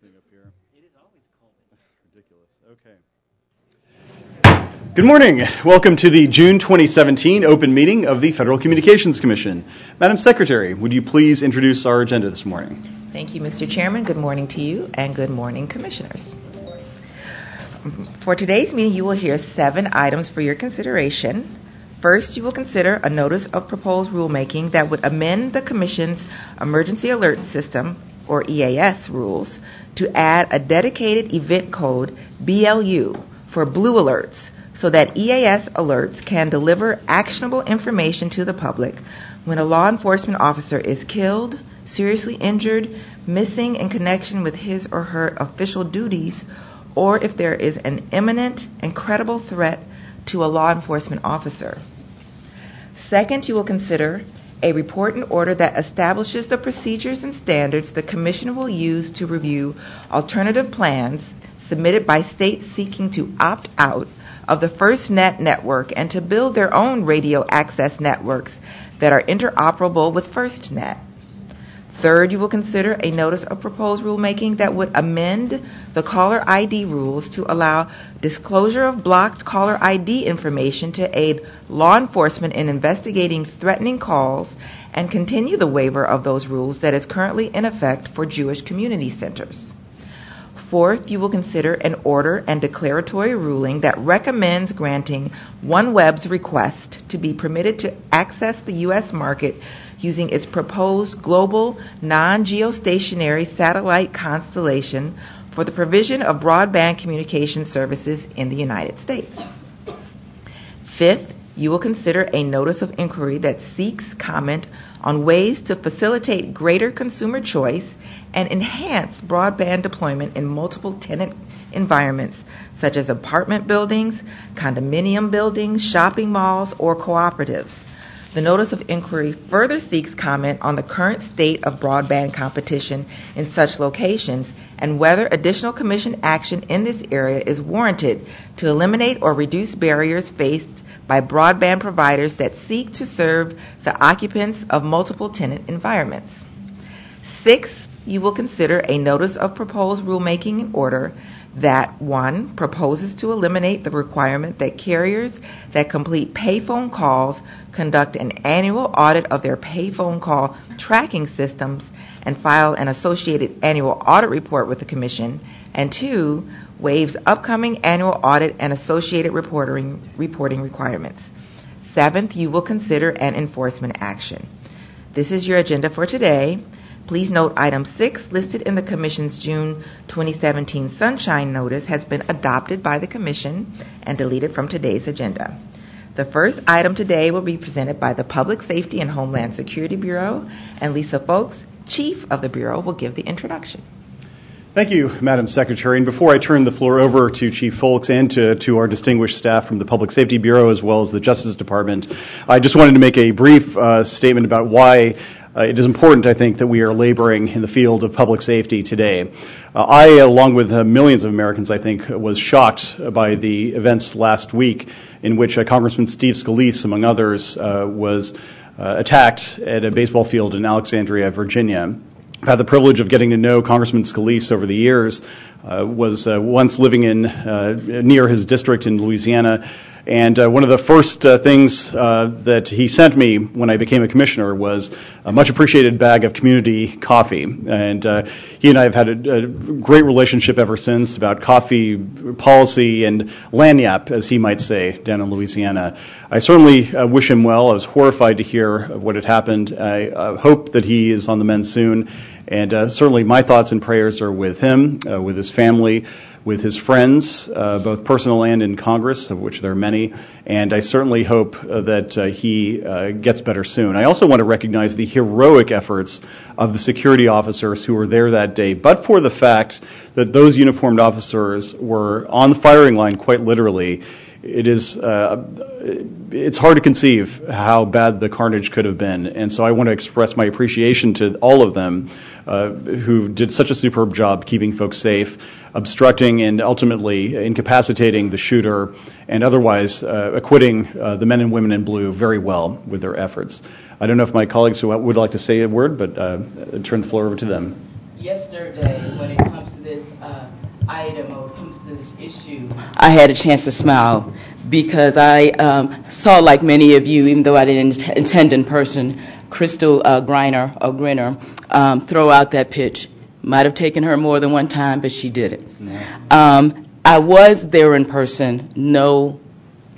freezing up here. It is always cold. Ridiculous. Okay. Good morning. Welcome to the June 2017 open meeting of the Federal Communications Commission. Madam Secretary, would you please introduce our agenda this morning? Thank you, Mr. Chairman. Good morning to you, and good morning, Commissioners. For today's meeting, you will hear seven items for your consideration. First, you will consider a notice of proposed rulemaking that would amend the Commission's Emergency Alert System, or EAS, rules to add a dedicated event code, BLU, for blue alerts so that EAS alerts can deliver actionable information to the public when a law enforcement officer is killed, seriously injured, missing in connection with his or her official duties, or if there is an imminent and credible threat to a law enforcement officer. Second, you will consider a report and order that establishes the procedures and standards the Commission will use to review alternative plans submitted by states seeking to opt out of the FirstNet network and to build their own radio access networks that are interoperable with FirstNet. Third, you will consider a notice of proposed rulemaking that would amend the caller ID rules to allow disclosure of blocked caller ID information to aid law enforcement in investigating threatening calls and continue the waiver of those rules that is currently in effect for Jewish community centers. Fourth, you will consider an order and declaratory ruling that recommends granting OneWeb's request to be permitted to access the U.S. market using its proposed global non-geostationary satellite constellation for the provision of broadband communication services in the United States. Fifth, you will consider a notice of inquiry that seeks comment on ways to facilitate greater consumer choice and enhance broadband deployment in multiple tenant environments such as apartment buildings, condominium buildings, shopping malls, or cooperatives. The notice of inquiry further seeks comment on the current state of broadband competition in such locations and whether additional Commission action in this area is warranted to eliminate or reduce barriers faced by broadband providers that seek to serve the occupants of multiple tenant environments. Six, you will consider a notice of proposed rulemaking in order that one proposes to eliminate the requirement that carriers that complete payphone calls conduct an annual audit of their payphone call tracking systems and file an associated annual audit report with the Commission, and two, waives upcoming annual audit and associated reporting, reporting requirements. Seventh, you will consider an enforcement action. This is your agenda for today. Please note item 6 listed in the Commission's June 2017 Sunshine Notice has been adopted by the Commission and deleted from today's agenda. The first item today will be presented by the Public Safety and Homeland Security Bureau, and Lisa Fowlkes, Chief of the Bureau, will give the introduction. Thank you, Madam Secretary. And before I turn the floor over to Chief Fowlkes and to, to, our distinguished staff from the Public Safety Bureau as well as the Justice Department, I just wanted to make a brief uh, statement about why uh, it is important, I think, that we are laboring in the field of public safety today. Uh, I, along with uh, millions of Americans, I think, was shocked by the events last week in which uh, Congressman Steve Scalise, among others, uh, was uh, attacked at a baseball field in Alexandria, Virginia. I've had the privilege of getting to know Congressman Scalise over the years. Uh, was uh, once living in uh, near his district in Louisiana, and uh, one of the first uh, things uh, that he sent me when I became a commissioner was a much appreciated bag of community coffee. And uh, he and I have had a, a, great relationship ever since about coffee policy and lagniappe, as he might say, down in Louisiana. I certainly uh, wish him well. I was horrified to hear of what had happened. I uh, hope that he is on the mend soon. And certainly my thoughts and prayers are with him, with his family with his friends, uh, both personal and in Congress, of which there are many, and I certainly hope uh, that uh, he gets better soon. I also want to recognize the heroic efforts of the security officers who were there that day, but for the fact that those uniformed officers were on the firing line quite literally it is uh, it's hard to conceive how bad the carnage could have been, and so I want to express my appreciation to all of them uh, who did such a superb job keeping folks safe, obstructing and ultimately incapacitating the shooter, and otherwise uh, acquitting uh, the men and women in blue very well with their efforts. I don't know if my colleagues would like to say a word, but uh, turn the floor over to them. Yesterday, when it comes to this uh, item or comes to this issue, I had a chance to smile because I um, saw, like many of you, even though I didn't attend in person, Crystal uh, Griner or Grinner um, throw out that pitch. Might have taken her more than one time, but she did it. Um, I was there in person, no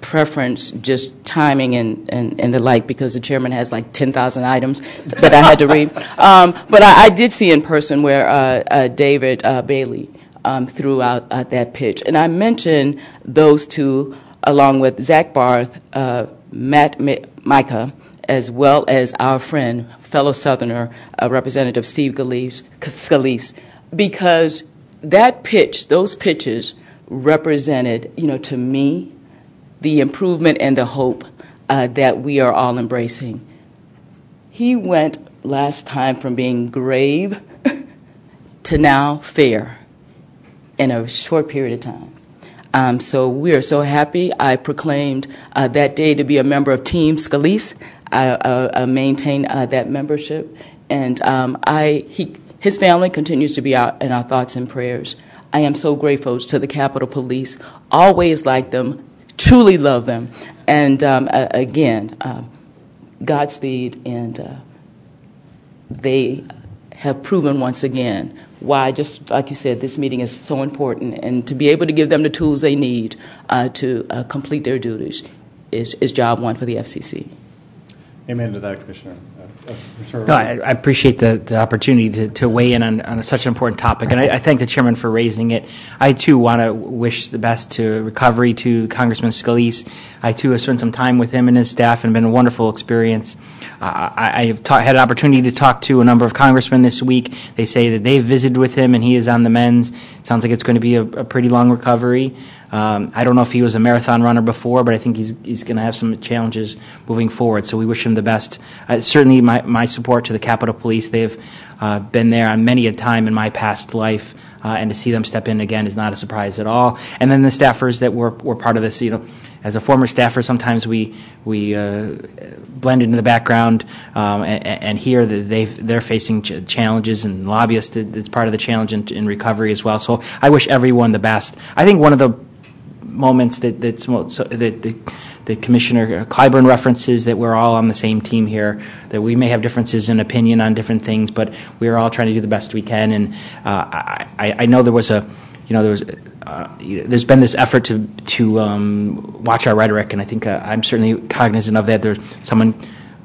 preference, just timing and, and, and the like, because the chairman has like 10,000 items that I had to read. Um, but I, I did see in person where uh, uh, David uh, Bailey um, threw uh, that pitch. And I mentioned those two along with Zach Barth, uh, Matt Mi- Micah, as well as our friend, fellow Southerner, uh, Representative Steve Scalise, because that pitch, those pitches represented, you know, to me, the improvement and the hope that we are all embracing. He went last time from being grave to now fair in a short period of time. Um, so we are so happy. I proclaimed uh, that day to be a member of Team Scalise. I, uh, I maintain uh, that membership, and um, I he his family continues to be out in our thoughts and prayers. I am so grateful to the Capitol Police. Always like them, truly love them, and um, again, uh, Godspeed, and uh, they have proven once again why, just like you said, this meeting is so important, and to be able to give them the tools they need uh, to uh, complete their duties is, is job one for the FCC. Amen to that, Commissioner. Uh, no, I, I, appreciate the, the opportunity to, to weigh in on, on such an important topic, and I, I, thank the chairman for raising it. I too want to wish the best to recovery to Congressman Scalise. I too have spent some time with him and his staff, and been a wonderful experience. I, have ta- had an opportunity to talk to a number of congressmen this week. They say that they've visited with him and he is on the mends. Sounds like it's going to be a, a pretty long recovery. Um, I don't know if he was a marathon runner before, but I think he's he's going to have some challenges moving forward. So we wish him the best. Uh, certainly, my my support to the Capitol Police. They've uh, been there on many a time in my past life. Uh, and to see them step in again is not a surprise at all. And then the staffers that were, were part of this, you know, as a former staffer, sometimes we we uh, blend into the background, um, and, and, here they they're facing ch- challenges, and lobbyists it's part of the challenge in, in, recovery as well. So I wish everyone the best. I think one of the moments that that's that the Commissioner Clyburn references that we're all on the same team here, that we may have differences in opinion on different things, but we're all trying to do the best we can. And uh, I, I know there was a, you know, there was, uh, there's been this effort to to um, watch our rhetoric, and I think uh, I'm certainly cognizant of that. There's someone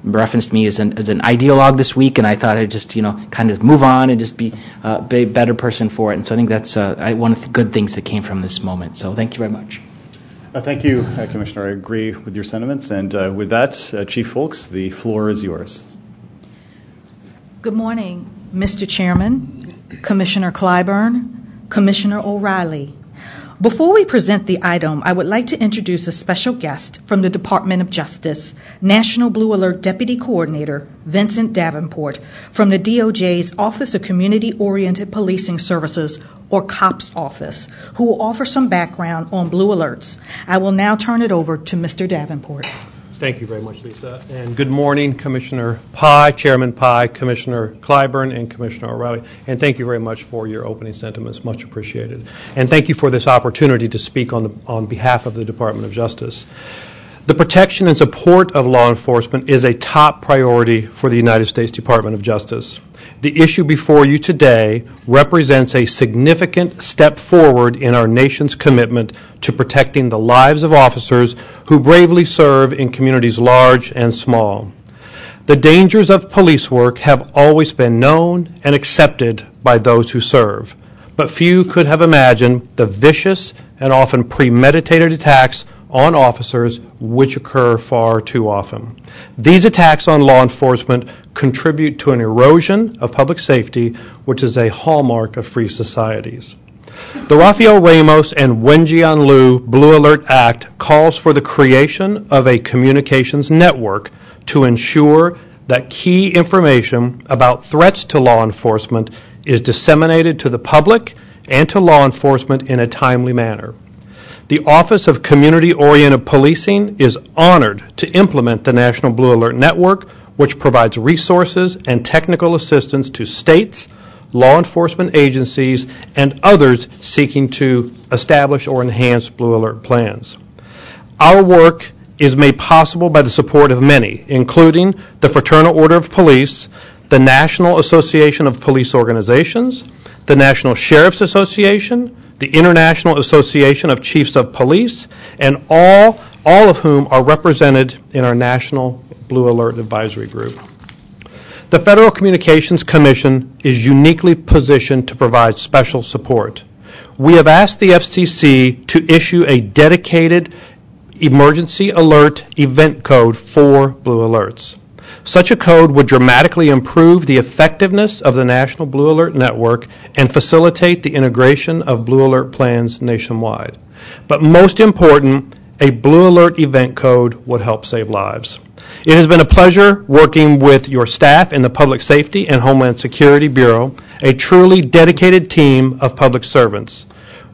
referenced me as an, as an ideologue this week, and I thought I'd just, you know, kind of move on and just be uh, a better person for it. And so I think that's uh, one of the good things that came from this moment. So thank you very much. Uh, thank you, uh, Commissioner. I agree with your sentiments. And uh, with that, uh, Chief Fowlkes, the floor is yours. Good morning, Mr. Chairman, Commissioner Clyburn, Commissioner O'Rielly, before we present the item, I would like to introduce a special guest from the Department of Justice, National Blue Alert Deputy Coordinator Vincent Davenport from the DOJ's Office of Community Oriented Policing Services, or COPS office, who will offer some background on blue alerts. I will now turn it over to Mr. Davenport. Thank you very much, Lisa. And good morning, Commissioner Pai, Chairman Pai, Commissioner Clyburn, and Commissioner O'Rielly. And thank you very much for your opening sentiments. Much appreciated. And thank you for this opportunity to speak on, the, on behalf of the Department of Justice. The protection and support of law enforcement is a top priority for the United States Department of Justice. The issue before you today represents a significant step forward in our nation's commitment to protecting the lives of officers who bravely serve in communities large and small. The dangers of police work have always been known and accepted by those who serve, but few could have imagined the vicious and often premeditated attacks on officers which occur far too often. These attacks on law enforcement contribute to an erosion of public safety, which is a hallmark of free societies. The Rafael Ramos and Wenjian Liu Blue Alert Act calls for the creation of a communications network to ensure that key information about threats to law enforcement is disseminated to the public and to law enforcement in a timely manner. The Office of Community Oriented Policing is honored to implement the National Blue Alert Network, which provides resources and technical assistance to states, law enforcement agencies, and others seeking to establish or enhance Blue Alert plans. Our work is made possible by the support of many, including the Fraternal Order of Police, the National Association of Police Organizations, the National Sheriff's Association, the International Association of Chiefs of Police, and all, all of whom are represented in our National Blue Alert Advisory Group. The Federal Communications Commission is uniquely positioned to provide special support. We have asked the FCC to issue a dedicated emergency alert event code for Blue Alerts. Such a code would dramatically improve the effectiveness of the National Blue Alert Network and facilitate the integration of Blue Alert plans nationwide. But most important, a Blue Alert event code would help save lives. It has been a pleasure working with your staff in the Public Safety and Homeland Security Bureau, a truly dedicated team of public servants.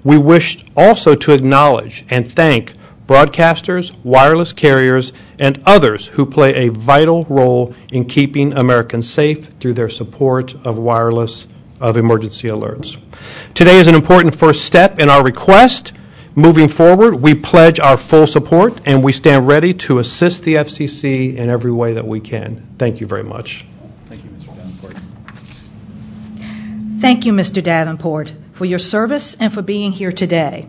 We wish also to acknowledge and thank broadcasters, wireless carriers, and others who play a vital role in keeping Americans safe through their support of wireless of emergency alerts. Today is an important first step in our request. Moving forward, we pledge our full support and we stand ready to assist the FCC in every way that we can. Thank you very much. Thank you, Mr. Davenport. Thank you, Mr. Davenport, for your service and for being here today.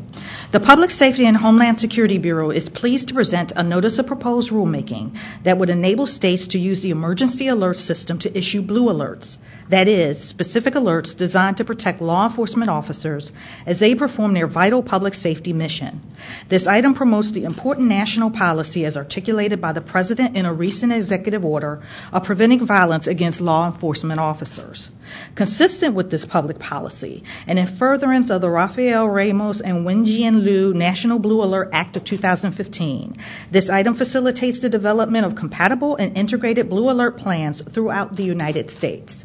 The Public Safety and Homeland Security Bureau is pleased to present a notice of proposed rulemaking that would enable states to use the emergency alert system to issue blue alerts, that is, specific alerts designed to protect law enforcement officers as they perform their vital public safety mission. This item promotes the important national policy as articulated by the President in a recent executive order of preventing violence against law enforcement officers. Consistent with this public policy, and in furtherance of the Rafael Ramos and Wenjian Liu National Blue Alert Act of 2015, this item facilitates the development of compatible and integrated blue alert plans throughout the United States.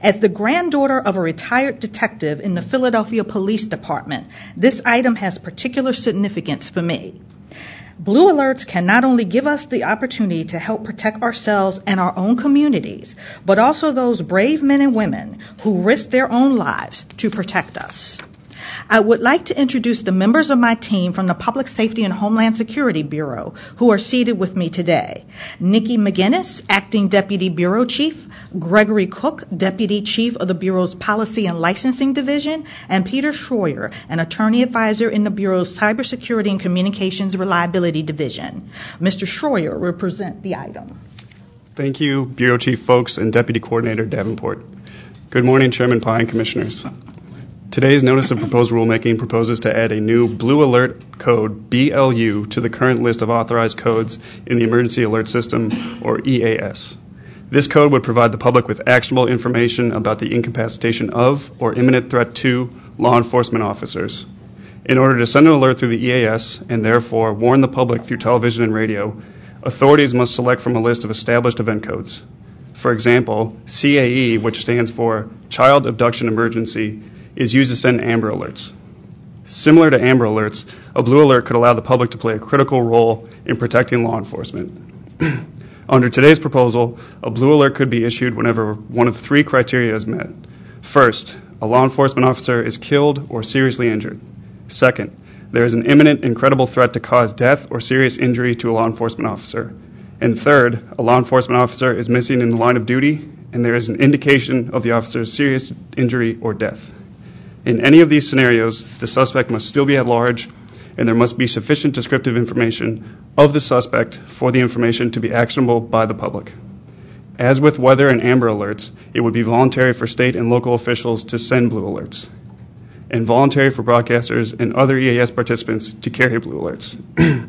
As the granddaughter of a retired detective in the Philadelphia Police Department, this item has particular significance for me. Blue alerts can not only give us the opportunity to help protect ourselves and our own communities, but also those brave men and women who risk their own lives to protect us. I would like to introduce the members of my team from the Public Safety and Homeland Security Bureau who are seated with me today. Nikki McGinnis, Acting Deputy Bureau Chief, Gregory Cook, Deputy Chief of the Bureau's Policy and Licensing Division, and Peter Schroyer, an Attorney Advisor in the Bureau's Cybersecurity and Communications Reliability Division. Mr. Schroyer will present the item. Thank you, Bureau Chief Fowlkes and Deputy Coordinator Davenport. Good morning, Chairman Pai and Commissioners. Today's notice of proposed rulemaking proposes to add a new Blue Alert Code BLU to the current list of authorized codes in the Emergency Alert System, or EAS. This code would provide the public with actionable information about the incapacitation of or imminent threat to law enforcement officers. In order to send an alert through the EAS and therefore warn the public through television and radio, authorities must select from a list of established event codes. For example, CAE, which stands for Child Abduction Emergency, is used to send Amber Alerts. Similar to Amber Alerts, a Blue Alert could allow the public to play a critical role in protecting law enforcement. Under today's proposal, a Blue Alert could be issued whenever one of three criteria is met. First, a law enforcement officer is killed or seriously injured. Second, there is an imminent and credible threat to cause death or serious injury to a law enforcement officer. And third, a law enforcement officer is missing in the line of duty and there is an indication of the officer's serious injury or death. In any of these scenarios, the suspect must still be at large, and there must be sufficient descriptive information of the suspect for the information to be actionable by the public. As with weather and amber alerts, it would be voluntary for state and local officials to send blue alerts, and voluntary for broadcasters and other EAS participants to carry blue alerts.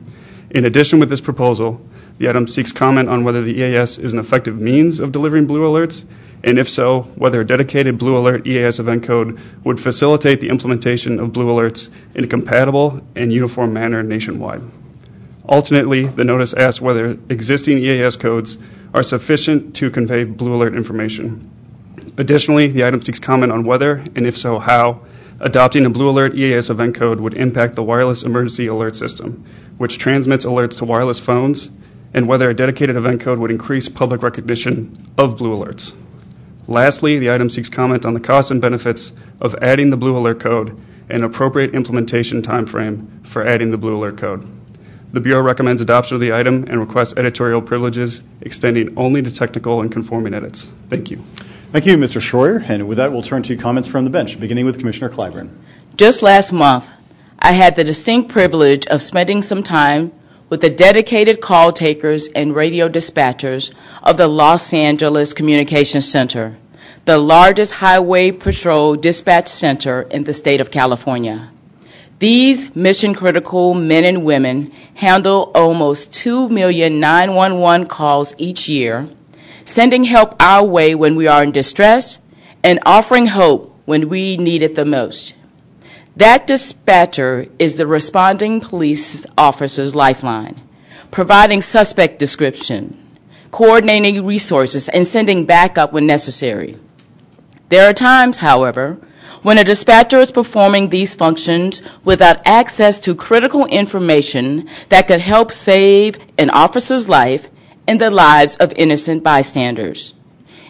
In addition, with this proposal, the item seeks comment on whether the EAS is an effective means of delivering blue alerts and if so, whether a dedicated Blue Alert EAS event code would facilitate the implementation of Blue Alerts in a compatible and uniform manner nationwide. Alternately, the notice asks whether existing EAS codes are sufficient to convey Blue Alert information. Additionally, the item seeks comment on whether, and if so, how, adopting a Blue Alert EAS event code would impact the wireless emergency alert system, which transmits alerts to wireless phones, and whether a dedicated event code would increase public recognition of Blue Alerts. Lastly, the item seeks comment on the costs and benefits of adding the Blue Alert Code and appropriate implementation timeframe for adding the Blue Alert Code. The Bureau recommends adoption of the item and requests editorial privileges extending only to technical and conforming edits. Thank you. Thank you, Mr. Schroyer. And with that, we'll turn to comments from the bench, beginning with Commissioner Clyburn. Just last month, I had the distinct privilege of spending some time with the dedicated call takers and radio dispatchers of the Los Angeles Communications Center, the largest highway patrol dispatch center in the state of California. These mission critical men and women handle almost 2 million 911 calls each year, sending help our way when we are in distress and offering hope when we need it the most. That dispatcher is the responding police officer's lifeline, providing suspect description, coordinating resources, and sending backup when necessary. There are times, however, when a dispatcher is performing these functions without access to critical information that could help save an officer's life and the lives of innocent bystanders.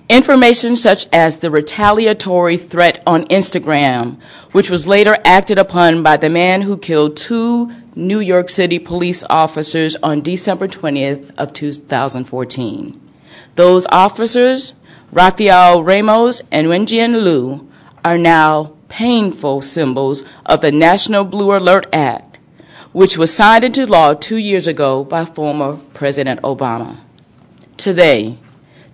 Information such as the retaliatory threat on Instagram, which was later acted upon by the man who killed two New York City police officers on December 20th of 2014. Those officers, Rafael Ramos and Wenjian Liu, are now painful symbols of the National Blue Alert Act, which was signed into law two years ago by former President Obama. Today,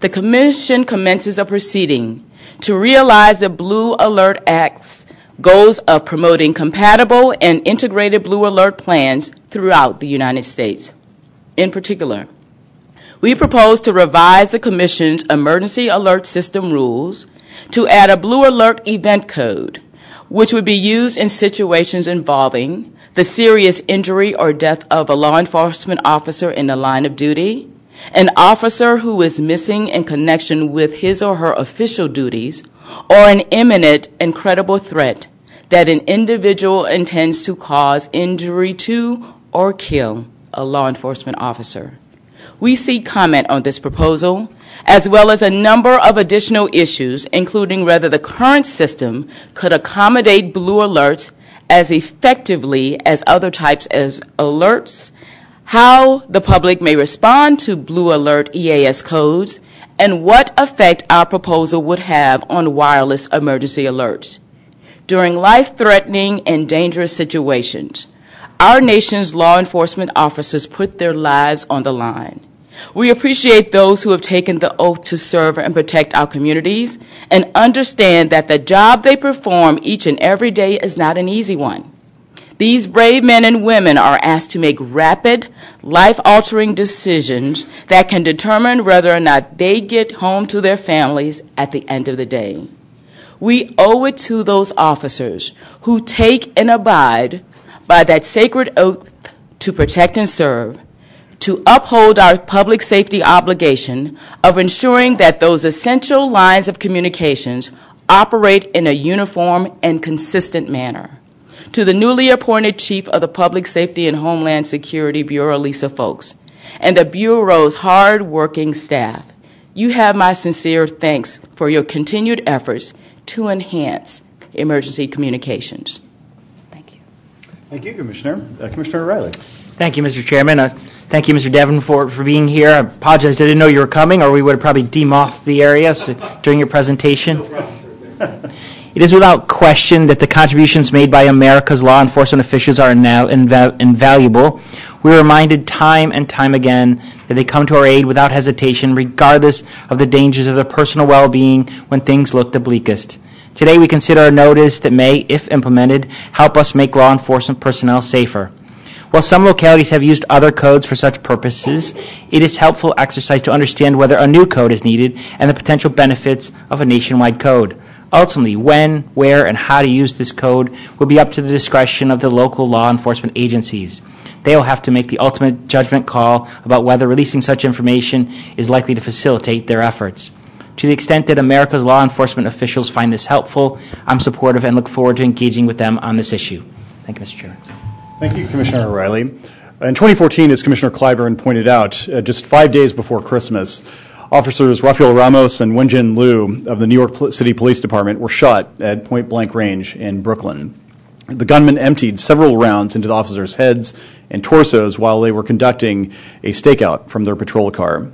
the Commission commences a proceeding to realize the Blue Alert Act's goals of promoting compatible and integrated Blue Alert plans throughout the United States. In particular, we propose to revise the Commission's Emergency Alert System rules to add a Blue Alert event code, which would be used in situations involving the serious injury or death of a law enforcement officer in the line of duty, an officer who is missing in connection with his or her official duties, or an imminent and credible threat that an individual intends to cause injury to or kill a law enforcement officer. We seek comment on this proposal, as well as a number of additional issues, including whether the current system could accommodate blue alerts as effectively as other types of alerts, how the public may respond to blue alert EAS codes, and what effect our proposal would have on wireless emergency alerts. During life-threatening and dangerous situations, our nation's law enforcement officers put their lives on the line. We appreciate those who have taken the oath to serve and protect our communities and understand that the job they perform each and every day is not an easy one. These brave men and women are asked to make rapid, life altering decisions that can determine whether or not they get home to their families at the end of the day. We owe it to those officers who take and abide by that sacred oath to protect and serve to uphold our public safety obligation of ensuring that those essential lines of communications operate in a uniform and consistent manner. To the newly appointed Chief of the Public Safety and Homeland Security Bureau, Lisa Fowlkes, and the Bureau's hard-working staff, you have my sincere thanks for your continued efforts to enhance emergency communications. Thank you. Thank you, Commissioner. Uh, Commissioner O'Rielly. Thank you, Mr. Chairman. Uh, thank you, Mr. Davenport, for being here. I apologize, I didn't know you were coming, or we would have probably demothed the area so, during your presentation. It is without question that the contributions made by America's law enforcement officials are now inva- invaluable. We're reminded time and time again that they come to our aid without hesitation, regardless of the dangers of their personal well-being when things look the bleakest. Today we consider a notice that may, if implemented, help us make law enforcement personnel safer. While some localities have used other codes for such purposes, it is helpful exercise to understand whether a new code is needed and the potential benefits of a nationwide code. Ultimately, when, where, and how to use this code will be up to the discretion of the local law enforcement agencies. They will have to make the ultimate judgment call about whether releasing such information is likely to facilitate their efforts. To the extent that America's law enforcement officials find this helpful, I'm supportive and look forward to engaging with them on this issue. Thank you, Mr. Chairman. Thank you, Commissioner O'Rielly. In 2014, as Commissioner Clyburn pointed out, uh, just five days before Christmas, Officers Rafael Ramos and Wenjian Liu of the New York City Police Department were shot at point blank range in Brooklyn. The gunman emptied several rounds into the officers' heads and torsos while they were conducting a stakeout from their patrol car.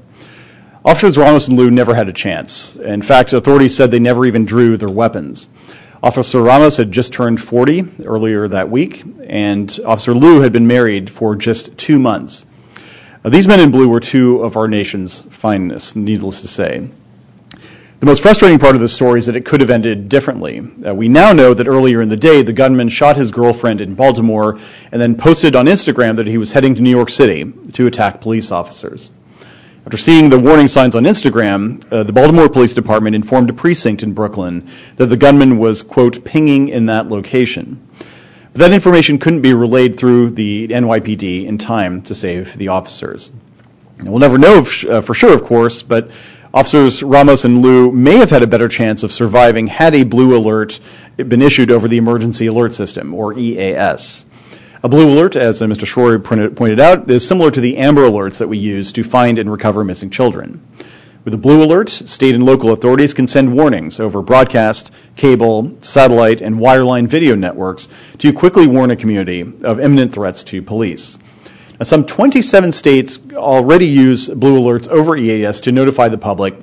Officers Ramos and Liu never had a chance. In fact, authorities said they never even drew their weapons. Officer Ramos had just turned 40 earlier that week, and Officer Liu had been married for just two months. Uh, these men in blue were two of our nation's finest, needless to say. The most frustrating part of the story is that it could have ended differently. Uh, we now know that earlier in the day, the gunman shot his girlfriend in Baltimore and then posted on Instagram that he was heading to New York City to attack police officers. After seeing the warning signs on Instagram, uh, the Baltimore Police Department informed a precinct in Brooklyn that the gunman was, quote, pinging in that location. That information couldn't be relayed through the NYPD in time to save the officers. we'll never know uh, for sure, of course, but Officers Ramos and Liu may have had a better chance of surviving had a blue alert been issued over the Emergency Alert System, or EAS. A blue alert, as Mr. Schroyer pointed out, is similar to the amber alerts that we use to find and recover missing children. With a blue alert, state and local authorities can send warnings over broadcast, cable, satellite, and wireline video networks to quickly warn a community of imminent threats to police. Now, some 27 states already use blue alerts over EAS to notify the public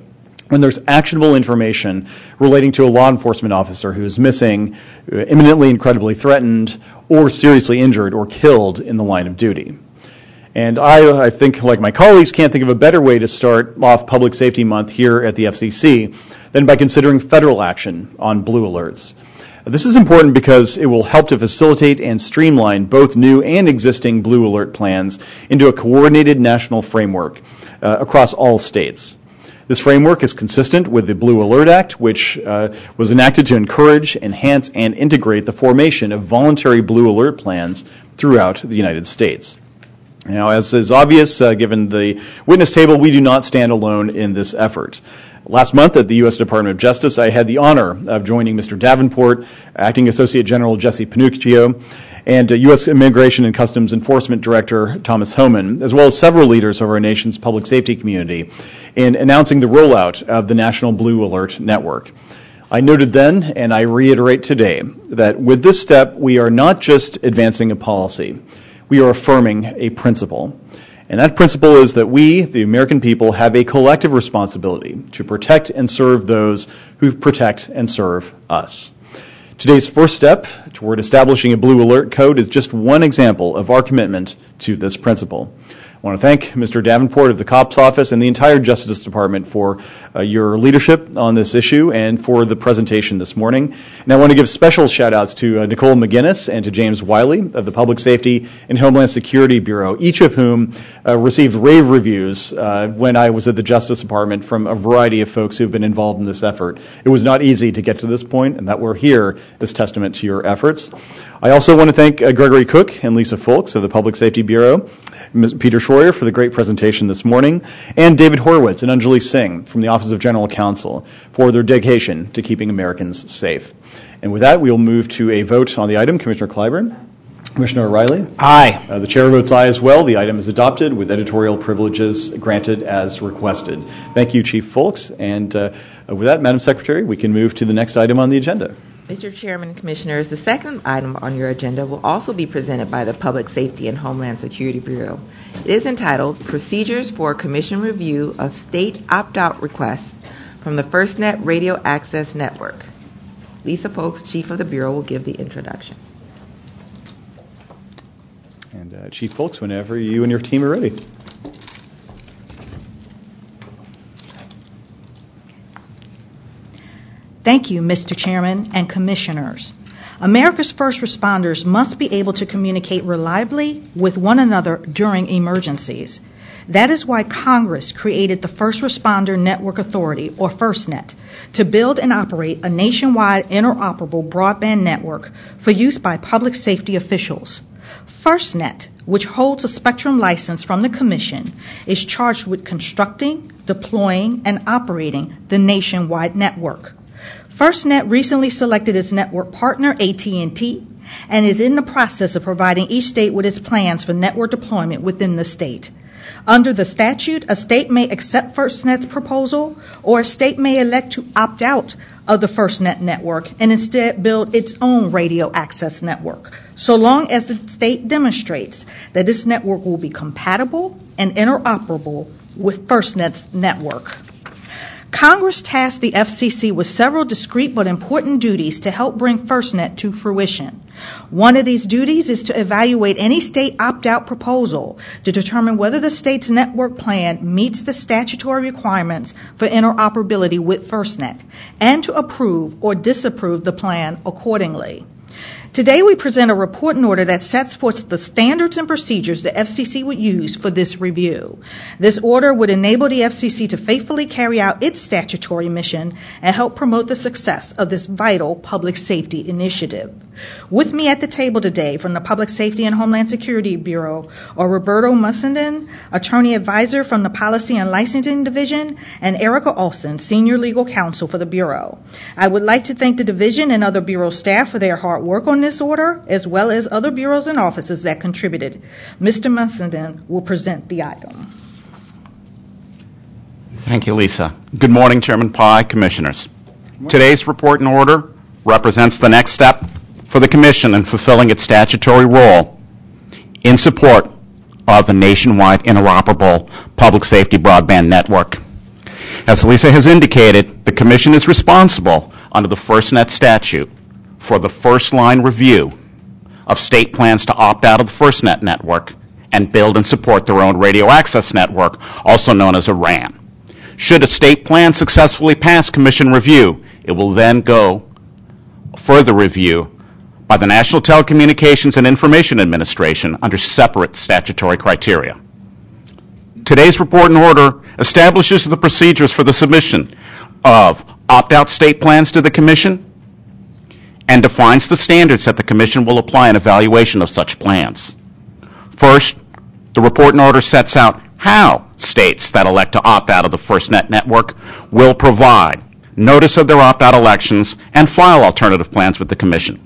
when there's actionable information relating to a law enforcement officer who is missing, uh, imminently incredibly threatened, or seriously injured or killed in the line of duty. And I, I think, like my colleagues, can't think of a better way to start off Public Safety Month here at the FCC than by considering federal action on blue alerts. This is important because it will help to facilitate and streamline both new and existing blue alert plans into a coordinated national framework uh, across all states. This framework is consistent with the Blue Alert Act, which uh, was enacted to encourage, enhance, and integrate the formation of voluntary Blue Alert plans throughout the United States. Now, as is obvious, uh, given the witness table, we do not stand alone in this effort. Last month at the U.S. Department of Justice, I had the honor of joining Mr. Davenport, Acting Associate General Jesse Panuccio, and uh, U.S. Immigration and Customs Enforcement Director Thomas Homan, as well as several leaders of our nation's public safety community, in announcing the rollout of the National Blue Alert Network. I noted then, and I reiterate today, that with this step, we are not just advancing a policy we are affirming a principle. And that principle is that we, the American people, have a collective responsibility to protect and serve those who protect and serve us. Today's first step toward establishing a Blue Alert Code is just one example of our commitment to this principle. I want to thank Mr. Davenport of the COPS office and the entire Justice Department for uh, your leadership on this issue and for the presentation this morning. And I want to give special shout outs to uh, Nicole McGinnis and to James Wiley of the Public Safety and Homeland Security Bureau, each of whom uh, received rave reviews uh, when I was at the Justice Department from a variety of folks who've been involved in this effort. It was not easy to get to this point, and that we're here is testament to your efforts. I also want to thank uh, Gregory Cook and Lisa Fowlkes of the Public Safety Bureau. Peter Schroyer for the great presentation this morning, and David Horowitz and Anjali Singh from the Office of General Counsel for their dedication to keeping Americans safe. And with that, we will move to a vote on the item. Commissioner Clyburn? Commissioner O'Rielly? Aye. Uh, the chair votes aye as well. The item is adopted with editorial privileges granted as requested. Thank you, Chief Fowlkes. And uh, with that, Madam Secretary, we can move to the next item on the agenda. Mr. Chairman, Commissioners, the second item on your agenda will also be presented by the Public Safety and Homeland Security Bureau. It is entitled Procedures for Commission Review of State Opt-out Requests from the FirstNet Radio Access Network. Lisa Fowlkes, Chief of the Bureau, will give the introduction. And uh, Chief Fowlkes, whenever you and your team are ready. Thank you, Mr. Chairman and Commissioners. America's first responders must be able to communicate reliably with one another during emergencies. That is why Congress created the First Responder Network Authority, or FirstNet, to build and operate a nationwide interoperable broadband network for use by public safety officials. FirstNet, which holds a spectrum license from the Commission, is charged with constructing, deploying, and operating the nationwide network. FirstNet recently selected its network partner, AT&T, and is in the process of providing each state with its plans for network deployment within the state. Under the statute, a state may accept FirstNet's proposal, or a state may elect to opt out of the FirstNet network and instead build its own radio access network, so long as the state demonstrates that this network will be compatible and interoperable with FirstNet's network. Congress tasked the FCC with several discrete but important duties to help bring FirstNet to fruition. One of these duties is to evaluate any state opt-out proposal to determine whether the state's network plan meets the statutory requirements for interoperability with FirstNet, and to approve or disapprove the plan accordingly. Today we present a report and order that sets forth the standards and procedures the FCC would use for this review. This order would enable the FCC to faithfully carry out its statutory mission and help promote the success of this vital public safety initiative. With me at the table today from the Public Safety and Homeland Security Bureau are Roberto Mussenden, Attorney Advisor from the Policy and Licensing Division, and Erica Olson, Senior Legal Counsel for the Bureau. I would like to thank the Division and other Bureau staff for their hard work on this order, as well as other bureaus and offices that contributed. Mr. Mussenden will present the item. Thank you, Lisa. Good morning, Chairman Pai, Commissioners. Today's report and order represents the next step for the Commission in fulfilling its statutory role in support of the nationwide interoperable public safety broadband network. As Lisa has indicated, the Commission is responsible under the FirstNet statute for the first line review of state plans to opt out of the FirstNet network and build and support their own radio access network, also known as a RAN. Should a state plan successfully pass Commission review, it will then go further review by the National Telecommunications and Information Administration under separate statutory criteria. Today's report and order establishes the procedures for the submission of opt-out state plans to the Commission and defines the standards that the Commission will apply in evaluation of such plans. First, the report and order sets out how states that elect to opt out of the FirstNet network will provide notice of their opt-out elections and file alternative plans with the Commission.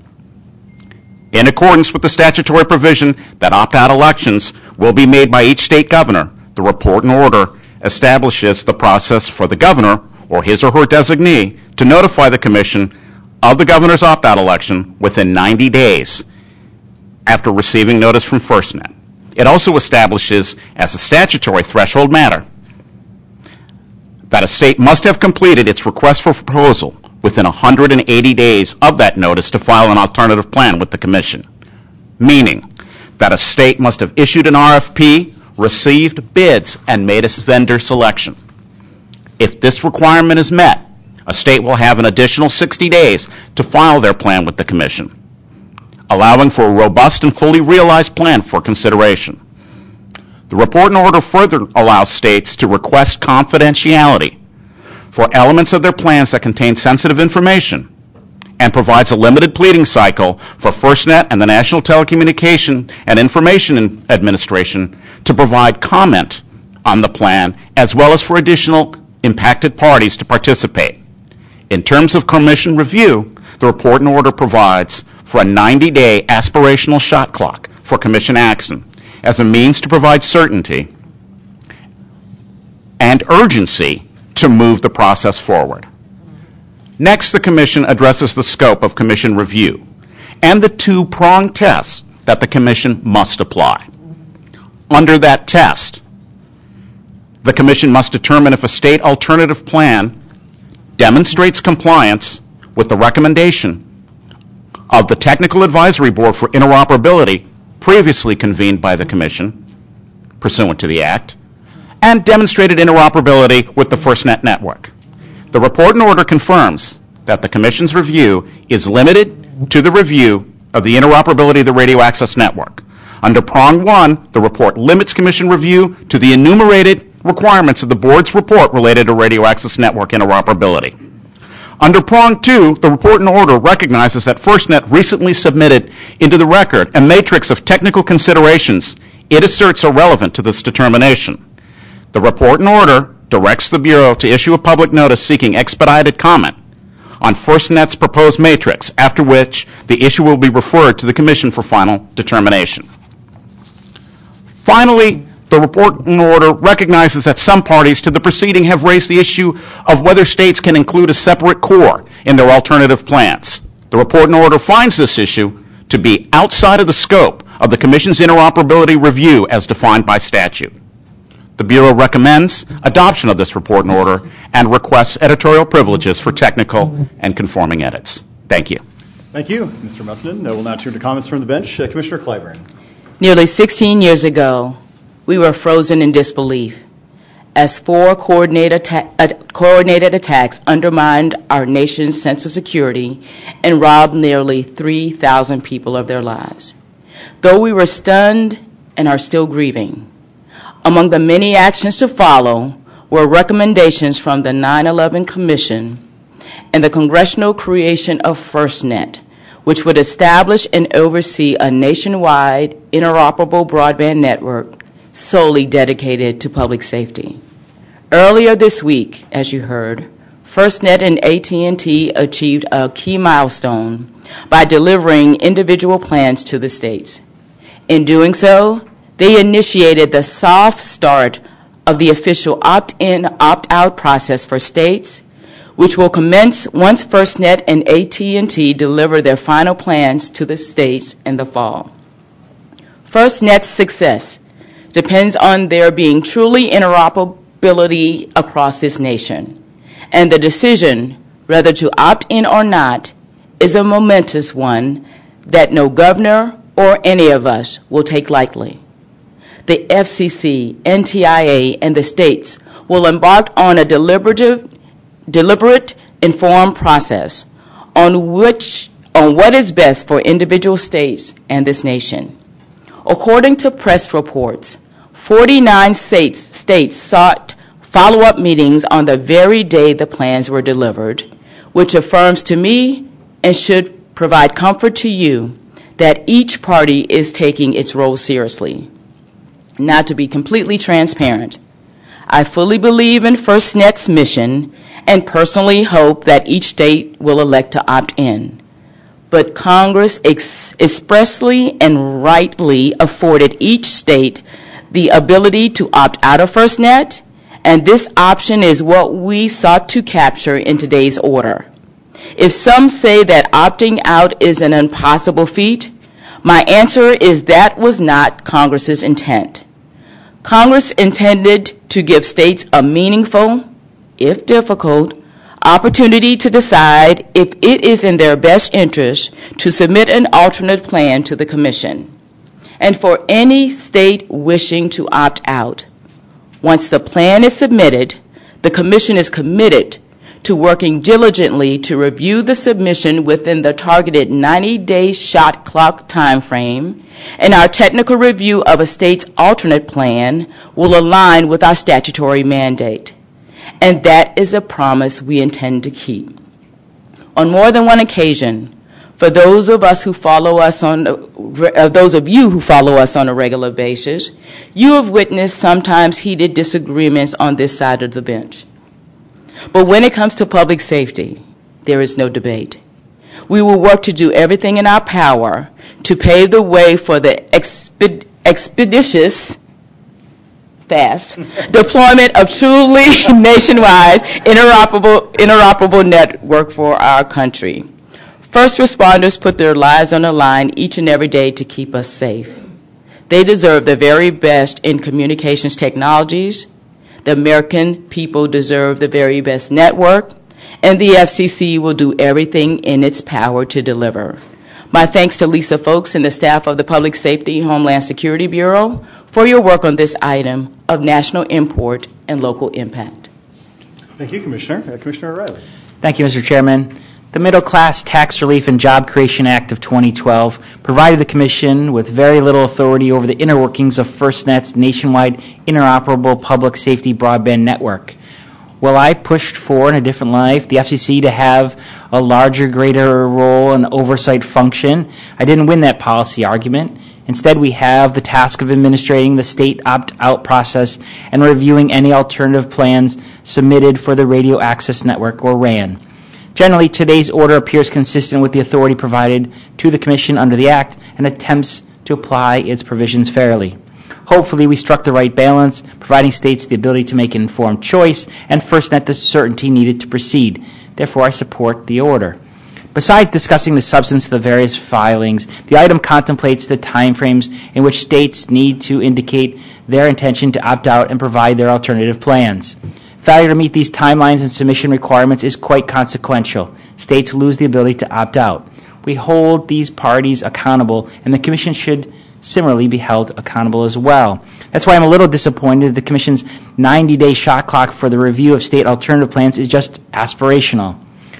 In accordance with the statutory provision that opt-out elections will be made by each state governor, the report and order establishes the process for the governor or his or her designee to notify the Commission of the governor's opt-out election within 90 days after receiving notice from FirstNet. It also establishes as a statutory threshold matter that a state must have completed its request for proposal within 180 days of that notice to file an alternative plan with the Commission, meaning that a state must have issued an RFP, received bids, and made a vendor selection. If this requirement is met, a state will have an additional 60 days to file their plan with the Commission, allowing for a robust and fully realized plan for consideration. The report and order further allows states to request confidentiality for elements of their plans that contain sensitive information and provides a limited pleading cycle for FirstNet and the National Telecommunication and Information Administration to provide comment on the plan as well as for additional impacted parties to participate. In terms of Commission review, the report and order provides for a 90-day aspirational shot clock for Commission action as a means to provide certainty and urgency to move the process forward. Next, the Commission addresses the scope of Commission review and the two-pronged test that the Commission must apply. Under that test, the Commission must determine if a state alternative plan demonstrates compliance with the recommendation of the Technical Advisory Board for Interoperability previously convened by the Commission pursuant to the Act and demonstrated interoperability with the FirstNet network. The report and order confirms that the Commission's review is limited to the review of the interoperability of the radio access network. Under prong one, the report limits Commission review to the enumerated requirements of the Board's report related to radio access network interoperability. Under prong two, the report and order recognizes that FirstNet recently submitted into the record a matrix of technical considerations it asserts are relevant to this determination. The report and order directs the Bureau to issue a public notice seeking expedited comment on FirstNet's proposed matrix, after which the issue will be referred to the Commission for final determination. Finally, The report and order recognizes that some parties to the proceeding have raised the issue of whether states can include a separate core in their alternative plans. The report and order finds this issue to be outside of the scope of the Commission's interoperability review as defined by statute. The Bureau recommends adoption of this report and order and requests editorial privileges for technical and conforming edits. Thank you. Thank you, Mr. Mussenden. Uh, We'll now turn to comments from the bench. Uh, Commissioner Clyburn. Nearly 16 years ago, we were frozen in disbelief as four uh, coordinated attacks undermined our nation's sense of security and robbed nearly 3,000 people of their lives. Though we were stunned and are still grieving, among the many actions to follow were recommendations from the 9 11 Commission and the congressional creation of FirstNet, which would establish and oversee a nationwide interoperable broadband network solely dedicated to public safety. Earlier this week, as you heard, FirstNet and AT&T achieved a key milestone by delivering individual plans to the states. In doing so, they initiated the soft start of the official opt-in, opt-out process for states, which will commence once FirstNet and AT&T deliver their final plans to the states in the fall. FirstNet's success depends on there being truly interoperability across this nation, and the decision whether to opt in or not is a momentous one that no governor or any of us will take lightly. The FCC, NTIA, and the states will embark on a deliberative, deliberate, informed process on which on what is best for individual states and this nation. According to press reports, 49 states, states sought follow-up meetings on the very day the plans were delivered, which affirms to me and should provide comfort to you that each party is taking its role seriously. Now, to be completely transparent, I fully believe in FirstNet's mission and personally hope that each state will elect to opt in. But Congress ex- expressly and rightly afforded each state the ability to opt out of FirstNet, and this option is what we sought to capture in today's order. If some say that opting out is an impossible feat, my answer is that was not Congress's intent. Congress intended to give states a meaningful, if difficult, opportunity to decide if it is in their best interest to submit an alternate plan to the Commission. And for any state wishing to opt out, once the plan is submitted, the Commission is committed to working diligently to review the submission within the targeted 90-day shot clock timeframe, and our technical review of a state's alternate plan will align with our statutory mandate. And that is a promise we intend to keep. On more than one occasion, for those of us who follow us on, uh, those of you who follow us on a regular basis, you have witnessed sometimes heated disagreements on this side of the bench. But when it comes to public safety, there is no debate. We will work to do everything in our power to pave the way for the exped- expeditious, fast deployment of truly nationwide interoperable, interoperable network for our country. First responders put their lives on the line each and every day to keep us safe. They deserve the very best in communications technologies, the American people deserve the very best network, and the FCC will do everything in its power to deliver. My thanks to Lisa Fowlkes and the staff of the Public Safety Homeland Security Bureau for your work on this item of national import and local impact. Thank you, Commissioner. Uh, Commissioner O'Rielly. Thank you, Mr. Chairman. The Middle Class Tax Relief and Job Creation Act of 2012 provided the Commission with very little authority over the inner workings of FirstNet's nationwide interoperable public safety broadband network. Well, I pushed for in a different life the FCC to have a larger, greater role and oversight function. I didn't win that policy argument. Instead, we have the task of administrating the state opt-out process and reviewing any alternative plans submitted for the Radio Access Network, or RAN. Generally, today's order appears consistent with the authority provided to the Commission under the Act and attempts to apply its provisions fairly. Hopefully, we struck the right balance, providing states the ability to make an informed choice and first FirstNet the certainty needed to proceed. Therefore, I support the order. Besides discussing the substance of the various filings, the item contemplates the timeframes in which states need to indicate their intention to opt out and provide their alternative plans. Failure to meet these timelines and submission requirements is quite consequential. States lose the ability to opt out. We hold these parties accountable, and the Commission should similarly be held accountable as well. That's why I'm a little disappointed that the Commission's 90-day shot clock for the review of state alternative plans is just aspirational.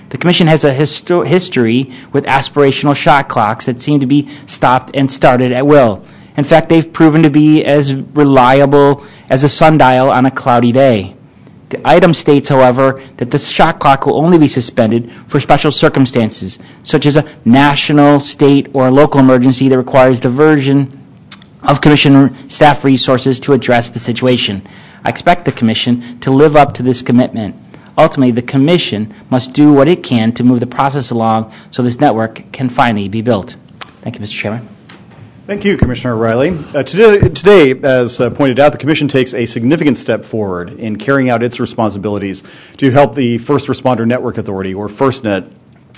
The Commission has a histo- history with aspirational shot clocks that seem to be stopped and started at will. In fact, they've proven to be as reliable as a sundial on a cloudy day. The item states, however, that the shot clock will only be suspended for special circumstances, such as a national, state, or local emergency that requires diversion of Commission staff resources to address the situation. I expect the Commission to live up to this commitment. Ultimately, the Commission must do what it can to move the process along so this network can finally be built. Thank you, Mr. Chairman. Thank you, Commissioner O'Rielly. Uh, today, today, as uh, pointed out, the Commission takes a significant step forward in carrying out its responsibilities to help the First Responder Network Authority, or FirstNet,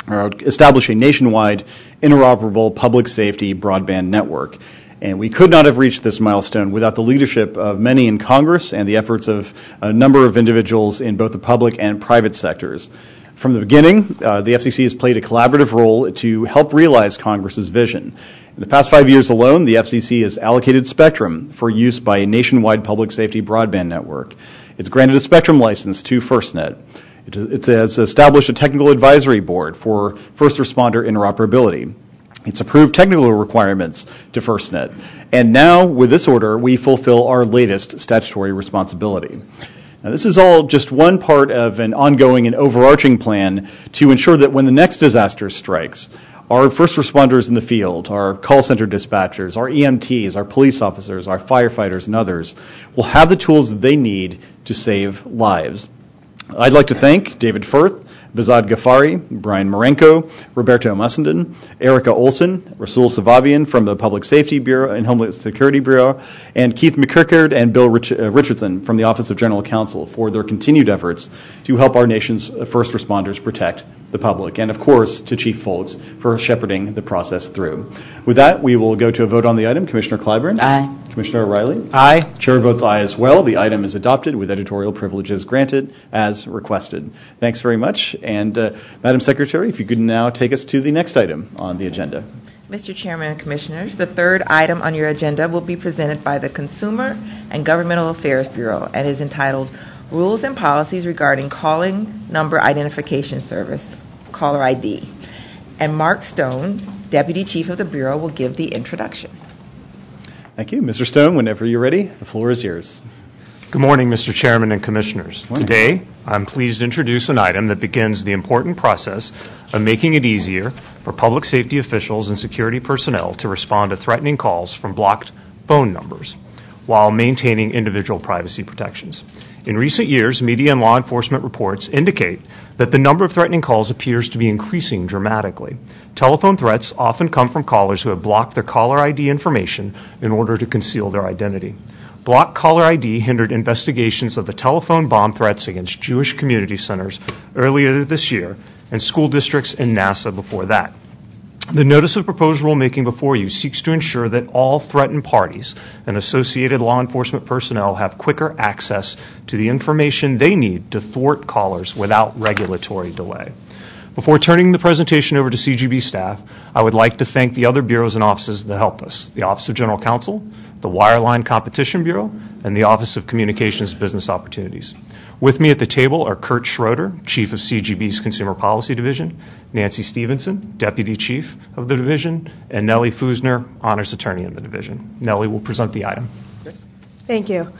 uh, establish a nationwide interoperable public safety broadband network. And we could not have reached this milestone without the leadership of many in Congress and the efforts of a number of individuals in both the public and private sectors. From the beginning, uh, the FCC has played a collaborative role to help realize Congress's vision. In the past five years alone, the FCC has allocated spectrum for use by a nationwide public safety broadband network. It's granted a spectrum license to FirstNet. It has established a technical advisory board for first responder interoperability. It's approved technical requirements to FirstNet. And now, with this order, we fulfill our latest statutory responsibility. Now, this is all just one part of an ongoing and overarching plan to ensure that when the next disaster strikes, our first responders in the field, our call center dispatchers, our EMTs, our police officers, our firefighters, and others will have the tools that they need to save lives. I'd like to thank David Firth, Behzad Ghaffari, Brian Marenco, Roberto Mussenden, Erica Olson, Rasul Safavian from the Public Safety Bureau and Homeland Security Bureau, and Keith McCrickard and Bill Rich- uh, Richardson from the Office of General Counsel for their continued efforts to help our nation's first responders protect the public, and of course to Chief Fowlkes for shepherding the process through. With that, we will go to a vote on the item. Commissioner Clyburn? Aye. Commissioner O'Rielly? Aye. Chair votes aye as well. The item is adopted with editorial privileges granted as requested. Thanks very much. And uh, Madam Secretary, if you could now take us to the next item on the agenda. Mr. Chairman and Commissioners, the third item on your agenda will be presented by the Consumer and Governmental Affairs Bureau and is entitled Rules and Policies Regarding Calling Number Identification Service, Caller ID. And Mark Stone, Deputy Chief of the Bureau, will give the introduction. Thank you. Mr. Stone, whenever you're ready, the floor is yours. Good morning, Mr. Chairman and Commissioners. Today, I'm pleased to introduce an item that begins the important process of making it easier for public safety officials and security personnel to respond to threatening calls from blocked phone numbers while maintaining individual privacy protections. In recent years, media and law enforcement reports indicate that the number of threatening calls appears to be increasing dramatically. Telephone threats often come from callers who have blocked their caller ID information in order to conceal their identity. Blocked caller ID hindered investigations of the telephone bomb threats against Jewish community centers earlier this year and school districts and NASA before that. The notice of proposed rulemaking before you seeks to ensure that all threatened parties and associated law enforcement personnel have quicker access to the information they need to thwart callers without regulatory delay. Before turning the presentation over to CGB staff, I would like to thank the other bureaus and offices that helped us the Office of General Counsel, the Wireline Competition Bureau, and the Office of Communications Business Opportunities. With me at the table are Kurt Schroeder, Chief of CGB's Consumer Policy Division, Nancy Stevenson, Deputy Chief of the Division, and Nellie Foosaner, Honors Attorney in the Division. Nellie will present the item. Thank you.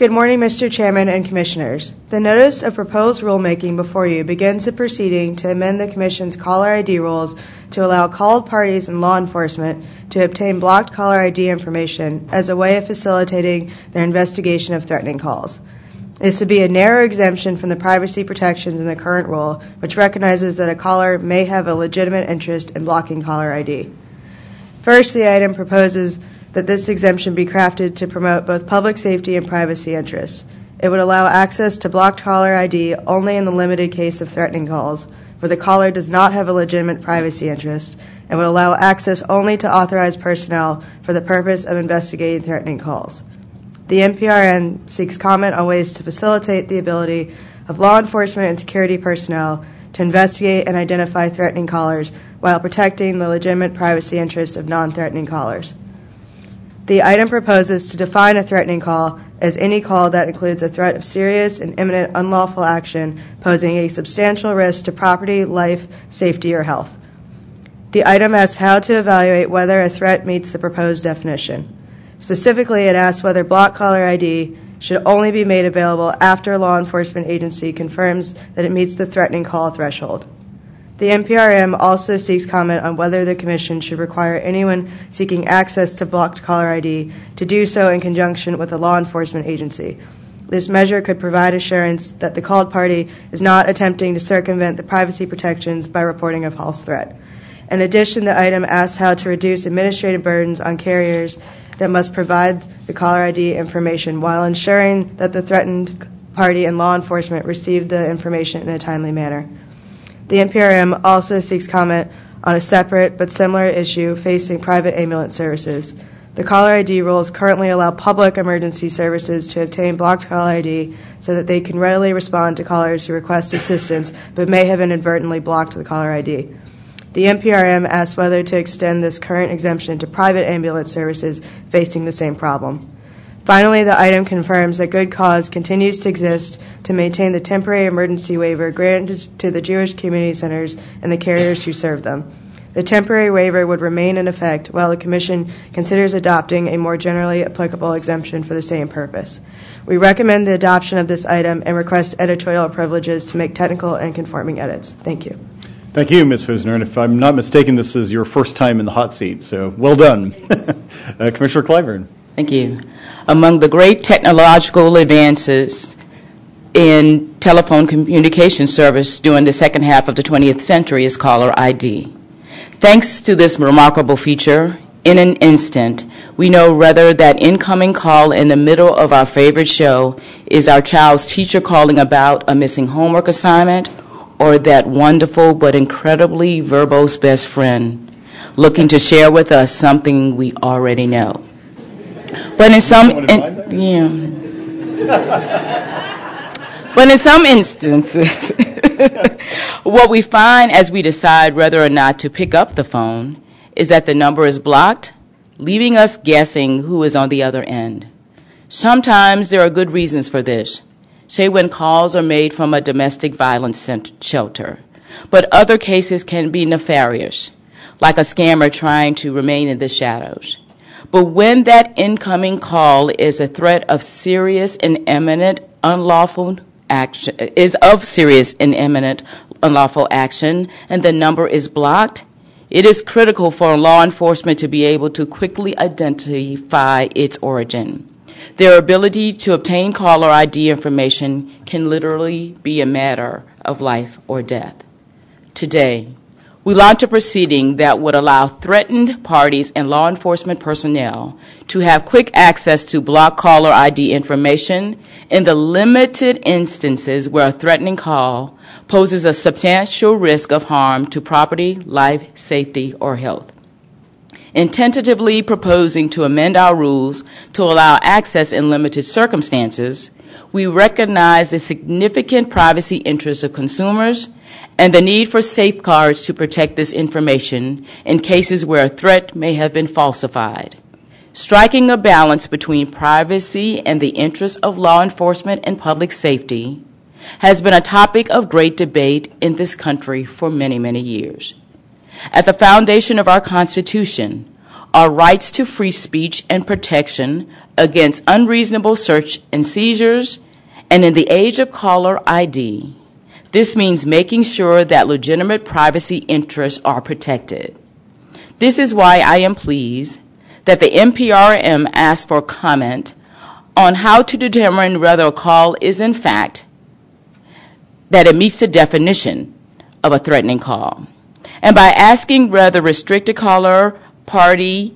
Good morning, Mr. Chairman and Commissioners. The notice of proposed rulemaking before you begins the proceeding to amend the Commission's caller ID rules to allow called parties and law enforcement to obtain blocked caller ID information as a way of facilitating their investigation of threatening calls. This would be a narrow exemption from the privacy protections in the current rule, which recognizes that a caller may have a legitimate interest in blocking caller ID. First, the item proposes that this exemption be crafted to promote both public safety and privacy interests. It would allow access to blocked caller ID only in the limited case of threatening calls, where the caller does not have a legitimate privacy interest, and would allow access only to authorized personnel for the purpose of investigating threatening calls. The NPRM seeks comment on ways to facilitate the ability of law enforcement and security personnel to investigate and identify threatening callers while protecting the legitimate privacy interests of non-threatening callers. The item proposes to define a threatening call as any call that includes a threat of serious and imminent unlawful action posing a substantial risk to property, life, safety, or health. The item asks how to evaluate whether a threat meets the proposed definition. Specifically, it asks whether block caller ID should only be made available after a law enforcement agency confirms that it meets the threatening call threshold. The NPRM also seeks comment on whether the Commission should require anyone seeking access to blocked caller ID to do so in conjunction with a law enforcement agency. This measure could provide assurance that the called party is not attempting to circumvent the privacy protections by reporting a false threat. In addition, the item asks how to reduce administrative burdens on carriers that must provide the caller ID information while ensuring that the threatened party and law enforcement receive the information in a timely manner. The NPRM also seeks comment on a separate but similar issue facing private ambulance services. The caller ID rules currently allow public emergency services to obtain blocked caller ID so that they can readily respond to callers who request assistance but may have inadvertently blocked the caller ID. The NPRM asks whether to extend this current exemption to private ambulance services facing the same problem. Finally, the item confirms that good cause continues to exist to maintain the temporary emergency waiver granted to the Jewish community centers and the carriers who serve them. The temporary waiver would remain in effect while the Commission considers adopting a more generally applicable exemption for the same purpose. We recommend the adoption of this item and request editorial privileges to make technical and conforming edits. Thank you. Thank you, Ms. Foosaner. And if I'm not mistaken, this is your first time in the hot seat, so well done. uh, Commissioner Clyburn. Thank you. Among the great technological advances in telephone communication service during the second half of the 20th century is caller ID. Thanks to this remarkable feature, in an instant, we know whether that incoming call in the middle of our favorite show is our child's teacher calling about a missing homework assignment or that wonderful but incredibly verbose best friend looking to share with us something we already know. But in some, in, yeah. but in some instances, what we find as we decide whether or not to pick up the phone is that the number is blocked, leaving us guessing who is on the other end. Sometimes there are good reasons for this say when calls are made from a domestic violence shelter. But other cases can be nefarious, like a scammer trying to remain in the shadows. But when that incoming call is a threat of serious and imminent unlawful action, is of serious and imminent unlawful action, and the number is blocked, it is critical for law enforcement to be able to quickly identify its origin. Their ability to obtain caller ID information can literally be a matter of life or death. Today, we launch a proceeding that would allow threatened parties and law enforcement personnel to have quick access to block caller ID information in the limited instances where a threatening call poses a substantial risk of harm to property, life, safety, or health. In tentatively proposing to amend our rules to allow access in limited circumstances, we recognize the significant privacy interests of consumers and the need for safeguards to protect this information in cases where a threat may have been falsified. Striking a balance between privacy and the interests of law enforcement and public safety has been a topic of great debate in this country for many, many years. At the foundation of our Constitution are rights to free speech and protection against unreasonable search and seizures, and in the age of caller ID, this means making sure that legitimate privacy interests are protected. This is why I am pleased that the NPRM asked for comment on how to determine whether a call is in fact that it meets the definition of a threatening call and by asking whether restricted caller party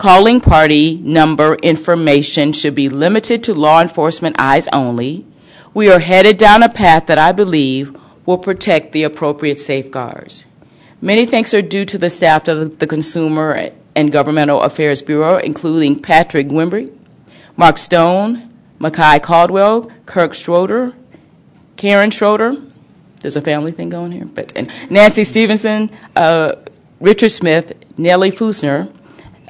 Calling party number information should be limited to law enforcement eyes only. We are headed down a path that I believe will protect the appropriate safeguards. Many thanks are due to the staff of the Consumer and Governmental Affairs Bureau, including Patrick Wimbrey, Mark Stone, Micah Caldwell, Kirk Schroeder, Karen Schroeder, there's a family thing going here, but and Nancy Stevenson, uh, Richard Smith, Nellie Foosaner,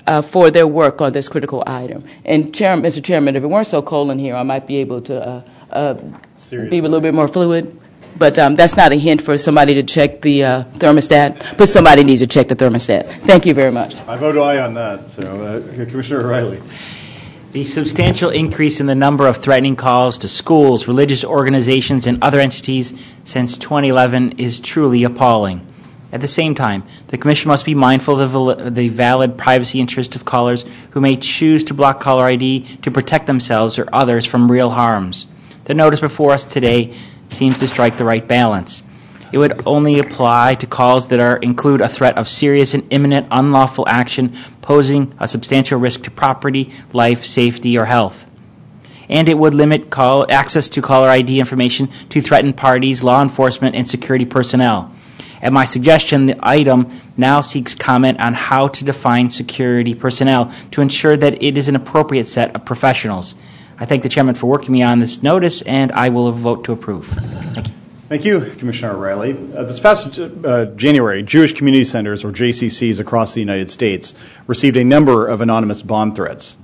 uh, for their work on this critical item. And Chair, Mr. Chairman, if it weren't so cold in here, I might be able to uh, uh, be a little bit more fluid. But um, that's not a hint for somebody to check the uh, thermostat, but somebody needs to check the thermostat. Thank you very much. I vote aye on that. So, uh, Commissioner O'Rielly. The substantial increase in the number of threatening calls to schools, religious organizations, and other entities since 2011 is truly appalling. At the same time, the Commission must be mindful of the valid privacy interest of callers who may choose to block caller ID to protect themselves or others from real harms. The notice before us today seems to strike the right balance. It would only apply to calls that are, include a threat of serious and imminent unlawful action posing a substantial risk to property, life, safety, or health. And it would limit call, access to caller ID information to threatened parties, law enforcement, and security personnel. At my suggestion, the item now seeks comment on how to define security personnel to ensure that it is an appropriate set of professionals. I thank the chairman for working me on this notice, and I will vote to approve. Thank you. Thank you, Commissioner O'Rielly. Uh, this past uh, January, Jewish community centers, or JCCs, across the United States received a number of anonymous bomb threats.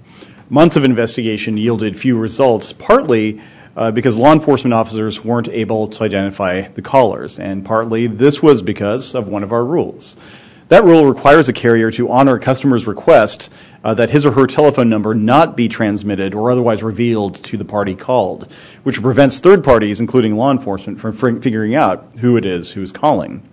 Months of investigation yielded few results, partly uh, because law enforcement officers weren't able to identify the callers, and partly this was because of one of our rules. That rule requires a carrier to honor a customer's request uh, that his or her telephone number not be transmitted or otherwise revealed to the party called, which prevents third parties, including law enforcement, from figuring out who it is who is calling.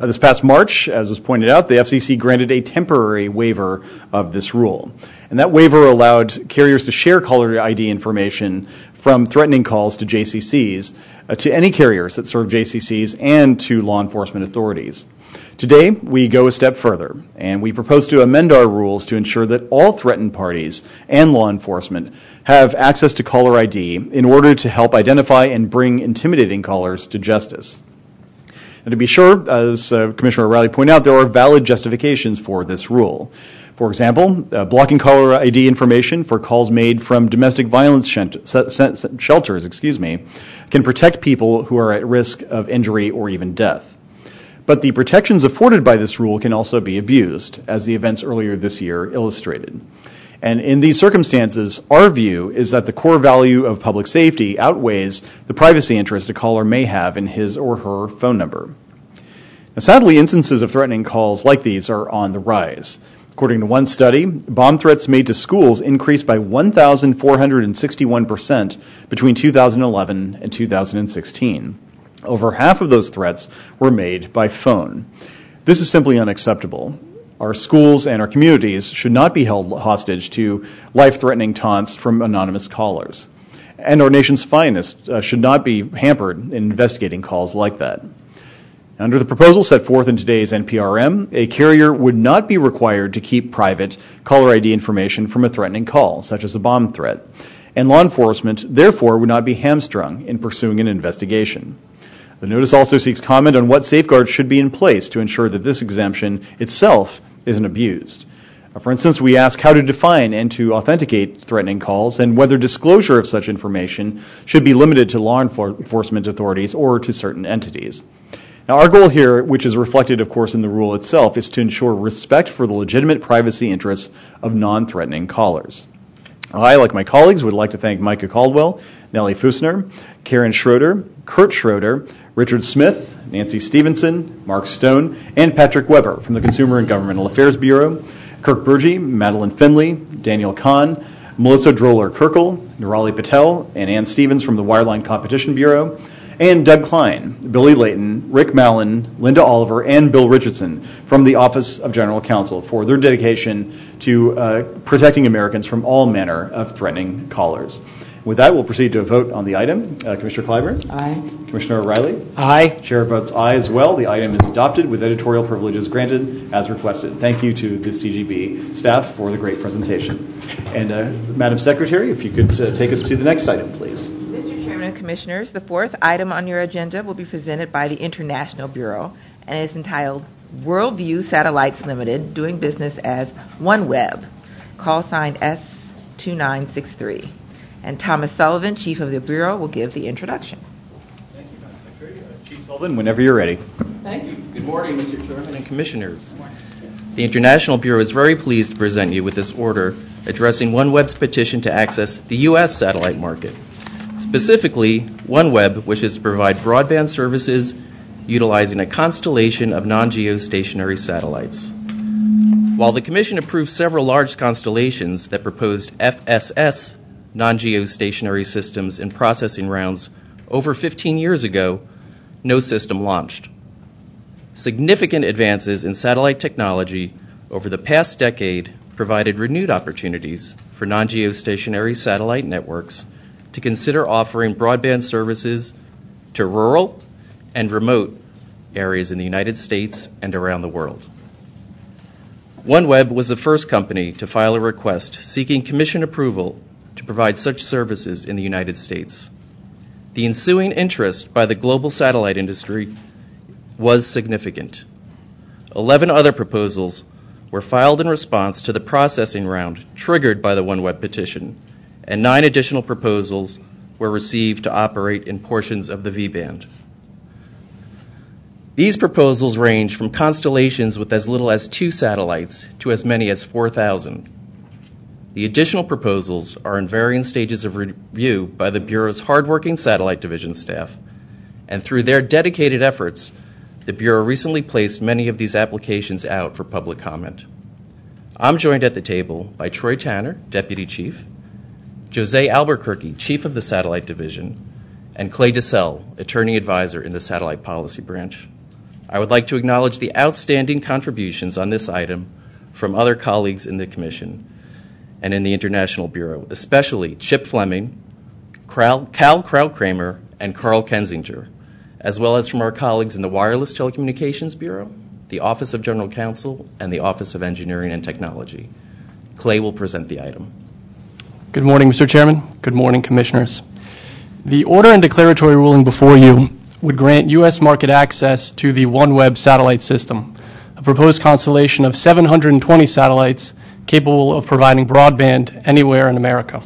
Uh, this past March, as was pointed out, the FCC granted a temporary waiver of this rule. And that waiver allowed carriers to share caller ID information from threatening calls to JCCs to any carriers that serve JCCs and to law enforcement authorities. Today, we go a step further, and we propose to amend our rules to ensure that all threatened parties and law enforcement have access to caller ID in order to help identify and bring intimidating callers to justice. And to be sure, as uh, Commissioner O'Rielly pointed out, there are valid justifications for this rule. For example, uh, blocking caller ID information for calls made from domestic violence shelters, excuse me, can protect people who are at risk of injury or even death. But the protections afforded by this rule can also be abused, as the events earlier this year illustrated. And in these circumstances, our view is that the core value of public safety outweighs the privacy interest a caller may have in his or her phone number. Now, sadly, instances of threatening calls like these are on the rise. According to one study, bomb threats made to schools increased by 1,461% between 2011 and 2016. Over half of those threats were made by phone. This is simply unacceptable. Our schools and our communities should not be held hostage to life threatening taunts from anonymous callers. And our nation's finest uh, should not be hampered in investigating calls like that. Under the proposal set forth in today's NPRM, a carrier would not be required to keep private caller ID information from a threatening call, such as a bomb threat, and law enforcement, therefore, would not be hamstrung in pursuing an investigation. The notice also seeks comment on what safeguards should be in place to ensure that this exemption itself isn't abused. Uh, for instance, we ask how to define and to authenticate threatening calls and whether disclosure of such information should be limited to law enforcement authorities or to certain entities. Now, our goal here, which is reflected, of course, in the rule itself, is to ensure respect for the legitimate privacy interests of non threatening callers. I, like my colleagues, would like to thank Micah Caldwell, Nellie Foosaner, Karen Schroeder, Kurt Schroeder, Richard Smith, Nancy Stevenson, Mark Stone, and Patrick Webre from the Consumer and Governmental Affairs Bureau, Kirk Burgee, Madeline Findley, Daniel Kahn, Melissa Droller Kirkel, Nirali Patel, and Ann Stevens from the Wireline Competition Bureau, and Doug Klein, Billy Layton, Rick Mallen, Linda Oliver, and Bill Richardson from the Office of General Counsel for their dedication to uh, protecting Americans from all manner of threatening callers. With that, we'll proceed to a vote on the item. Uh, Commissioner Clyburn? Aye. Commissioner O'Rielly? Aye. Chair votes aye as well. The item is adopted with editorial privileges granted as requested. Thank you to the CGB staff for the great presentation. And uh, Madam Secretary, if you could uh, take us to the next item, please. Mr. Chairman and Commissioners, the fourth item on your agenda will be presented by the International Bureau and is entitled WorldVu Satellites Limited, doing business as OneWeb, call sign S2963. And Thomas Sullivan, Chief of the Bureau, will give the introduction. Thank you, Madam Secretary. Uh, Chief Sullivan, whenever you're ready. Thank you. Good morning, Mr. Chairman and Commissioners. The International Bureau is very pleased to present you with this order addressing OneWeb's petition to access the U.S. satellite market. Specifically, OneWeb wishes to provide broadband services utilizing a constellation of non-geostationary satellites. While the Commission approved several large constellations that proposed FSS non-geostationary systems in processing rounds over 15 years ago, no system launched. Significant advances in satellite technology over the past decade provided renewed opportunities for non-geostationary satellite networks to consider offering broadband services to rural and remote areas in the United States and around the world. OneWeb was the first company to file a request seeking Commission approval to provide such services in the United States. The ensuing interest by the global satellite industry was significant. Eleven other proposals were filed in response to the processing round triggered by the OneWeb petition, and nine additional proposals were received to operate in portions of the V band. These proposals range from constellations with as little as two satellites to as many as 4,000. The additional proposals are in varying stages of review by the Bureau's hardworking satellite division staff, and through their dedicated efforts, the Bureau recently placed many of these applications out for public comment. I'm joined at the table by Troy Tanner, Deputy Chief, Jose Albuquerque, Chief of the Satellite Division, and Clay DeCell, Attorney Advisor in the Satellite Policy Branch. I would like to acknowledge the outstanding contributions on this item from other colleagues in the Commission and in the International Bureau, especially Chip Fleming, Cal Krautkramer, and Karl Kensinger, as well as from our colleagues in the Wireless Telecommunications Bureau, the Office of General Counsel, and the Office of Engineering and Technology. Clay will present the item. Good morning, Mr. Chairman. Good morning, Commissioners. The order and declaratory ruling before you would grant U.S. market access to the OneWeb satellite system, a proposed constellation of 720 satellites capable of providing broadband anywhere in America.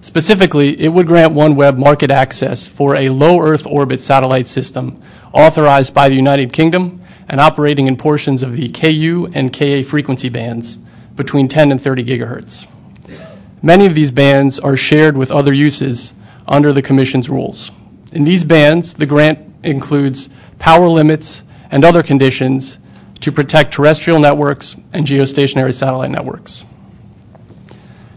Specifically, it would grant OneWeb market access for a low Earth orbit satellite system authorized by the United Kingdom and operating in portions of the Ku and Ka frequency bands between 10 and 30 gigahertz. Many of these bands are shared with other uses under the Commission's rules. In these bands, the grant includes power limits and other conditions to protect terrestrial networks and geostationary satellite networks.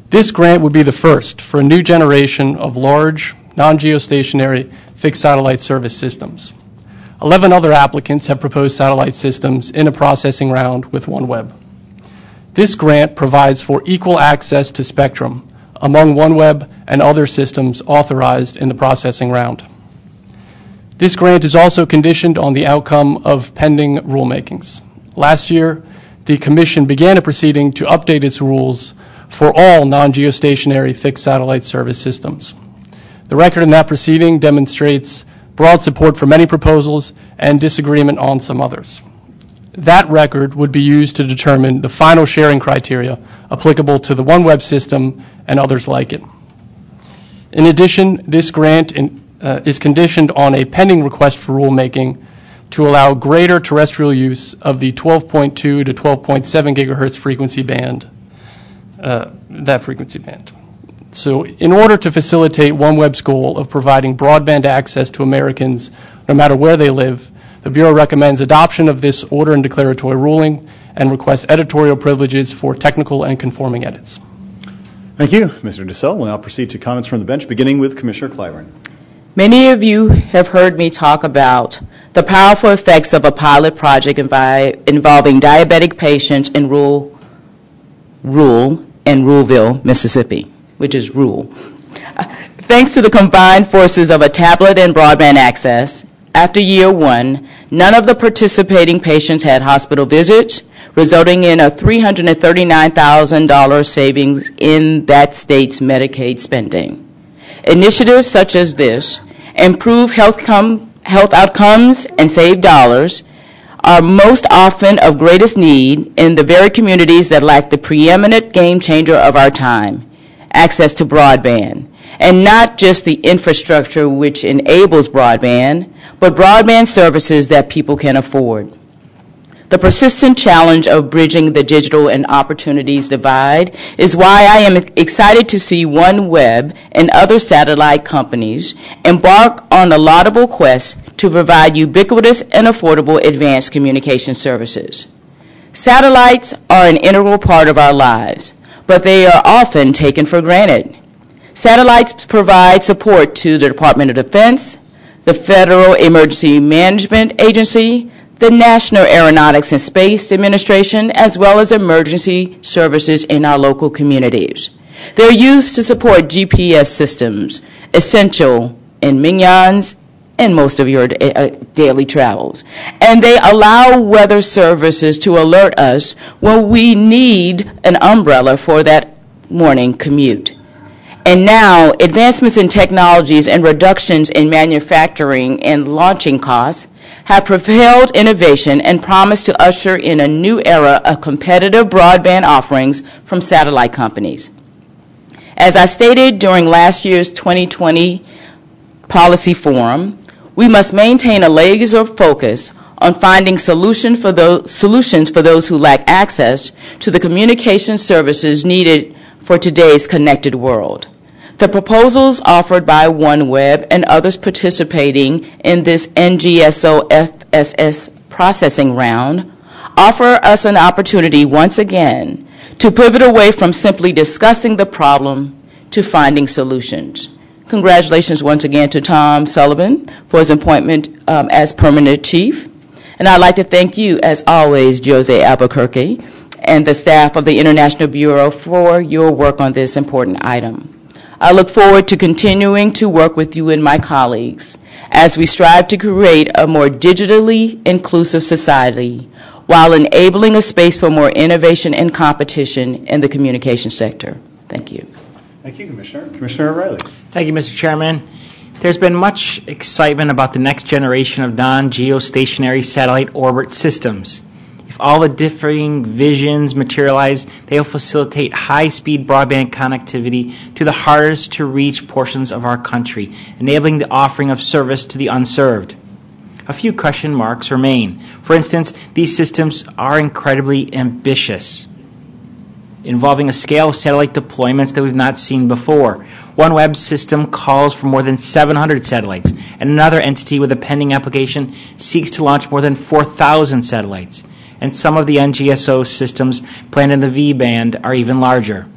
This grant would be the first for a new generation of large, non-geostationary fixed satellite service systems. 11 other applicants have proposed satellite systems in a processing round with OneWeb. This grant provides for equal access to spectrum among OneWeb and other systems authorized in the processing round. This grant is also conditioned on the outcome of pending rulemakings. Last year, the Commission began a proceeding to update its rules for all non-geostationary fixed satellite service systems. The record in that proceeding demonstrates broad support for many proposals and disagreement on some others. That record would be used to determine the final sharing criteria applicable to the OneWeb system and others like it. In addition, this grant in, uh, is conditioned on a pending request for rulemaking to allow greater terrestrial use of the 12.2 to 12.7 gigahertz frequency band, uh, that frequency band. So in order to facilitate OneWeb's goal of providing broadband access to Americans no matter where they live, the Bureau recommends adoption of this order and declaratory ruling and requests editorial privileges for technical and conforming edits. Thank you, Mr. DeCell. We'll now proceed to comments from the bench, beginning with Commissioner Clyburn. Many of you have heard me talk about the powerful effects of a pilot project invi- involving diabetic patients in rural, rural and Ruleville, Mississippi, which is rural. Thanks to the combined forces of a tablet and broadband access, after year one, none of the participating patients had hospital visits, resulting in a $339,000 savings in that state's Medicaid spending. Initiatives such as this improve health, com- health outcomes and save dollars are most often of greatest need in the very communities that lack the preeminent game changer of our time, access to broadband. And not just the infrastructure which enables broadband, but broadband services that people can afford. The persistent challenge of bridging the digital and opportunities divide is why I am excited to see OneWeb and other satellite companies embark on a laudable quest to provide ubiquitous and affordable advanced communication services. Satellites are an integral part of our lives, but they are often taken for granted. Satellites provide support to the Department of Defense, the Federal Emergency Management Agency, the National Aeronautics and Space Administration, as well as emergency services in our local communities. They're used to support GPS systems, essential in minions and most of your uh, daily travels. And they allow weather services to alert us when we need an umbrella for that morning commute. And now, advancements in technologies and reductions in manufacturing and launching costs have propelled innovation and promise to usher in a new era of competitive broadband offerings from satellite companies. As I stated during last year's 2020 Policy Forum, we must maintain a laser focus on finding solution for those, solutions for those who lack access to the communication services needed for today's connected world. The proposals offered by OneWeb and others participating in this NGSO FSS processing round offer us an opportunity once again to pivot away from simply discussing the problem to finding solutions. Congratulations once again to Tom Sullivan for his appointment um, as permanent chief. And I'd like to thank you, as always, Jose Albuquerque, and the staff of the International Bureau for your work on this important item. I look forward to continuing to work with you and my colleagues as we strive to create a more digitally inclusive society while enabling a space for more innovation and competition in the communication sector. Thank you. Thank you, Commissioner. Commissioner O'Rielly. Thank you, Mr. Chairman. There's been much excitement about the next generation of non-geostationary satellite orbit systems. If all the differing visions materialize, they will facilitate high-speed broadband connectivity to the hardest to reach portions of our country, enabling the offering of service to the unserved. A few question marks remain. For instance, these systems are incredibly ambitious, involving a scale of satellite deployments that we've not seen before. OneWeb system calls for more than 700 satellites, and another entity with a pending application seeks to launch more than 4,000 satellites and some of the NGSO systems planned in the V band are even larger.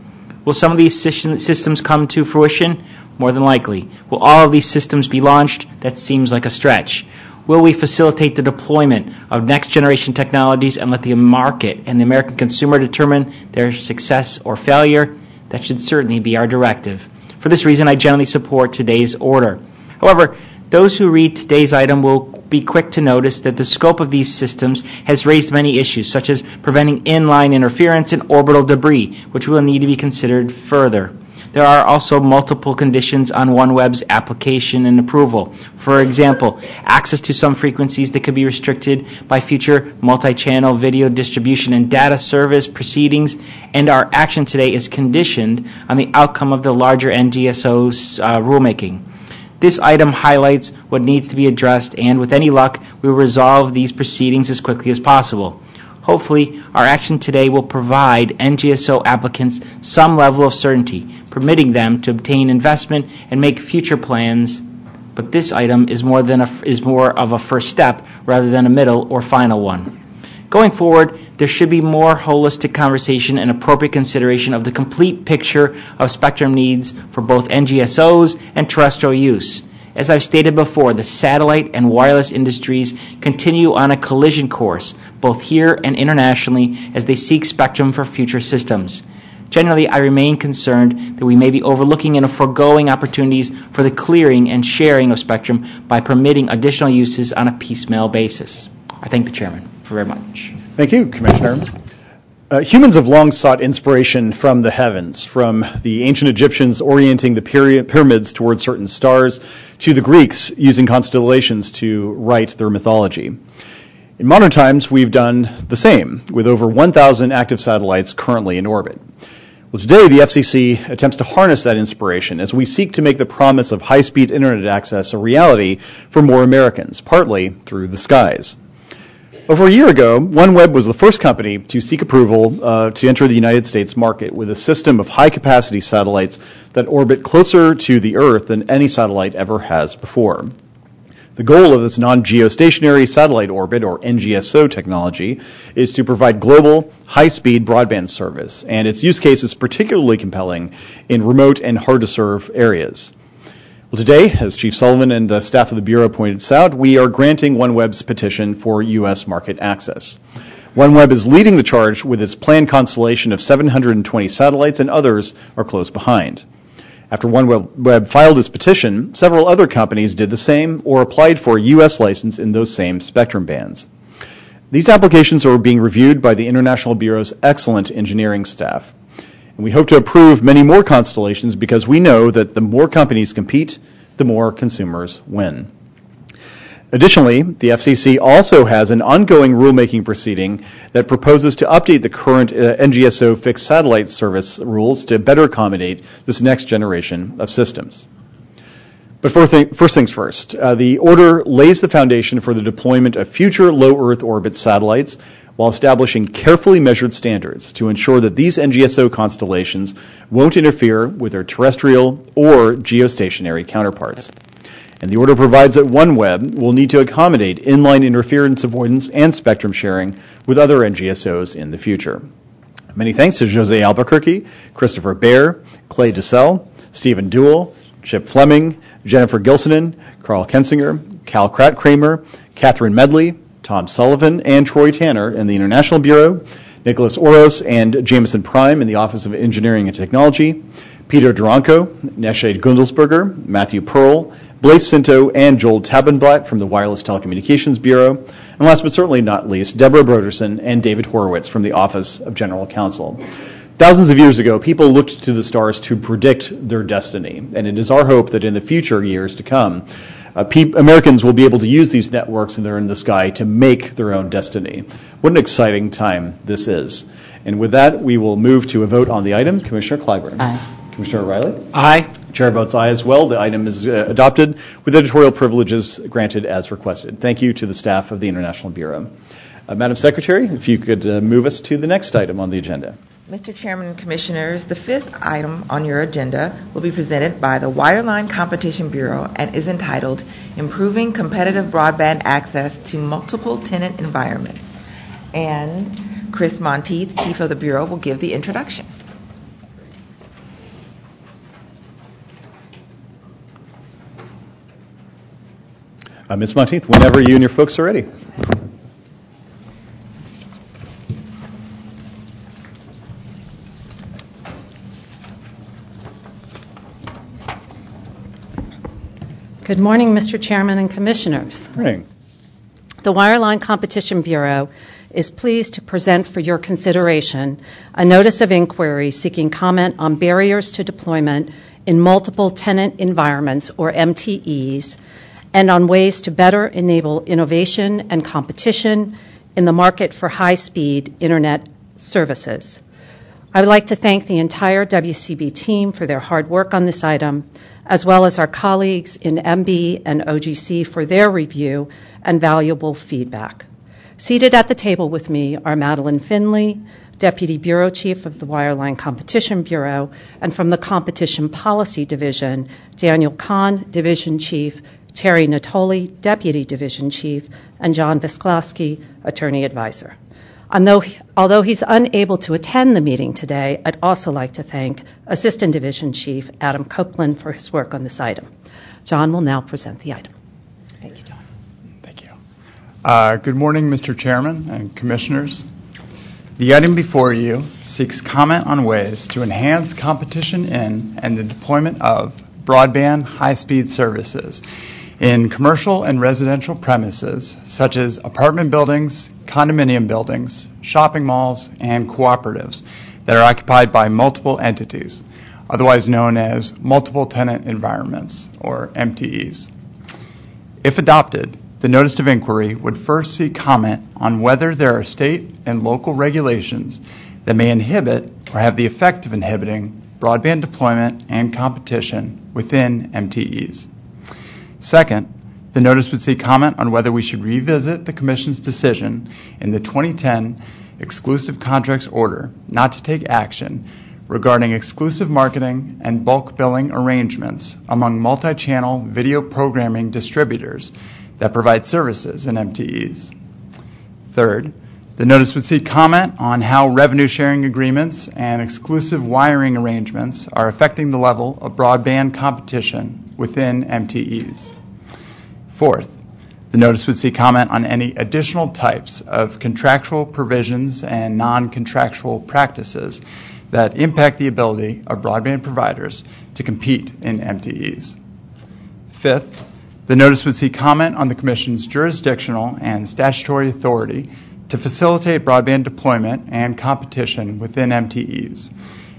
Will some of these systems come to fruition? More than likely. Will all of these systems be launched? That seems like a stretch. Will we facilitate the deployment of next generation technologies and let the market and the American consumer determine their success or failure? That should certainly be our directive. For this reason, I generally support today's order. However, those who read today's item will be quick to notice that the scope of these systems has raised many issues, such as preventing in-line interference and orbital debris, which will need to be considered further. There are also multiple conditions on OneWeb's application and approval. For example, access to some frequencies that could be restricted by future multi-channel video distribution and data service proceedings, and our action today is conditioned on the outcome of the larger NGSO's uh, rulemaking. This item highlights what needs to be addressed, and with any luck, we will resolve these proceedings as quickly as possible. Hopefully, our action today will provide NGSO applicants some level of certainty, permitting them to obtain investment and make future plans. But this item is more, than a, is more of a first step rather than a middle or final one. Going forward, there should be more holistic conversation and appropriate consideration of the complete picture of spectrum needs for both NGSOs and terrestrial use. As I've stated before, the satellite and wireless industries continue on a collision course, both here and internationally, as they seek spectrum for future systems. Generally, I remain concerned that we may be overlooking and foregoing opportunities for the clearing and sharing of spectrum by permitting additional uses on a piecemeal basis. I thank the chairman for very much. Thank you, Commissioner. Uh, humans have long sought inspiration from the heavens, from the ancient Egyptians orienting the pyramids towards certain stars, to the Greeks using constellations to write their mythology. In modern times, we've done the same, with over 1,000 active satellites currently in orbit. Well, today, the FCC attempts to harness that inspiration as we seek to make the promise of high speed internet access a reality for more Americans, partly through the skies. Over a year ago, OneWeb was the first company to seek approval uh, to enter the United States market with a system of high capacity satellites that orbit closer to the Earth than any satellite ever has before. The goal of this non geostationary satellite orbit, or NGSO technology, is to provide global, high speed broadband service, and its use case is particularly compelling in remote and hard to serve areas. Well, today, as Chief Sullivan and the staff of the Bureau pointed out, we are granting OneWeb's petition for U.S. market access. OneWeb is leading the charge with its planned constellation of 720 satellites, and others are close behind. After OneWeb filed its petition, several other companies did the same or applied for a U.S. license in those same spectrum bands. These applications are being reviewed by the International Bureau's excellent engineering staff. And we hope to approve many more constellations because we know that the more companies compete, the more consumers win. Additionally, the FCC also has an ongoing rulemaking proceeding that proposes to update the current uh, NGSO fixed satellite service rules to better accommodate this next generation of systems. But first things first, uh, the order lays the foundation for the deployment of future low Earth orbit satellites while establishing carefully measured standards to ensure that these NGSO constellations won't interfere with their terrestrial or geostationary counterparts. And the order provides that OneWeb will need to accommodate inline interference avoidance and spectrum sharing with other NGSOs in the future. Many thanks to Jose Albuquerque, Christopher Baer, Clay DeCell, Stephen Duall, Chip Fleming, Jennifer Gilsenan, Karl Kensinger, Cal Kramer, Catherine Medley, Tom Sullivan and Troy Tanner in the International Bureau, Nicholas Oros and Jamison Prime in the Office of Engineering and Technology, Peter Daronco, Nese Guendelsberger, Matthew Pearl, Blaise Scinto, and Joel Taubenblatt from the Wireless Telecommunications Bureau, and last but certainly not least, Deborah Broderson and David Horowitz from the Office of General Counsel. Thousands of years ago, people looked to the stars to predict their destiny, and it is our hope that in the future years to come, uh, pe- Americans will be able to use these networks and they're in the sky to make their own destiny. What an exciting time this is. And with that, we will move to a vote on the item. Commissioner Clyburn. Aye. Commissioner O'Rielly? Aye. Chair votes aye as well. The item is uh, adopted with editorial privileges granted as requested. Thank you to the staff of the International Bureau. Uh, Madam Secretary, if you could uh, move us to the next item on the agenda. Mr. Chairman and Commissioners, the fifth item on your agenda will be presented by the Wireline Competition Bureau and is entitled Improving Competitive Broadband Access to Multiple Tenant Environments. And Kris Monteith, Chief of the Bureau, will give the introduction. Uh, Ms. Monteith, whenever you and your folks are ready. Good morning, Mr. Chairman and Commissioners. Morning. The Wireline Competition Bureau is pleased to present for your consideration a notice of inquiry seeking comment on barriers to deployment in multiple tenant environments, or MTEs, and on ways to better enable innovation and competition in the market for high speed Internet services. I would like to thank the entire WCB team for their hard work on this item, as well as our colleagues in MB and OGC for their review and valuable feedback. Seated at the table with me are Madeline Findley, Deputy Bureau Chief of the Wireline Competition Bureau, and from the Competition Policy Division, Daniel Kahn, Division Chief, Terry Natoli, Deputy Division Chief, and John Visklosky, Attorney Advisor. Although he's unable to attend the meeting today, I'd also like to thank Assistant Division Chief Adam Copeland for his work on this item. John will now present the item. Thank you, John. Thank you. Uh, good morning, Mr. Chairman and Commissioners. The item before you seeks comment on ways to enhance competition in and the deployment of broadband high-speed services in commercial and residential premises such as apartment buildings, condominium buildings, shopping malls, and cooperatives that are occupied by multiple entities, otherwise known as multiple tenant environments, or MTEs. If adopted, the notice of inquiry would first seek comment on whether there are state and local regulations that may inhibit or have the effect of inhibiting broadband deployment and competition within MTEs. Second, the notice would seek comment on whether we should revisit the Commission's decision in the 2010 exclusive contracts order not to take action regarding exclusive marketing and bulk billing arrangements among multi-channel video programming distributors that provide services in MTEs. Third, the notice would seek comment on how revenue sharing agreements and exclusive wiring arrangements are affecting the level of broadband competition within MTEs. Fourth, the notice would seek comment on any additional types of contractual provisions and non-contractual practices that impact the ability of broadband providers to compete in MTEs. Fifth, the notice would seek comment on the Commission's jurisdictional and statutory authority to facilitate broadband deployment and competition within MTEs,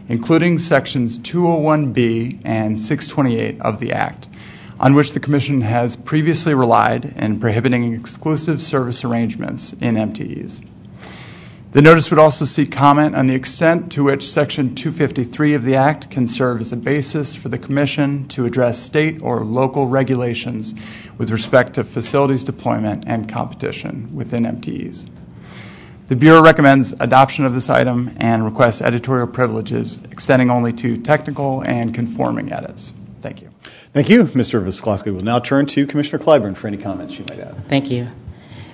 including Sections 201B and 628 of the Act, on which the Commission has previously relied in prohibiting exclusive service arrangements in MTEs. The notice would also seek comment on the extent to which Section 253 of the Act can serve as a basis for the Commission to address state or local regulations with respect to facilities deployment and competition within MTEs. The Bureau recommends adoption of this item and requests editorial privileges extending only to technical and conforming edits. Thank you. Thank you, Mr. Visklosky. We'll now turn to Commissioner Clyburn for any comments she might have. Thank you.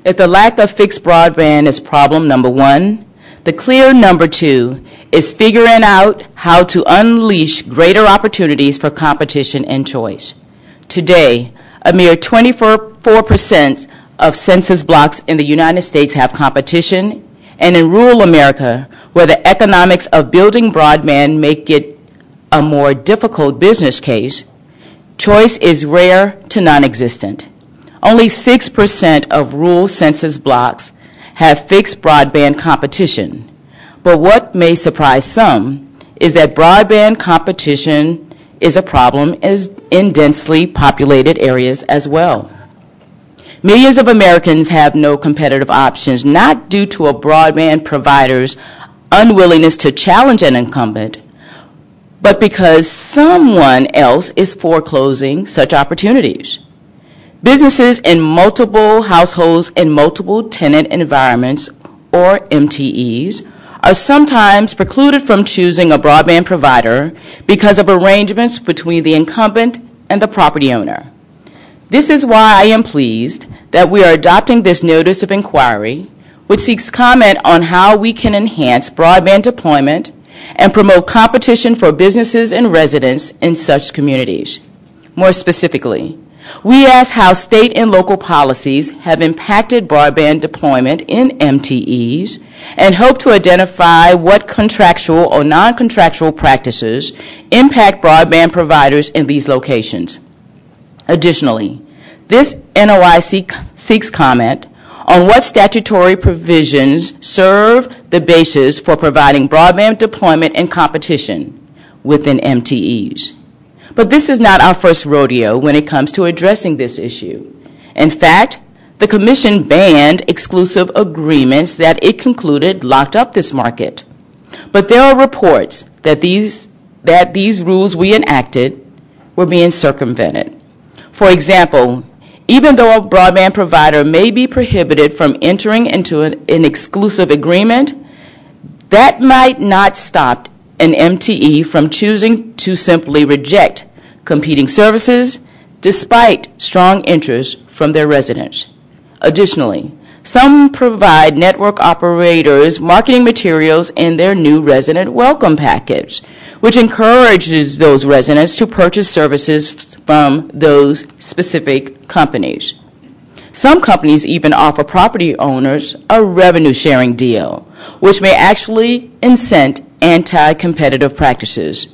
If the lack of fixed broadband is problem number one, the clear number two is figuring out how to unleash greater opportunities for competition and choice. Today, a mere 24% of census blocks in the United States have competition, and in rural America, where the economics of building broadband make it a more difficult business case, choice is rare to non-existent. Only 6% of rural census blocks have fixed broadband competition. But what may surprise some is that broadband competition is a problem in densely populated areas as well. Millions of Americans have no competitive options, not due to a broadband provider's unwillingness to challenge an incumbent, but because someone else is foreclosing such opportunities. Businesses in multiple households in multiple tenant environments, or MTEs, are sometimes precluded from choosing a broadband provider because of arrangements between the incumbent and the property owner. This is why I am pleased that we are adopting this notice of inquiry, which seeks comment on how we can enhance broadband deployment and promote competition for businesses and residents in such communities. More specifically, we ask how state and local policies have impacted broadband deployment in MTEs and hope to identify what contractual or non-contractual practices impact broadband providers in these locations. Additionally, this NOI seeks comment on what statutory provisions serve the basis for providing broadband deployment and competition within MTEs. But this is not our first rodeo when it comes to addressing this issue. In fact, the Commission banned exclusive agreements that it concluded locked up this market. But there are reports that these, that these rules we enacted were being circumvented. For example, even though a broadband provider may be prohibited from entering into an, exclusive agreement, that might not stop an MTE from choosing to simply reject competing services despite strong interest from their residents. Additionally, some provide network operators marketing materials in their new resident welcome package, which encourages those residents to purchase services from those specific companies. Some companies even offer property owners a revenue sharing deal, which may actually incent anti competitive practices.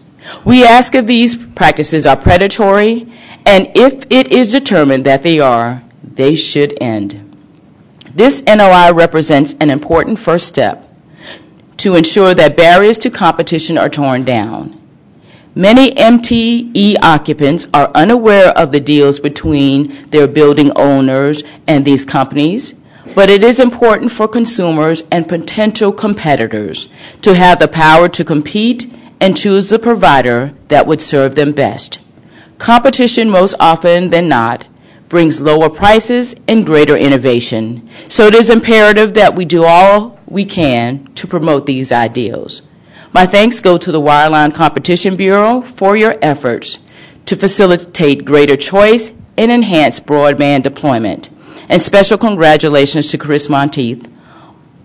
We ask if these practices are predatory, and if it is determined that they are, they should end. This NOI represents an important first step to ensure that barriers to competition are torn down. Many MTE occupants are unaware of the deals between their building owners and these companies, but it is important for consumers and potential competitors to have the power to compete and choose the provider that would serve them best. Competition, most often than not, brings lower prices and greater innovation. So it is imperative that we do all we can to promote these ideals. My thanks go to the Wireline Competition Bureau for your efforts to facilitate greater choice and enhance broadband deployment. And special congratulations to Kris Monteith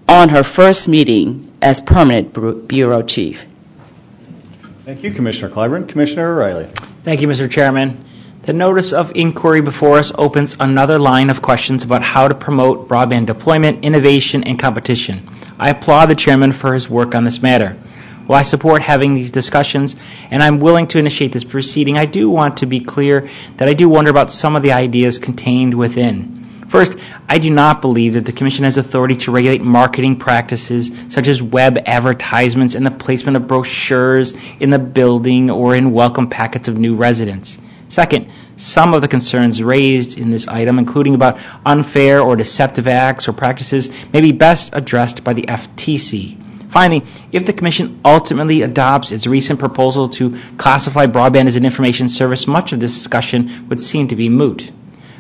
on her first meeting as permanent bureau chief. Thank you, Commissioner Clyburn. Commissioner O'Rielly. Thank you, Mr. Chairman. The notice of inquiry before us opens another line of questions about how to promote broadband deployment, innovation, and competition. I applaud the chairman for his work on this matter. While I support having these discussions and I'm willing to initiate this proceeding, I do want to be clear that I do wonder about some of the ideas contained within. First, I do not believe that the Commission has authority to regulate marketing practices such as web advertisements and the placement of brochures in the building or in welcome packets of new residents. Second, some of the concerns raised in this item, including about unfair or deceptive acts or practices, may be best addressed by the FTC. Finally, if the Commission ultimately adopts its recent proposal to classify broadband as an information service, much of this discussion would seem to be moot.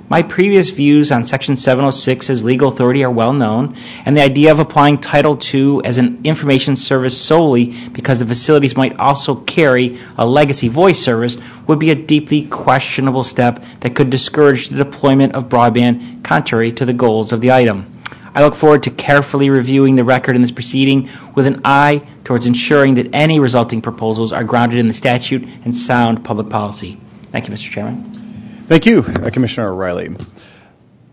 My previous views on Section 706 as legal authority are well known, and the idea of applying Title II as an information service solely because the facilities might also carry a legacy voice service would be a deeply questionable step that could discourage the deployment of broadband contrary to the goals of the item. I look forward to carefully reviewing the record in this proceeding with an eye towards ensuring that any resulting proposals are grounded in the statute and sound public policy. Thank you, Mr. Chairman. Thank you, uh, Commissioner O'Rielly.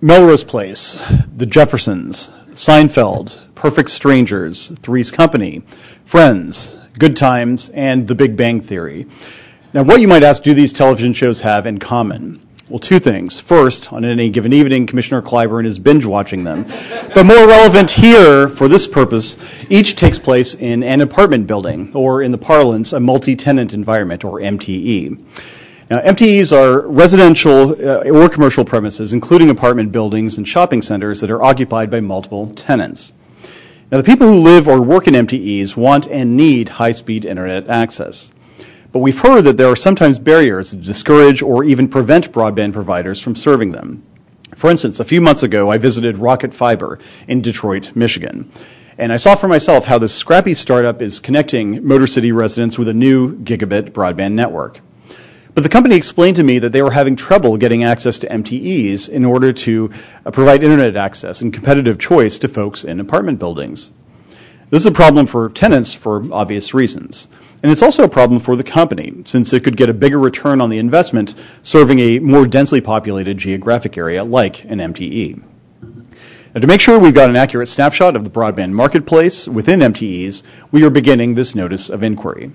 Melrose Place, The Jeffersons, Seinfeld, Perfect Strangers, Three's Company, Friends, Good Times, and The Big Bang Theory. Now, what you might ask do these television shows have in common? Well, two things. First, on any given evening, Commissioner Clyburn is binge watching them. But more relevant here, for this purpose, each takes place in an apartment building, or in the parlance, a multi tenant environment, or MTE. Now, MTEs are residential uh, or commercial premises, including apartment buildings and shopping centers that are occupied by multiple tenants. Now, the people who live or work in MTEs want and need high speed internet access. But we've heard that there are sometimes barriers that discourage or even prevent broadband providers from serving them. For instance, a few months ago, I visited Rocket Fiber in Detroit, Michigan. And I saw for myself how this scrappy startup is connecting Motor City residents with a new gigabit broadband network. But the company explained to me that they were having trouble getting access to MTEs in order to uh, provide internet access and competitive choice to folks in apartment buildings. This is a problem for tenants for obvious reasons. And it's also a problem for the company, since it could get a bigger return on the investment serving a more densely populated geographic area like an MTE. Now, to make sure we've got an accurate snapshot of the broadband marketplace within MTEs, we are beginning this notice of inquiry.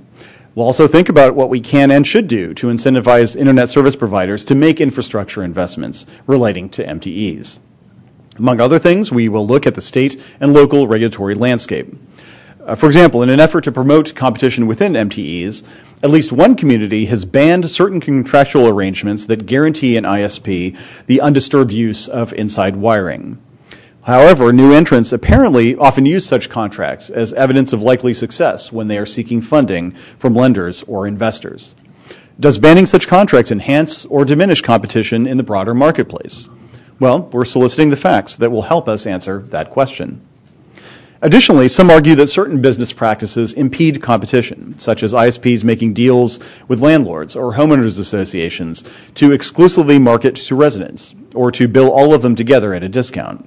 We'll also think about what we can and should do to incentivize internet service providers to make infrastructure investments relating to MTEs. Among other things, we will look at the state and local regulatory landscape. Uh, for example, in an effort to promote competition within MTEs, at least one community has banned certain contractual arrangements that guarantee an ISP the undisturbed use of inside wiring. However, new entrants apparently often use such contracts as evidence of likely success when they are seeking funding from lenders or investors. Does banning such contracts enhance or diminish competition in the broader marketplace? Well, we're soliciting the facts that will help us answer that question. Additionally, some argue that certain business practices impede competition, such as ISPs making deals with landlords or homeowners associations to exclusively market to residents or to bill all of them together at a discount.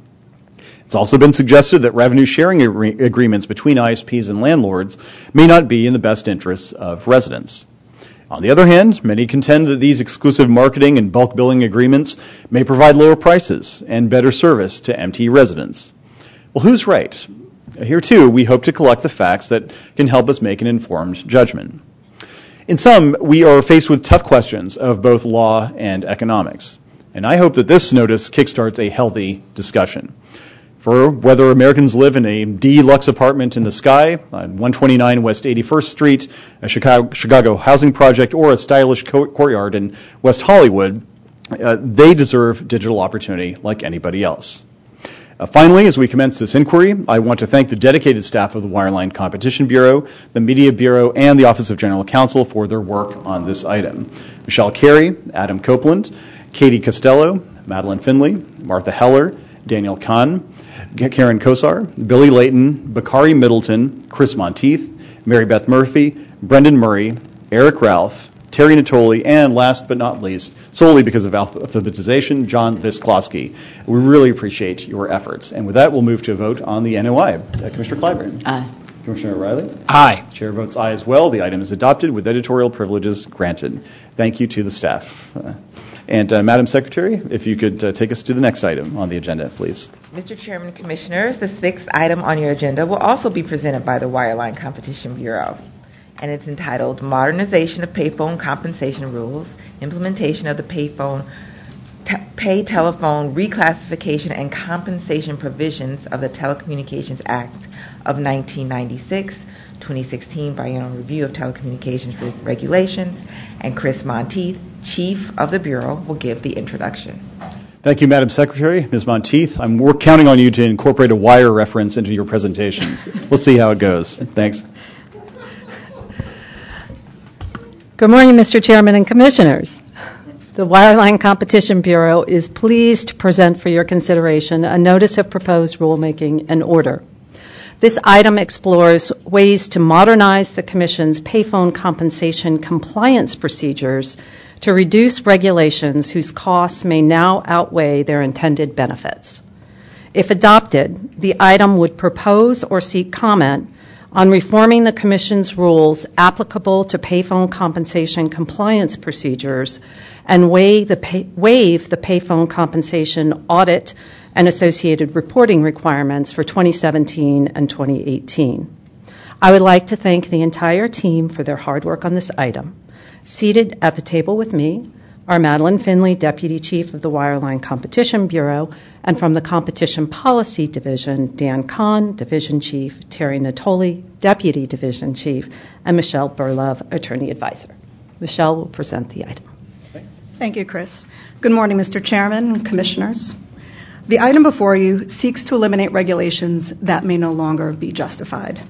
It's also been suggested that revenue sharing agreements between ISPs and landlords may not be in the best interests of residents. On the other hand, many contend that these exclusive marketing and bulk billing agreements may provide lower prices and better service to MTE residents. Well, who's right? Here, too, we hope to collect the facts that can help us make an informed judgment. In sum, we are faced with tough questions of both law and economics. And I hope that this notice kickstarts a healthy discussion. For whether Americans live in a deluxe apartment in the sky on 129 West 81st Street, a Chicago, Chicago housing project, or a stylish co- courtyard in West Hollywood, uh, they deserve digital opportunity like anybody else. Uh, finally, as we commence this inquiry, I want to thank the dedicated staff of the Wireline Competition Bureau, the Media Bureau, and the Office of General Counsel for their work on this item. Michelle Carey, Adam Copeland, Katie Costello, Madeline Findley, Martha Heller, Daniel Kahn, Karen Kosar, Billy Layton, Bakari Middleton, Kris Monteith, Mary Beth Murphy, Brendan Murray, Eric Ralph, Terry Natoli, and last but not least, solely because of alphabetization, John Visklosky. We really appreciate your efforts. And with that, we'll move to a vote on the NOI. Uh, Commissioner Clyburn. Aye. Commissioner O'Rielly. Aye. Chair votes aye as well. The item is adopted with editorial privileges granted. Thank you to the staff. Uh, and uh, Madam Secretary, if you could uh, take us to the next item on the agenda, please. Mr. Chairman, Commissioners, the sixth item on your agenda will also be presented by the Wireline Competition Bureau. And it's entitled Modernization of Payphone Compensation Rules, Implementation of the Payphone Pay Telephone Reclassification and Compensation Provisions of the Telecommunications Act of 1996, 2016 Biennial Review of Telecommunications Regulations, and Kris Monteith, Chief of the Bureau, will give the introduction. Thank you, Madam Secretary. Ms. Monteith, I'm, we're counting on you to incorporate a wire reference into your presentations. Let's see how it goes. Thanks. Good morning, Mr. Chairman and Commissioners. The Wireline Competition Bureau is pleased to present for your consideration a notice of proposed rulemaking and order. This item explores ways to modernize the Commission's payphone compensation compliance procedures to reduce regulations whose costs may now outweigh their intended benefits. If adopted, the item would propose or seek comment on reforming the Commission's rules applicable to payphone compensation compliance procedures and waive the, pay, waive the payphone compensation audit and associated reporting requirements for 2017 and 2018. I would like to thank the entire team for their hard work on this item. Seated at the table with me are Madeline Findley, Deputy Chief of the Wireline Competition Bureau, and from the Competition Policy Division, Dan Kahn, Division Chief, Terry Natoli, Deputy Division Chief, and Michelle Berlove, Attorney Advisor. Michelle will present the item. Thank you, Kris. Good morning, Mr. Chairman and Commissioners. The item before you seeks to eliminate regulations that may no longer be justified.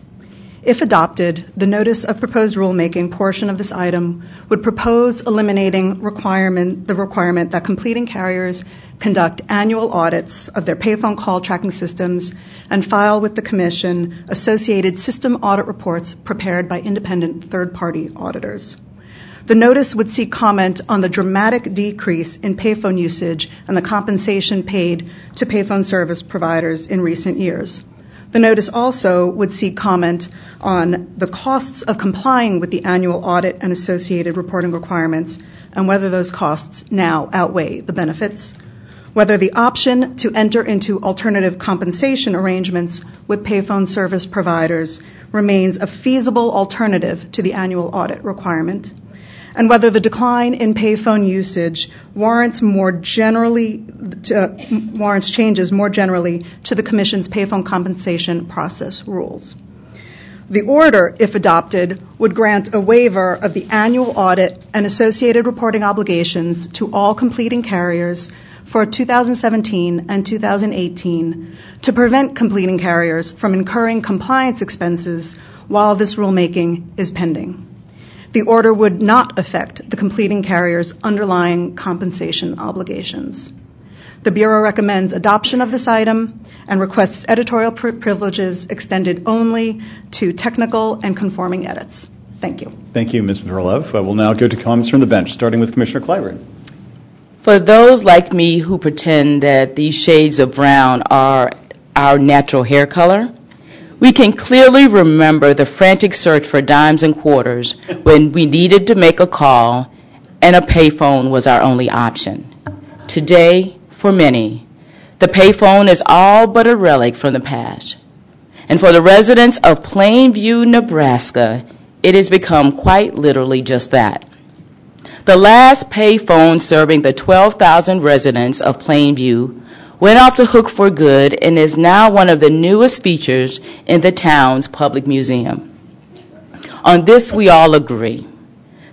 If adopted, the notice of proposed rulemaking portion of this item would propose eliminating requirement, the requirement that completing carriers conduct annual audits of their payphone call tracking systems and file with the Commission associated system audit reports prepared by independent third-party auditors. The notice would seek comment on the dramatic decrease in payphone usage and the compensation paid to payphone service providers in recent years. The notice also would seek comment on the costs of complying with the annual audit and associated reporting requirements and whether those costs now outweigh the benefits, whether the option to enter into alternative compensation arrangements with payphone service providers remains a feasible alternative to the annual audit requirement, and whether the decline in payphone usage warrants more generally uh, warrants changes more generally to the Commission's payphone compensation process rules. The order, if adopted, would grant a waiver of the annual audit and associated reporting obligations to all completing carriers for 2017 and 2018 to prevent completing carriers from incurring compliance expenses while this rulemaking is pending the order would not affect the completing carrier's underlying compensation obligations. The Bureau recommends adoption of this item and requests editorial privileges extended only to technical and conforming edits. Thank you. Thank you, Ms. Berlove. Uh, we'll now go to comments from the bench, starting with Commissioner Clyburn. For those like me who pretend that these shades of brown are our natural hair color, We can clearly remember the frantic search for dimes and quarters when we needed to make a call and a payphone was our only option. Today, for many, the payphone is all but a relic from the past. And for the residents of Plainview, Nebraska, it has become quite literally just that. The last payphone serving the 12,000 residents of Plainview went off the hook for good and is now one of the newest features in the town's public museum. On this, we all agree.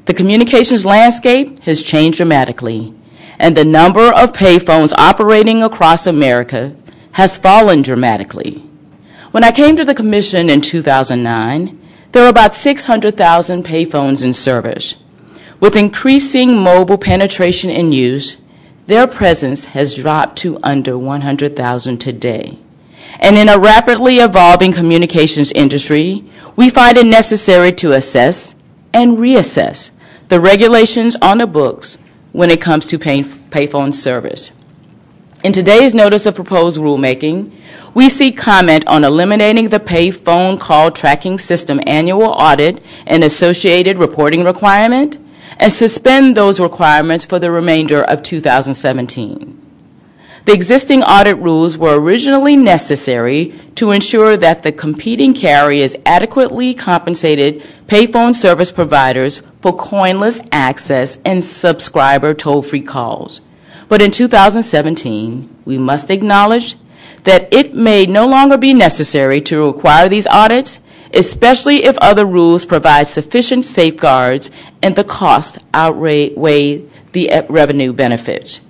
The communications landscape has changed dramatically, and the number of payphones operating across America has fallen dramatically. When I came to the Commission in 2009, there were about 600,000 payphones in service. With increasing mobile penetration and use, their presence has dropped to under 100,000 today. And in a rapidly evolving communications industry, we find it necessary to assess and reassess the regulations on the books when it comes to pay, payphone service. In today's notice of proposed rulemaking, we seek comment on eliminating the payphone call tracking system annual audit and associated reporting requirement and suspend those requirements for the remainder of 2017. The existing audit rules were originally necessary to ensure that the competing carriers adequately compensated payphone service providers for coinless access and subscriber toll-free calls. But in 2017, we must acknowledge that it may no longer be necessary to require these audits especially if other rules provide sufficient safeguards and the cost outweigh the revenue benefit.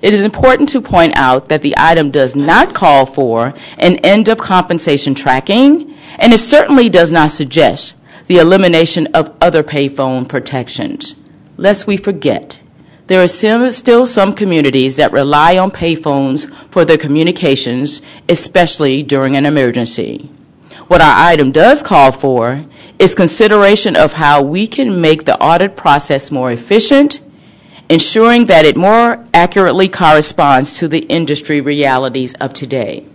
It is important to point out that the item does not call for an end of compensation tracking, and it certainly does not suggest the elimination of other payphone protections. Lest we forget, there are still some communities that rely on payphones for their communications, especially during an emergency. What our item does call for is consideration of how we can make the audit process more efficient, ensuring that it more accurately corresponds to the industry realities of today.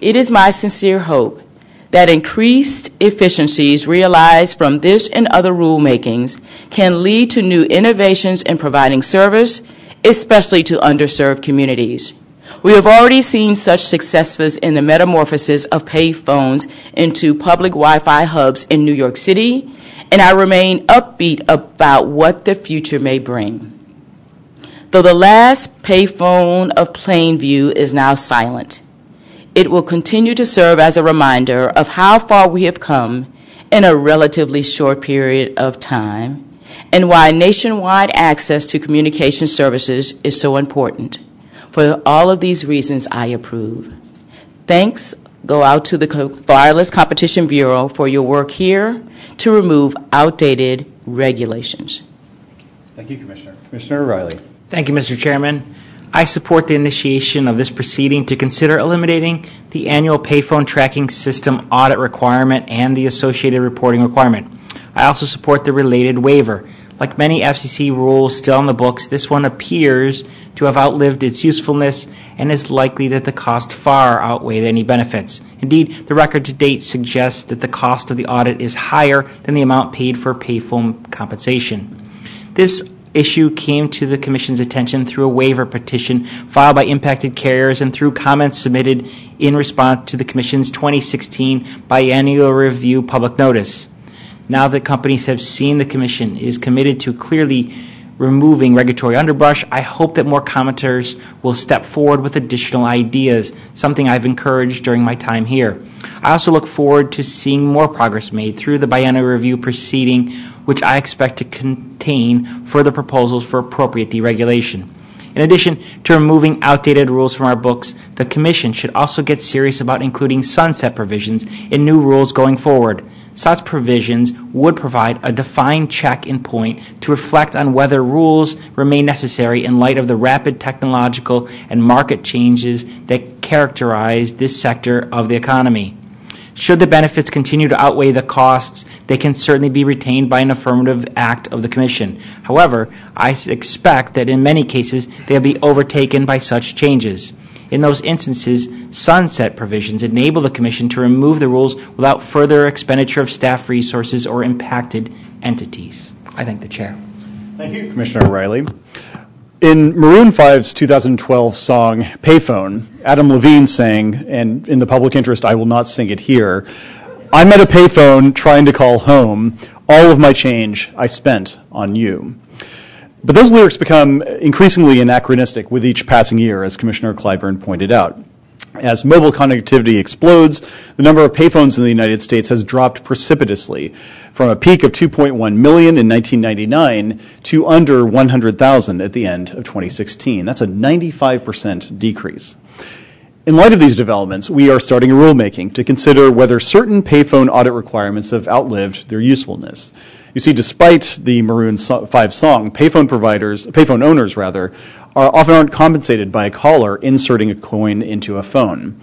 It is my sincere hope that increased efficiencies realized from this and other rulemakings can lead to new innovations in providing service, especially to underserved communities. We have already seen such successes in the metamorphosis of payphones into public Wi-Fi hubs in New York City, and I remain upbeat about what the future may bring. Though the last payphone of Plainview is now silent, it will continue to serve as a reminder of how far we have come in a relatively short period of time and why nationwide access to communication services is so important. For all of these reasons, I approve. Thanks go out to the Wireless Competition Bureau for your work here to remove outdated regulations. Thank you, Commissioner. Commissioner O'Rielly. Thank you, Mr. Chairman. I support the initiation of this proceeding to consider eliminating the annual payphone tracking system audit requirement and the associated reporting requirement. I also support the related waiver. Like many FCC rules still on the books, this one appears to have outlived its usefulness and is likely that the cost far outweighed any benefits. Indeed, the record to date suggests that the cost of the audit is higher than the amount paid for payphone compensation. This issue came to the Commission's attention through a waiver petition filed by impacted carriers and through comments submitted in response to the Commission's 2016 biennial review public notice. Now that companies have seen the Commission is committed to clearly removing regulatory underbrush, I hope that more commenters will step forward with additional ideas, something I've encouraged during my time here. I also look forward to seeing more progress made through the biennial review proceeding, which I expect to contain further proposals for appropriate deregulation. In addition to removing outdated rules from our books, the Commission should also get serious about including sunset provisions in new rules going forward. Such provisions would provide a defined check-in point to reflect on whether rules remain necessary in light of the rapid technological and market changes that characterize this sector of the economy. Should the benefits continue to outweigh the costs, they can certainly be retained by an affirmative act of the Commission. However, I expect that in many cases they'll be overtaken by such changes. In those instances, sunset provisions enable the Commission to remove the rules without further expenditure of staff resources or impacted entities. I thank the Chair. Thank you, Commissioner O'Rielly. In Maroon 5's 2012 song Payphone, Adam Levine sang, and in the public interest, I will not sing it here. I'm at a payphone trying to call home. All of my change I spent on you. But those lyrics become increasingly anachronistic with each passing year, as Commissioner Clyburn pointed out. As mobile connectivity explodes, the number of payphones in the United States has dropped precipitously from a peak of 2.1 million in 1999 to under 100,000 at the end of 2016. That's a 95% decrease. In light of these developments, we are starting a rulemaking to consider whether certain payphone audit requirements have outlived their usefulness. You see, despite the Maroon 5 song, payphone providers, payphone owners rather, are often aren't compensated by a caller inserting a coin into a phone.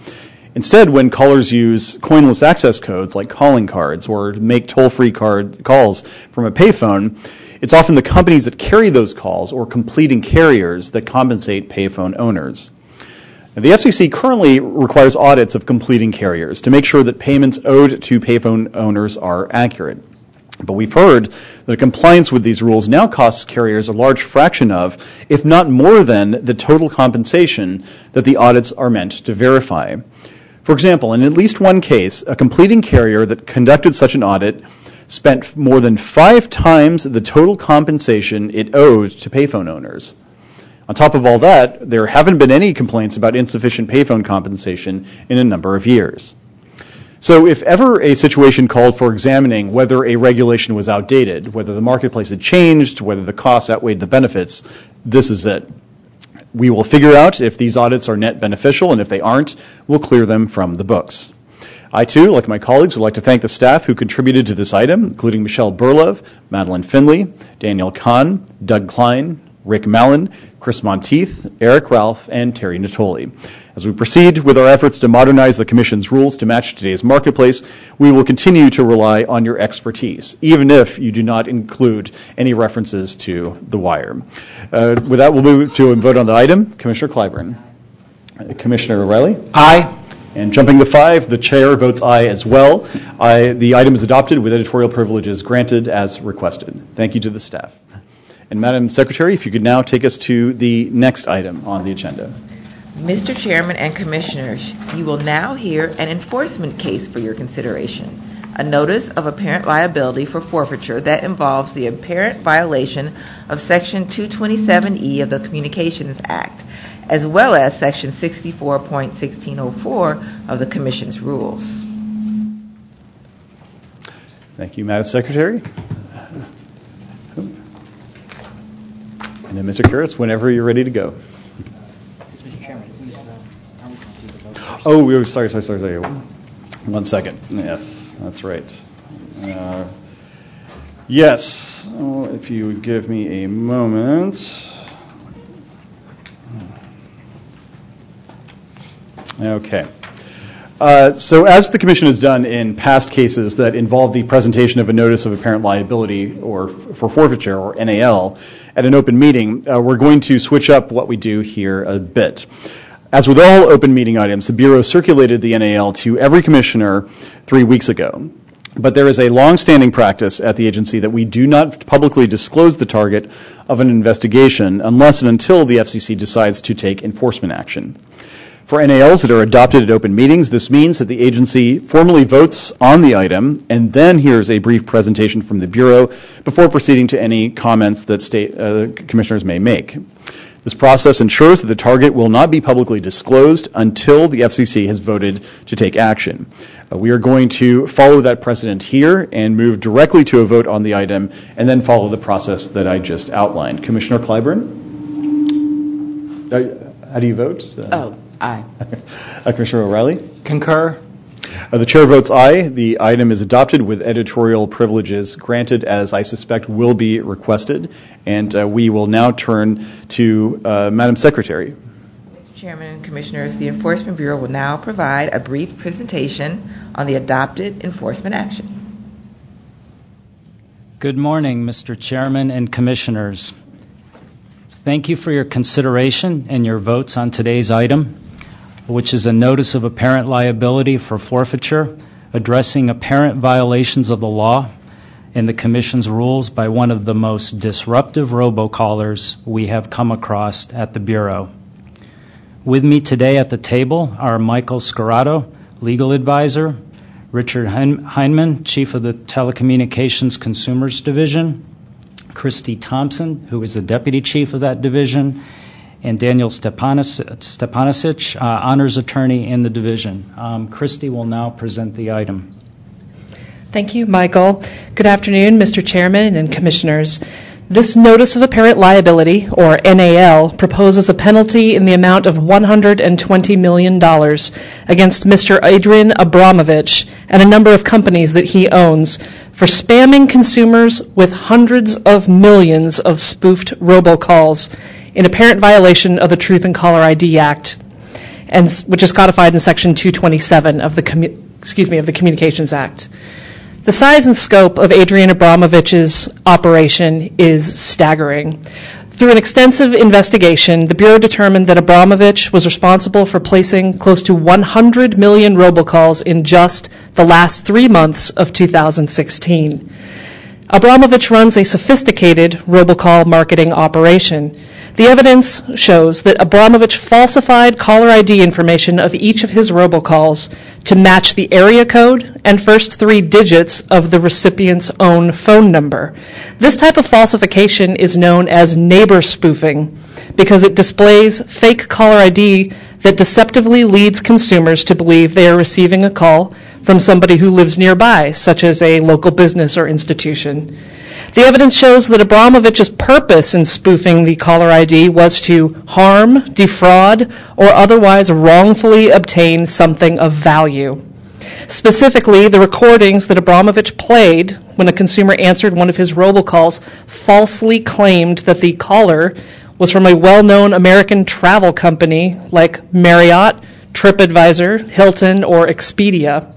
Instead, when callers use coinless access codes like calling cards or make toll-free card calls from a payphone, it's often the companies that carry those calls or completing carriers that compensate payphone owners. The FCC currently requires audits of completing carriers to make sure that payments owed to payphone owners are accurate. But we've heard that compliance with these rules now costs carriers a large fraction of, if not more than, the total compensation that the audits are meant to verify. For example, in at least one case, a completing carrier that conducted such an audit spent more than five times the total compensation it owed to payphone owners. On top of all that, there haven't been any complaints about insufficient payphone compensation in a number of years. So if ever a situation called for examining whether a regulation was outdated, whether the marketplace had changed, whether the costs outweighed the benefits, this is it. We will figure out if these audits are net beneficial, and if they aren't, we'll clear them from the books. I too, like my colleagues, would like to thank the staff who contributed to this item, including Michelle Berlove, Madeline Findley, Daniel Kahn, Doug Klein, Rick Mallen, Kris Monteith, Eric Ralph, and Terry Natoli. As we proceed with our efforts to modernize the Commission's rules to match today's marketplace, we will continue to rely on your expertise, even if you do not include any references to the wire. Uh, with that, we'll move to a vote on the item. Commissioner Clyburn. Uh, Commissioner O'Rielly? Aye. And jumping to five, the chair votes aye as well. I, the item is adopted with editorial privileges granted as requested. Thank you to the staff. And Madam Secretary, if you could now take us to the next item on the agenda. Mr. Chairman and Commissioners, you will now hear an enforcement case for your consideration. A notice of apparent liability for forfeiture that involves the apparent violation of Section 227E of the Communications Act, as well as Section 64.1604 of the Commission's rules. Thank you, Madam Secretary. And then Mr. Kurtz, whenever you're ready to go. Oh, we were, sorry, sorry, sorry, sorry. One second. Yes, that's right. Uh, yes, oh, if you would give me a moment. Okay. Uh, so, as the Commission has done in past cases that involve the presentation of a notice of apparent liability or f- for forfeiture or NAL at an open meeting, uh, we're going to switch up what we do here a bit. As with all open meeting items, the Bureau circulated the NAL to every commissioner three weeks ago. But there is a long-standing practice at the agency that we do not publicly disclose the target of an investigation unless and until the FCC decides to take enforcement action. For NALs that are adopted at open meetings, this means that the agency formally votes on the item and then hears a brief presentation from the Bureau before proceeding to any comments that state uh, commissioners may make. This process ensures that the target will not be publicly disclosed until the FCC has voted to take action. Uh, we are going to follow that precedent here and move directly to a vote on the item and then follow the process that I just outlined. Commissioner Clyburn? Uh, how do you vote? Uh, oh, aye. Uh, Commissioner O'Rielly? Concur. Uh, the chair votes aye. The item is adopted with editorial privileges granted, as I suspect will be requested. And uh, we will now turn to uh, Madam Secretary. Mr. Chairman and Commissioners, the Enforcement Bureau will now provide a brief presentation on the adopted enforcement action. Good morning, Mr. Chairman and Commissioners. Thank you for your consideration and your votes on today's item. which is a notice of apparent liability for forfeiture, addressing apparent violations of the law and the Commission's rules by one of the most disruptive robocallers we have come across at the Bureau. With me today at the table are Michael Scarato, legal advisor, Richard Hein- Hindman, chief of the Telecommunications Consumers Division, Christy Thompson, who is the deputy chief of that division, and Daniel Stepanis- Stepanicich, uh, honors attorney in the division. Um, Christy will now present the item. Thank you, Michael. Good afternoon, Mr. Chairman and Commissioners. This Notice of Apparent Liability, or NAL, proposes a penalty in the amount of $120 million against Mr. Adrian Abramovich and a number of companies that he owns for spamming consumers with hundreds of millions of spoofed robocalls in apparent violation of the Truth in Caller ID Act, and, which is codified in Section 227 of the, commu- excuse me, of the Communications Act. The size and scope of Adrian Abramovich's operation is staggering. Through an extensive investigation, the Bureau determined that Abramovich was responsible for placing close to 100 million robocalls in just the last three months of 2016. Abramovich runs a sophisticated robocall marketing operation. The evidence shows that Abramovich falsified caller ID information of each of his robocalls to match the area code and first three digits of the recipient's own phone number. This type of falsification is known as neighbor spoofing because it displays fake caller ID that deceptively leads consumers to believe they are receiving a call from somebody who lives nearby, such as a local business or institution. The evidence shows that Abramovich's purpose in spoofing the caller ID was to harm, defraud, or otherwise wrongfully obtain something of value. Specifically, the recordings that Abramovich played when a consumer answered one of his robocalls falsely claimed that the caller was from a well known American travel company like Marriott, TripAdvisor, Hilton, or Expedia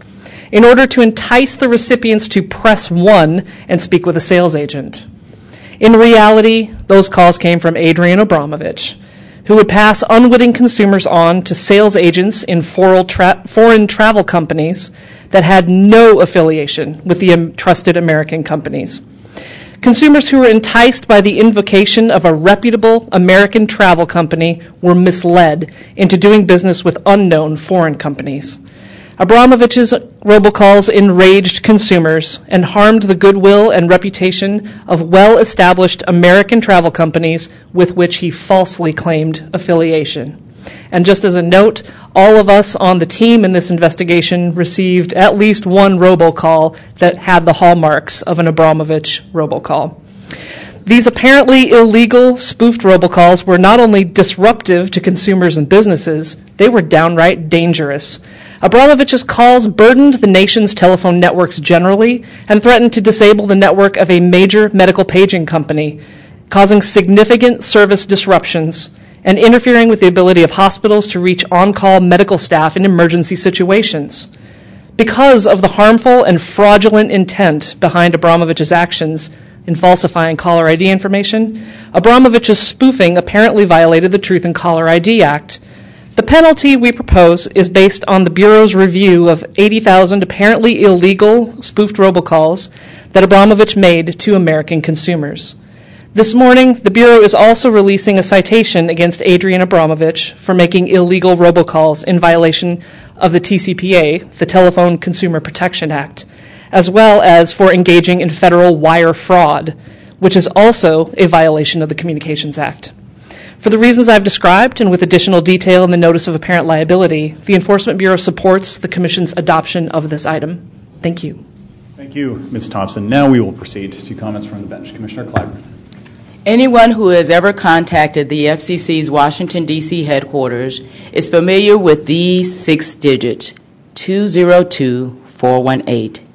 in order to entice the recipients to press one and speak with a sales agent. In reality, those calls came from Adrian Abramovich, who would pass unwitting consumers on to sales agents in foreign travel companies that had no affiliation with the um, trusted American companies. Consumers who were enticed by the invocation of a reputable American travel company were misled into doing business with unknown foreign companies. Abramovich's robocalls enraged consumers and harmed the goodwill and reputation of well established American travel companies with which he falsely claimed affiliation. And just as a note, all of us on the team in this investigation received at least one robocall that had the hallmarks of an Abramovich robocall. These apparently illegal spoofed robocalls were not only disruptive to consumers and businesses, they were downright dangerous. Abramovich's calls burdened the nation's telephone networks generally and threatened to disable the network of a major medical paging company, causing significant service disruptions and interfering with the ability of hospitals to reach on call medical staff in emergency situations. Because of the harmful and fraudulent intent behind Abramovich's actions in falsifying caller ID information, Abramovich's spoofing apparently violated the Truth in Caller ID Act the penalty we propose is based on the Bureau's review of 80,000 apparently illegal spoofed robocalls that Abramovich made to American consumers. This morning, the Bureau is also releasing a citation against Adrian Abramovich for making illegal robocalls in violation of the TCPA, the Telephone Consumer Protection Act, as well as for engaging in federal wire fraud, which is also a violation of the Communications Act. For the reasons I've described and with additional detail in the Notice of Apparent Liability, the Enforcement Bureau supports the Commission's adoption of this item. Thank you. Thank you, Ms. Thompson. Now we will proceed to comments from the bench. Commissioner Clyburn. Anyone who has ever contacted the FCC's Washington, D.C. headquarters is familiar with these six digits 202418.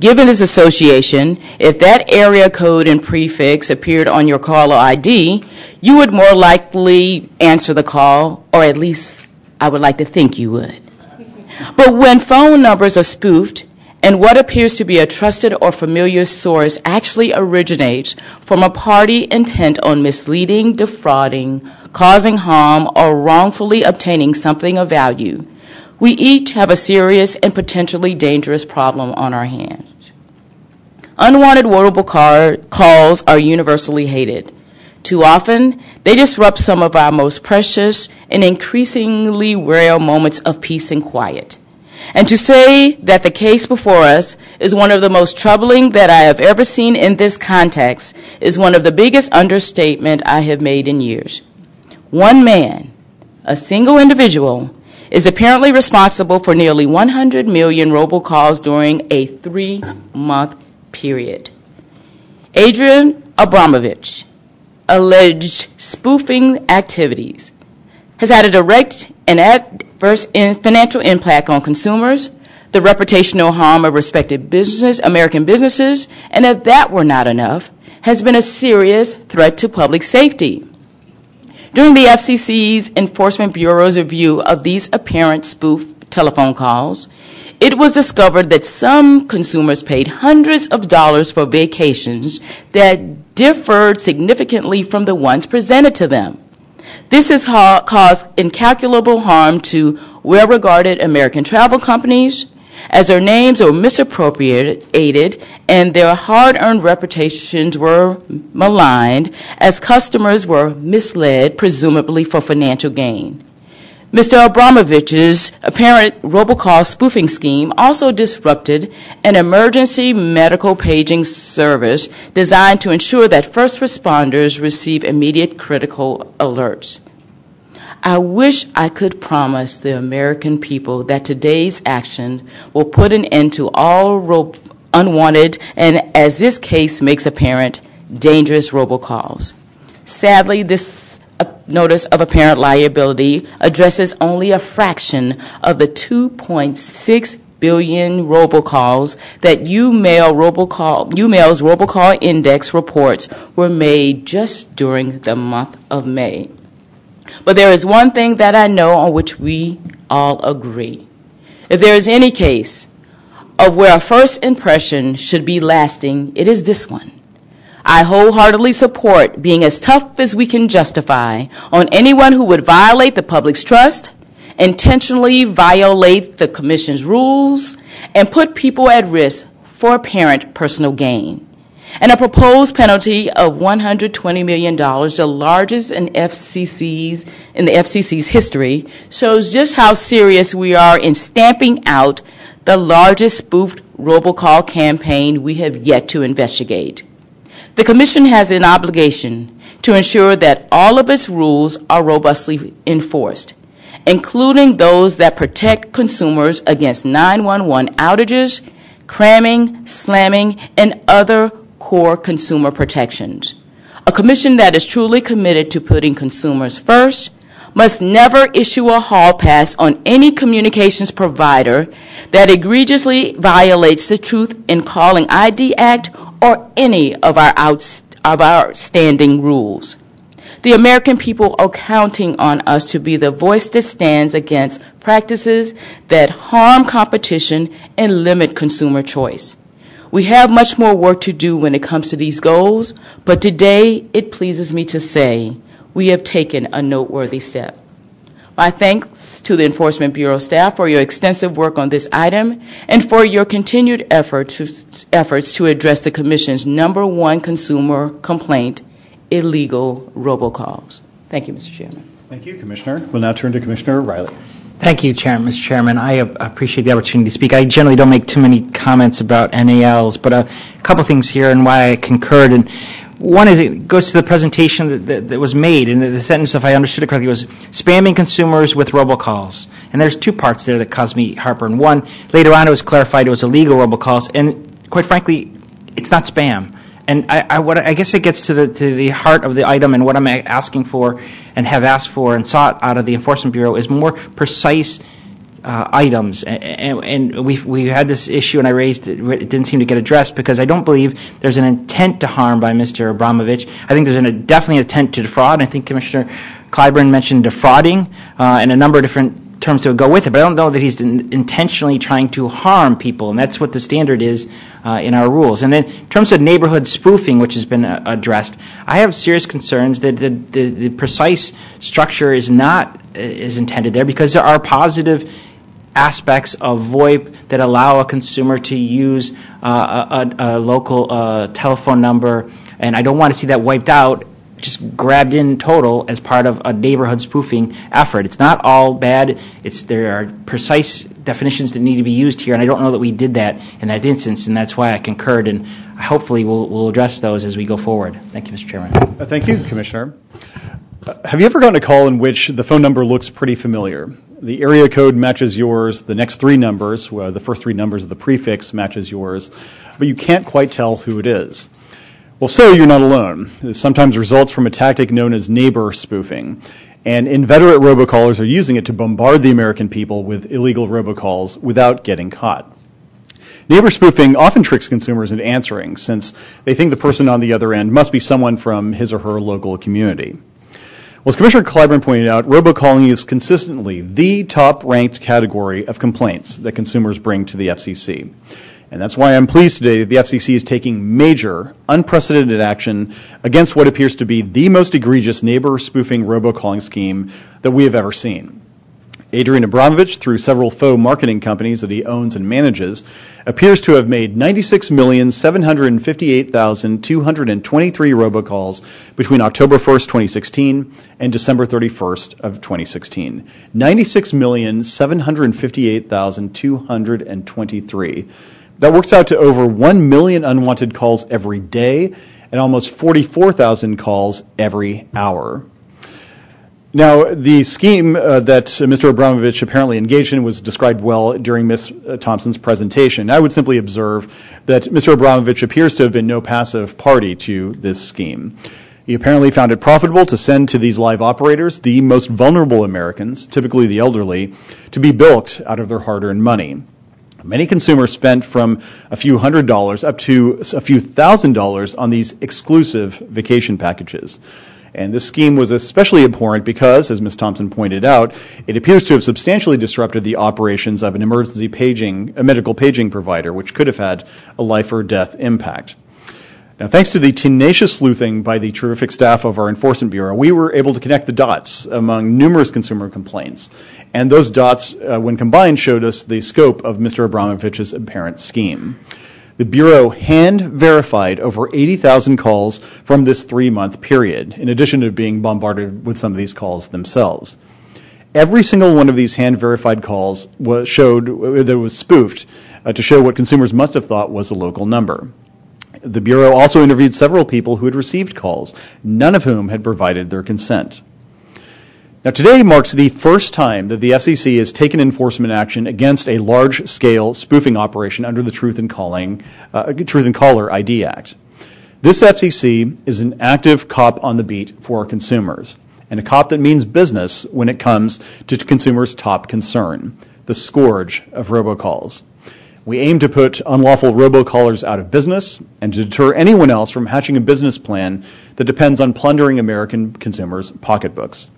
Given this association, if that area code and prefix appeared on your caller ID, you would more likely answer the call, or at least I would like to think you would. But when phone numbers are spoofed and what appears to be a trusted or familiar source actually originates from a party intent on misleading, defrauding, causing harm, or wrongfully obtaining something of value, we each have a serious and potentially dangerous problem on our hands. Unwanted wordable calls are universally hated. Too often, they disrupt some of our most precious and increasingly rare moments of peace and quiet. And to say that the case before us is one of the most troubling that I have ever seen in this context is one of the biggest understatement I have made in years. One man, a single individual, is apparently responsible for nearly 100 million robocalls during a three-month period. Adrian Abramovich, alleged spoofing activities, has had a direct and adverse financial impact on consumers, the reputational harm of respected businesses, American businesses, and if that were not enough, has been a serious threat to public safety. During the FCC's Enforcement Bureau's review of these apparent spoof telephone calls, it was discovered that some consumers paid hundreds of dollars for vacations that differed significantly from the ones presented to them. This has caused incalculable harm to well-regarded American travel companies, as their names were misappropriated and their hard-earned reputations were maligned as customers were misled, presumably for financial gain. Mr. Abramovich's apparent robocall spoofing scheme also disrupted an emergency medical paging service designed to ensure that first responders receive immediate critical alerts. I wish I could promise the American people that today's action will put an end to all unwanted and, as this case makes apparent, dangerous robocalls. Sadly, this uh, notice of apparent liability addresses only a fraction of the 2.6 billion robocalls that YouMail robocall, YouMail's robocall index reports were made just during the month of May. But there is one thing that I know on which we all agree. If there is any case of where a first impression should be lasting, it is this one. I wholeheartedly support being as tough as we can justify on anyone who would violate the public's trust, intentionally violate the Commission's rules, and put people at risk for apparent personal gain and a proposed penalty of $120 million, the largest in FCC's in the FCC's history, shows just how serious we are in stamping out the largest spoofed robocall campaign we have yet to investigate. The Commission has an obligation to ensure that all of its rules are robustly enforced, including those that protect consumers against 911 outages, cramming, slamming, and other core consumer protections. A commission that is truly committed to putting consumers first must never issue a hall pass on any communications provider that egregiously violates the Truth in Calling ID Act or any of our, of our standing rules. The American people are counting on us to be the voice that stands against practices that harm competition and limit consumer choice. We have much more work to do when it comes to these goals, but today it pleases me to say we have taken a noteworthy step. My thanks to the Enforcement Bureau staff for your extensive work on this item and for your continued effort to, efforts to address the Commission's number one consumer complaint, illegal robocalls. Thank you, Mr. Chairman. Thank you, Commissioner. We'll now turn to Commissioner Riley. Thank you, Chair, Mr. Chairman. I appreciate the opportunity to speak. I generally don't make too many comments about NALs, but a couple things here and why I concurred. And one is it goes to the presentation that, that, that was made, and the, sentence, if I understood it correctly, was spamming consumers with robocalls. And there's two parts there that caused me heartburn. One, later on it was clarified it was illegal robocalls, and quite frankly, it's not spam. And I, I, what, I guess it gets to the, to the heart of the item and what I'm asking for and have asked for and sought out of the Enforcement Bureau is more precise uh, items. And, and we we had this issue, and I raised it. It didn't seem to get addressed because I don't believe there's an intent to harm by Mr. Abramovich. I think there's an, a, definitely an intent to defraud. I think Commissioner Clyburn mentioned defrauding uh, and a number of different terms that would go with it, but I don't know that he's in- intentionally trying to harm people, and that's what the standard is uh, in our rules. And then in terms of neighborhood spoofing, which has been uh, addressed, I have serious concerns that the, the, the precise structure is not uh, is intended there because there are positive aspects of VoIP that allow a consumer to use uh, a, a, a local uh, telephone number, and I don't want to see that wiped out just grabbed in total as part of a neighborhood spoofing effort. It's not all bad. It's there are precise definitions that need to be used here, and I don't know that we did that in that instance, and that's why I concurred. And hopefully, we'll, we'll address those as we go forward. Thank you, Mr. Chairman. Uh, thank you, Commissioner. Uh, have you ever gotten a call in which the phone number looks pretty familiar? The area code matches yours, the next three numbers, well, the first three numbers of the prefix matches yours, but you can't quite tell who it is. Well, so you're not alone. This sometimes results from a tactic known as neighbor spoofing. And inveterate robocallers are using it to bombard the American people with illegal robocalls without getting caught. Neighbor spoofing often tricks consumers into answering since they think the person on the other end must be someone from his or her local community. Well, as Commissioner Clyburn pointed out, robocalling is consistently the top ranked category of complaints that consumers bring to the FCC. And that's why I'm pleased today that the FCC is taking major, unprecedented action against what appears to be the most egregious neighbor spoofing robocalling scheme that we have ever seen. Adrian Abramovich, through several faux marketing companies that he owns and manages, appears to have made 96,758,223 robocalls between October 1st, 2016 and December 31st of 2016. 96,758,223. That works out to over 1 million unwanted calls every day and almost 44,000 calls every hour. Now, the scheme uh, that Mr. Abramovich apparently engaged in was described well during Ms. Uh, Thompson's presentation. I would simply observe that Mr. Abramovich appears to have been no passive party to this scheme. He apparently found it profitable to send to these live operators the most vulnerable Americans, typically the elderly, to be bilked out of their hard earned money. Many consumers spent from a few hundred dollars up to a few thousand dollars on these exclusive vacation packages. And this scheme was especially abhorrent because, as Ms. Thompson pointed out, it appears to have substantially disrupted the operations of an emergency paging, a medical paging provider, which could have had a life or death impact. Now, thanks to the tenacious sleuthing by the terrific staff of our Enforcement Bureau, we were able to connect the dots among numerous consumer complaints. And those dots, uh, when combined, showed us the scope of Mr. Abramovich's apparent scheme. The Bureau hand verified over 80,000 calls from this three month period, in addition to being bombarded with some of these calls themselves. Every single one of these hand verified calls was showed that was spoofed uh, to show what consumers must have thought was a local number. The Bureau also interviewed several people who had received calls, none of whom had provided their consent. Now, today marks the first time that the FCC has taken enforcement action against a large-scale spoofing operation under the Truth in, Calling, uh, Truth in Caller ID Act. This FCC is an active cop on the beat for our consumers, and a cop that means business when it comes to consumers' top concern, the scourge of robocalls. We aim to put unlawful robocallers out of business and to deter anyone else from hatching a business plan that depends on plundering American consumers' pocketbooks.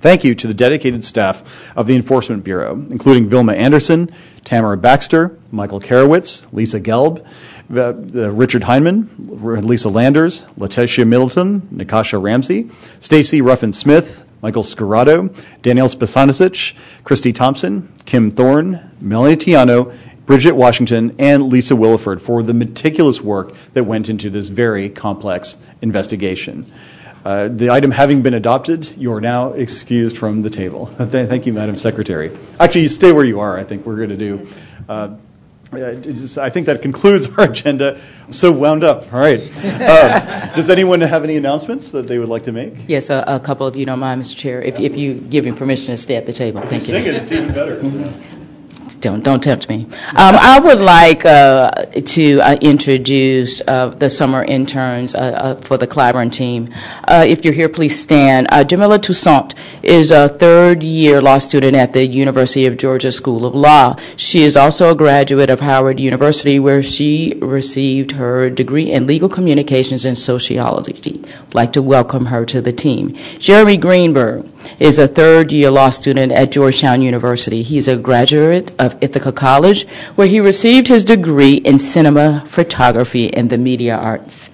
Thank you to the dedicated staff of the Enforcement Bureau, including Vilma Anderson, Tamara Baxter, Michael Karowitz, Lisa Gelb, uh, uh, Richard Heineman, Lisa Landers, Letitia Middleton, Natasha Ramsey, Stacy Ruffin Smith, Michael Scarato, Danielle Spasanisic, Christy Thompson, Kim Thorne, Melanie Tiano, Bridget Washington, and Lisa Williford for the meticulous work that went into this very complex investigation. Uh, the item having been adopted, you are now excused from the table. Thank you, Madam Secretary. Actually, you stay where you are. I think we're going to do. Uh, I think that concludes our agenda. I'm so wound up. All right. Uh, does anyone have any announcements that they would like to make? Yes, a, a couple of you don't mind, Mr. Chair, if, if you give me permission to stay at the table. Thank you. Sing it. It's even better. Don't don't tempt me. Um, I would like uh, to uh, introduce uh, the summer interns uh, uh, for the Clyburn team. Uh, if you're here, please stand. Jamila Toussaint is a third-year law student at the University of Georgia School of Law. She is also a graduate of Howard University, where she received her degree in legal communications and sociology. I'd like to welcome her to the team. Jeremy Greenberg is a third-year law student at Georgetown University. He's a graduate of Ithaca College, where he received his degree in cinema, photography, and the media arts.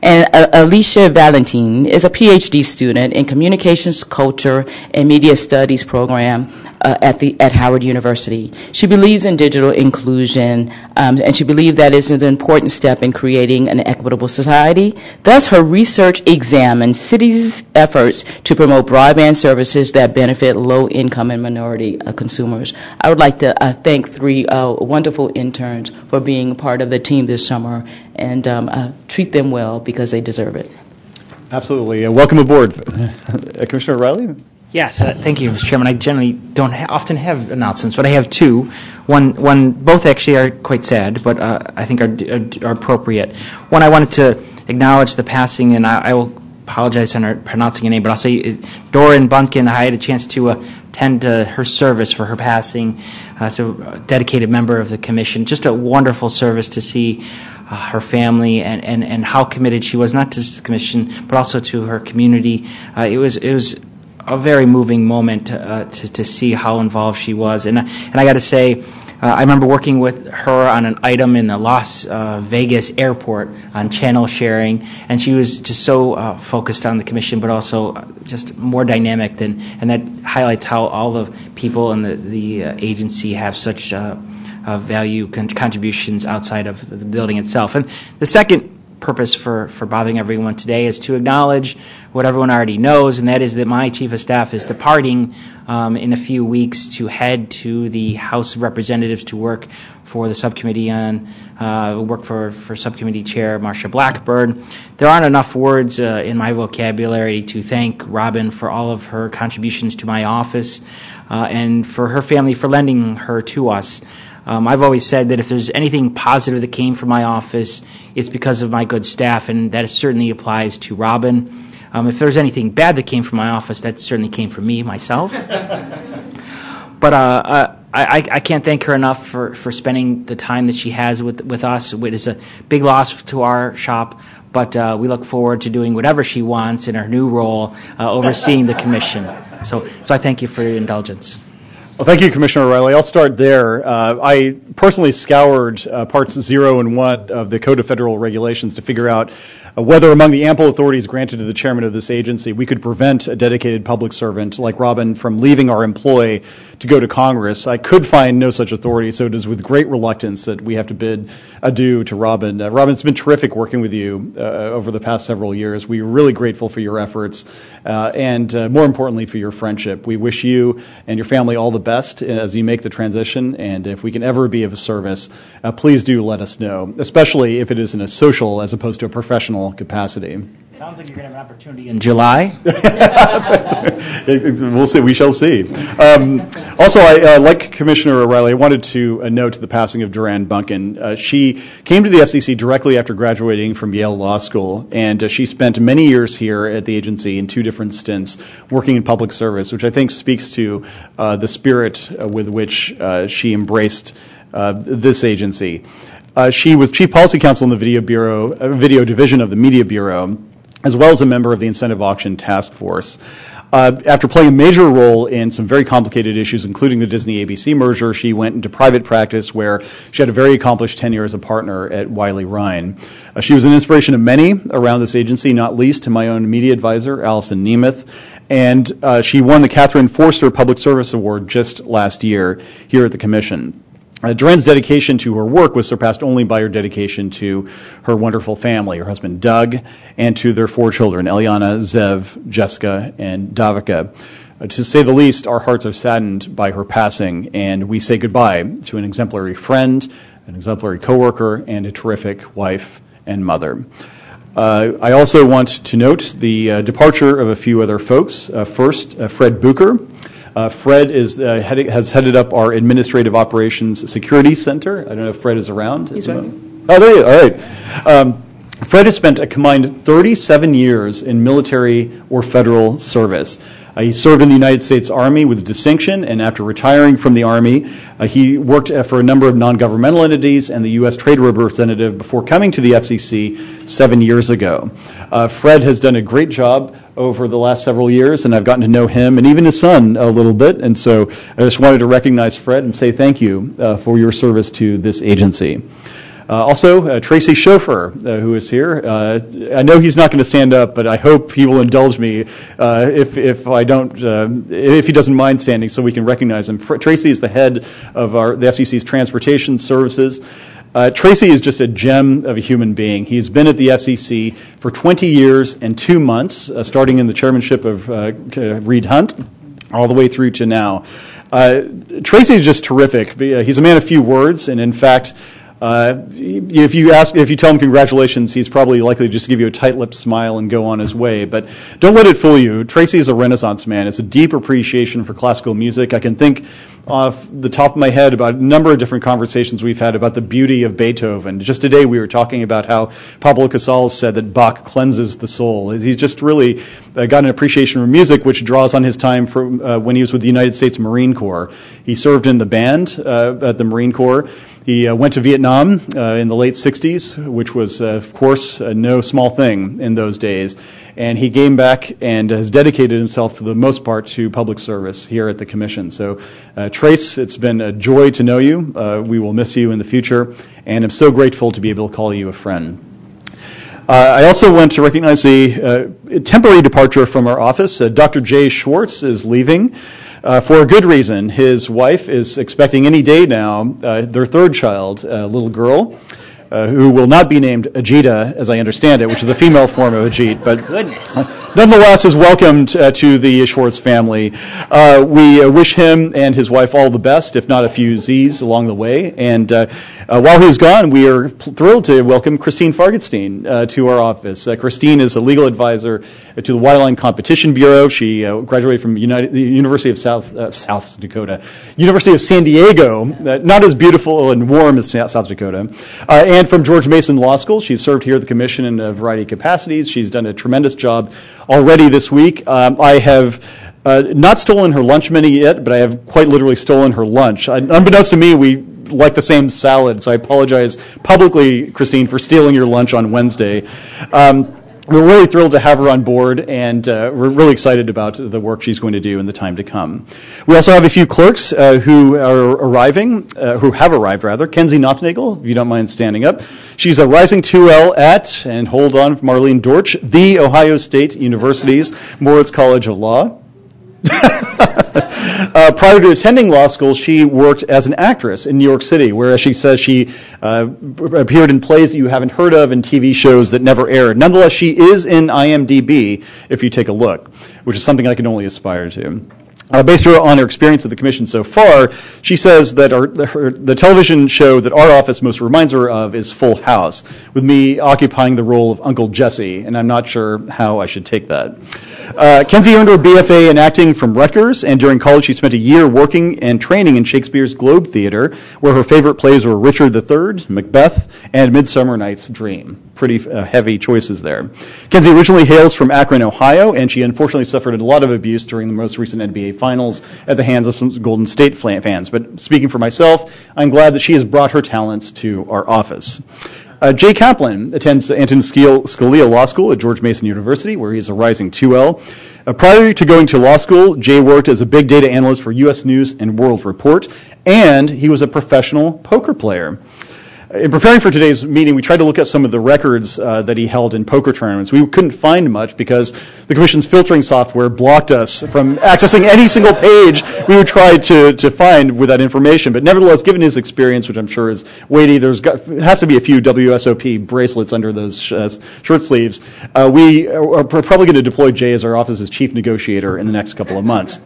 And uh, Alicia Valentine is a PhD student in Communications, Culture, and Media Studies program uh, at the at Howard University. She believes in digital inclusion, um, and she believes that is an important step in creating an equitable society. Thus, her research examines cities' efforts to promote broadband services that benefit low-income and minority uh, consumers. I would like to uh, thank three uh, wonderful interns for being part of the team this summer, and um, uh, treat them well because they deserve it. Absolutely. Uh, welcome aboard, Commissioner O'Rielly. Yes, uh, thank you, Mr. Chairman. I generally don't ha- often have announcements, but I have two. One, one, both actually are quite sad, but uh, I think are, are appropriate. One, I wanted to acknowledge the passing, and I, I will apologize for pronouncing your name, but I'll say uh, Dorann Bunkin. I had a chance to uh, attend uh, her service for her passing. Uh, so, a dedicated member of the commission. Just a wonderful service to see uh, her family and, and, and how committed she was, not just to the commission, but also to her community. Uh, it was it was a very moving moment uh, to, to see how involved she was. And, and I got to say, uh, I remember working with her on an item in the Las uh, Vegas airport on channel sharing, and she was just so uh, focused on the commission, but also just more dynamic than, and that highlights how all the people in the, the uh, agency have such uh, value con- contributions outside of the building itself. And the second purpose for, for bothering everyone today is to acknowledge what everyone already knows, and that is that my chief of staff is departing um, in a few weeks to head to the House of Representatives to work for the subcommittee on uh, work for, for subcommittee chair Marsha Blackburn. There aren't enough words uh, in my vocabulary to thank Robin for all of her contributions to my office uh, and for her family for lending her to us. Um, I've always said that if there's anything positive that came from my office, it's because of my good staff, and that certainly applies to Robin. Um, if there's anything bad that came from my office, that certainly came from me myself. but uh, uh, I, I can't thank her enough for, for spending the time that she has with with us. It is a big loss to our shop, but uh, we look forward to doing whatever she wants in her new role, uh, overseeing the commission. So, so I thank you for your indulgence. Well, thank you, Commissioner O'Rielly. I'll start there. Uh, I personally scoured uh, parts zero and one of the Code of Federal Regulations to figure out whether among the ample authorities granted to the chairman of this agency, we could prevent a dedicated public servant like Robin from leaving our employ to go to Congress. I could find no such authority, so it is with great reluctance that we have to bid adieu to Robin. Uh, Robin, it's been terrific working with you uh, over the past several years. We are really grateful for your efforts uh, and, uh, more importantly, for your friendship. We wish you and your family all the best as you make the transition, and if we can ever be of service, uh, please do let us know, especially if it is in a social as opposed to a professional capacity. Sounds like you're going to have an opportunity in July. we'll see. We shall see. Um, also, I, uh, like Commissioner O'Rielly, I wanted to uh, note the passing of Dorann Bunkin. Uh, she came to the FCC directly after graduating from Yale Law School, and uh, she spent many years here at the agency in two different stints working in public service, which I think speaks to uh, the spirit uh, with which she embraced this agency. She was chief policy counsel in the video bureau, video division of the media bureau as well as a member of the Incentive Auction Task Force. Uh, after playing a major role in some very complicated issues, including the Disney ABC merger, she went into private practice where she had a very accomplished tenure as a partner at Wiley Rein. Uh, she was an inspiration to many around this agency, not least to my own media advisor, Allison Nemeth. And uh, she won the Catherine Forster Public Service Award just last year here at the Commission. Uh, Dorann's dedication to her work was surpassed only by her dedication to her wonderful family, her husband Doug, and to their four children, Eliana, Zev, Jessica, and Davika. Uh, to say the least, our hearts are saddened by her passing, and we say goodbye to an exemplary friend, an exemplary coworker, and a terrific wife and mother. Uh, I also want to note the uh, departure of a few other folks. Uh, first, uh, Fred Bucher. Uh, Fred is uh, heading, has headed up our Administrative Operations Security Center. I don't know if Fred is around. He's right. Oh, there you are. All right. Um, Fred has spent a combined 37 years in military or federal service. Uh, he served in the United States Army with distinction, and after retiring from the Army, uh, he worked uh, for a number of non governmental entities and the U.S. Trade Representative before coming to the FCC seven years ago. Uh, Fred has done a great job over the last several years, and I've gotten to know him and even his son a little bit. And so I just wanted to recognize Fred and say thank you uh, for your service to this agency. Uh, also, uh, Tracy Chauffeur, uh, who is here. Uh, I know he's not going to stand up, but I hope he will indulge me uh, if, if I don't, uh, if he doesn't mind standing, so we can recognize him. Fr- Tracy is the head of our the FCC's transportation services. Uh, Tracy is just a gem of a human being. He's been at the FCC for 20 years and two months, uh, starting in the chairmanship of uh, Reed Hundt, all the way through to now. Uh, Tracy is just terrific. He's a man of few words, and in fact, uh, if you ask, if you tell him congratulations, he's probably likely to just give you a tight-lipped smile and go on his way. But don't let it fool you. Tracy is a Renaissance man. It's a deep appreciation for classical music. I can think off the top of my head about a number of different conversations we've had about the beauty of Beethoven. Just today we were talking about how Pablo Casals said that Bach cleanses the soul. He's just really uh, got an appreciation for music which draws on his time from uh, when he was with the United States Marine Corps. He served in the band uh, at the Marine Corps. He uh, went to Vietnam uh, in the late 60s, which was, uh, of course, no small thing in those days. And he came back and has dedicated himself, for the most part, to public service here at the Commission. So, Trace, it's been a joy to know you. we will miss you in the future, and I'm so grateful to be able to call you a friend. Uh, I also want to recognize the uh, temporary departure from our office. Uh, Dr. Jay Schwartz is leaving uh, for a good reason. His wife is expecting any day now uh, their third child, a little girl. Uh, who will not be named Ajita, as I understand it, which is the female form of Ajit, but nonetheless is welcomed uh, to the Schwartz family. Uh, we uh, wish him and his wife all the best, if not a few Z's along the way. And uh, while he's gone, we are thrilled to welcome Christine Fargenstein uh, to our office. Uh, Christine is a legal advisor to the Wireline Competition Bureau. She uh, graduated from United, the University of South, uh, South Dakota, University of San Diego, uh, not as beautiful and warm as South Dakota, and from George Mason Law School. She's served here at the Commission in a variety of capacities. She's done a tremendous job already this week. Um, I have uh, not stolen her lunch money yet, but I have quite literally stolen her lunch. Uh, unbeknownst to me, we like the same salad, so I apologize publicly, Christine, for stealing your lunch on Wednesday. Um, we're really thrilled to have her on board, and uh, we're really excited about the work she's going to do in the time to come. We also have a few clerks uh, who are arriving, uh, who have arrived rather. Kenzie Nothnagel, if you don't mind standing up. She's a rising 2L at, and hold on, Marlene Dortch, the Ohio State University's Moritz College of Law. uh, prior to attending law school, she worked as an actress in New York City, where she says she uh, appeared in plays that you haven't heard of and TV shows that never aired. Nonetheless, she is in IMDb if you take a look, which is something I can only aspire to. Uh, based on her experience at the commission so far, she says that our, her, the television show that our office most reminds her of is Full House, with me occupying the role of Uncle Jesse, and I'm not sure how I should take that. Uh, Kenzie earned her BFA in acting from Rutgers, and during college she spent a year working and training in Shakespeare's Globe Theater, where her favorite plays were Richard III, Macbeth, and Midsummer Night's Dream. Pretty uh, heavy choices there. Kenzie originally hails from Akron, Ohio, and she unfortunately suffered a lot of abuse during the most recent NBA Finals at the hands of some Golden State fans. But speaking for myself, I'm glad that she has brought her talents to our office. Uh, Jay Kaplan attends Antonin Scalia Law School at George Mason University, where he's a rising 2L. Uh, prior to going to law school, Jay worked as a big data analyst for U.S. News and World Report, and he was a professional poker player in preparing for today's meeting, we tried to look at some of the records uh, that he held in poker tournaments. We couldn't find much because the Commission's filtering software blocked us from accessing any single page we would try to, to find with that information. But nevertheless, given his experience, which I'm sure is weighty, there's got, has to be a few WSOP bracelets under those uh, shirt sleeves. Uh, we are probably going to deploy Jay as our office's chief negotiator in the next couple of months.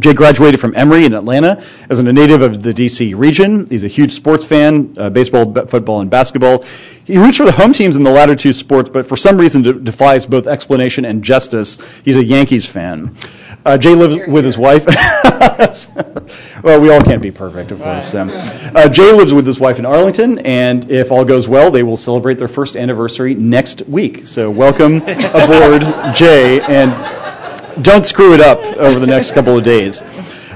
Jay graduated from Emory in Atlanta as a native of the D.C. region. He's a huge sports fan, uh, baseball, football, and basketball. He roots for the home teams in the latter two sports, but for some reason de- defies both explanation and justice. He's a Yankees fan. Uh, Jay lives with his wife. well, we all can't be perfect, of course. Um, uh, Jay lives with his wife in Arlington, and if all goes well, they will celebrate their first anniversary next week. So, welcome aboard, Jay, and don't screw it up over the next couple of days.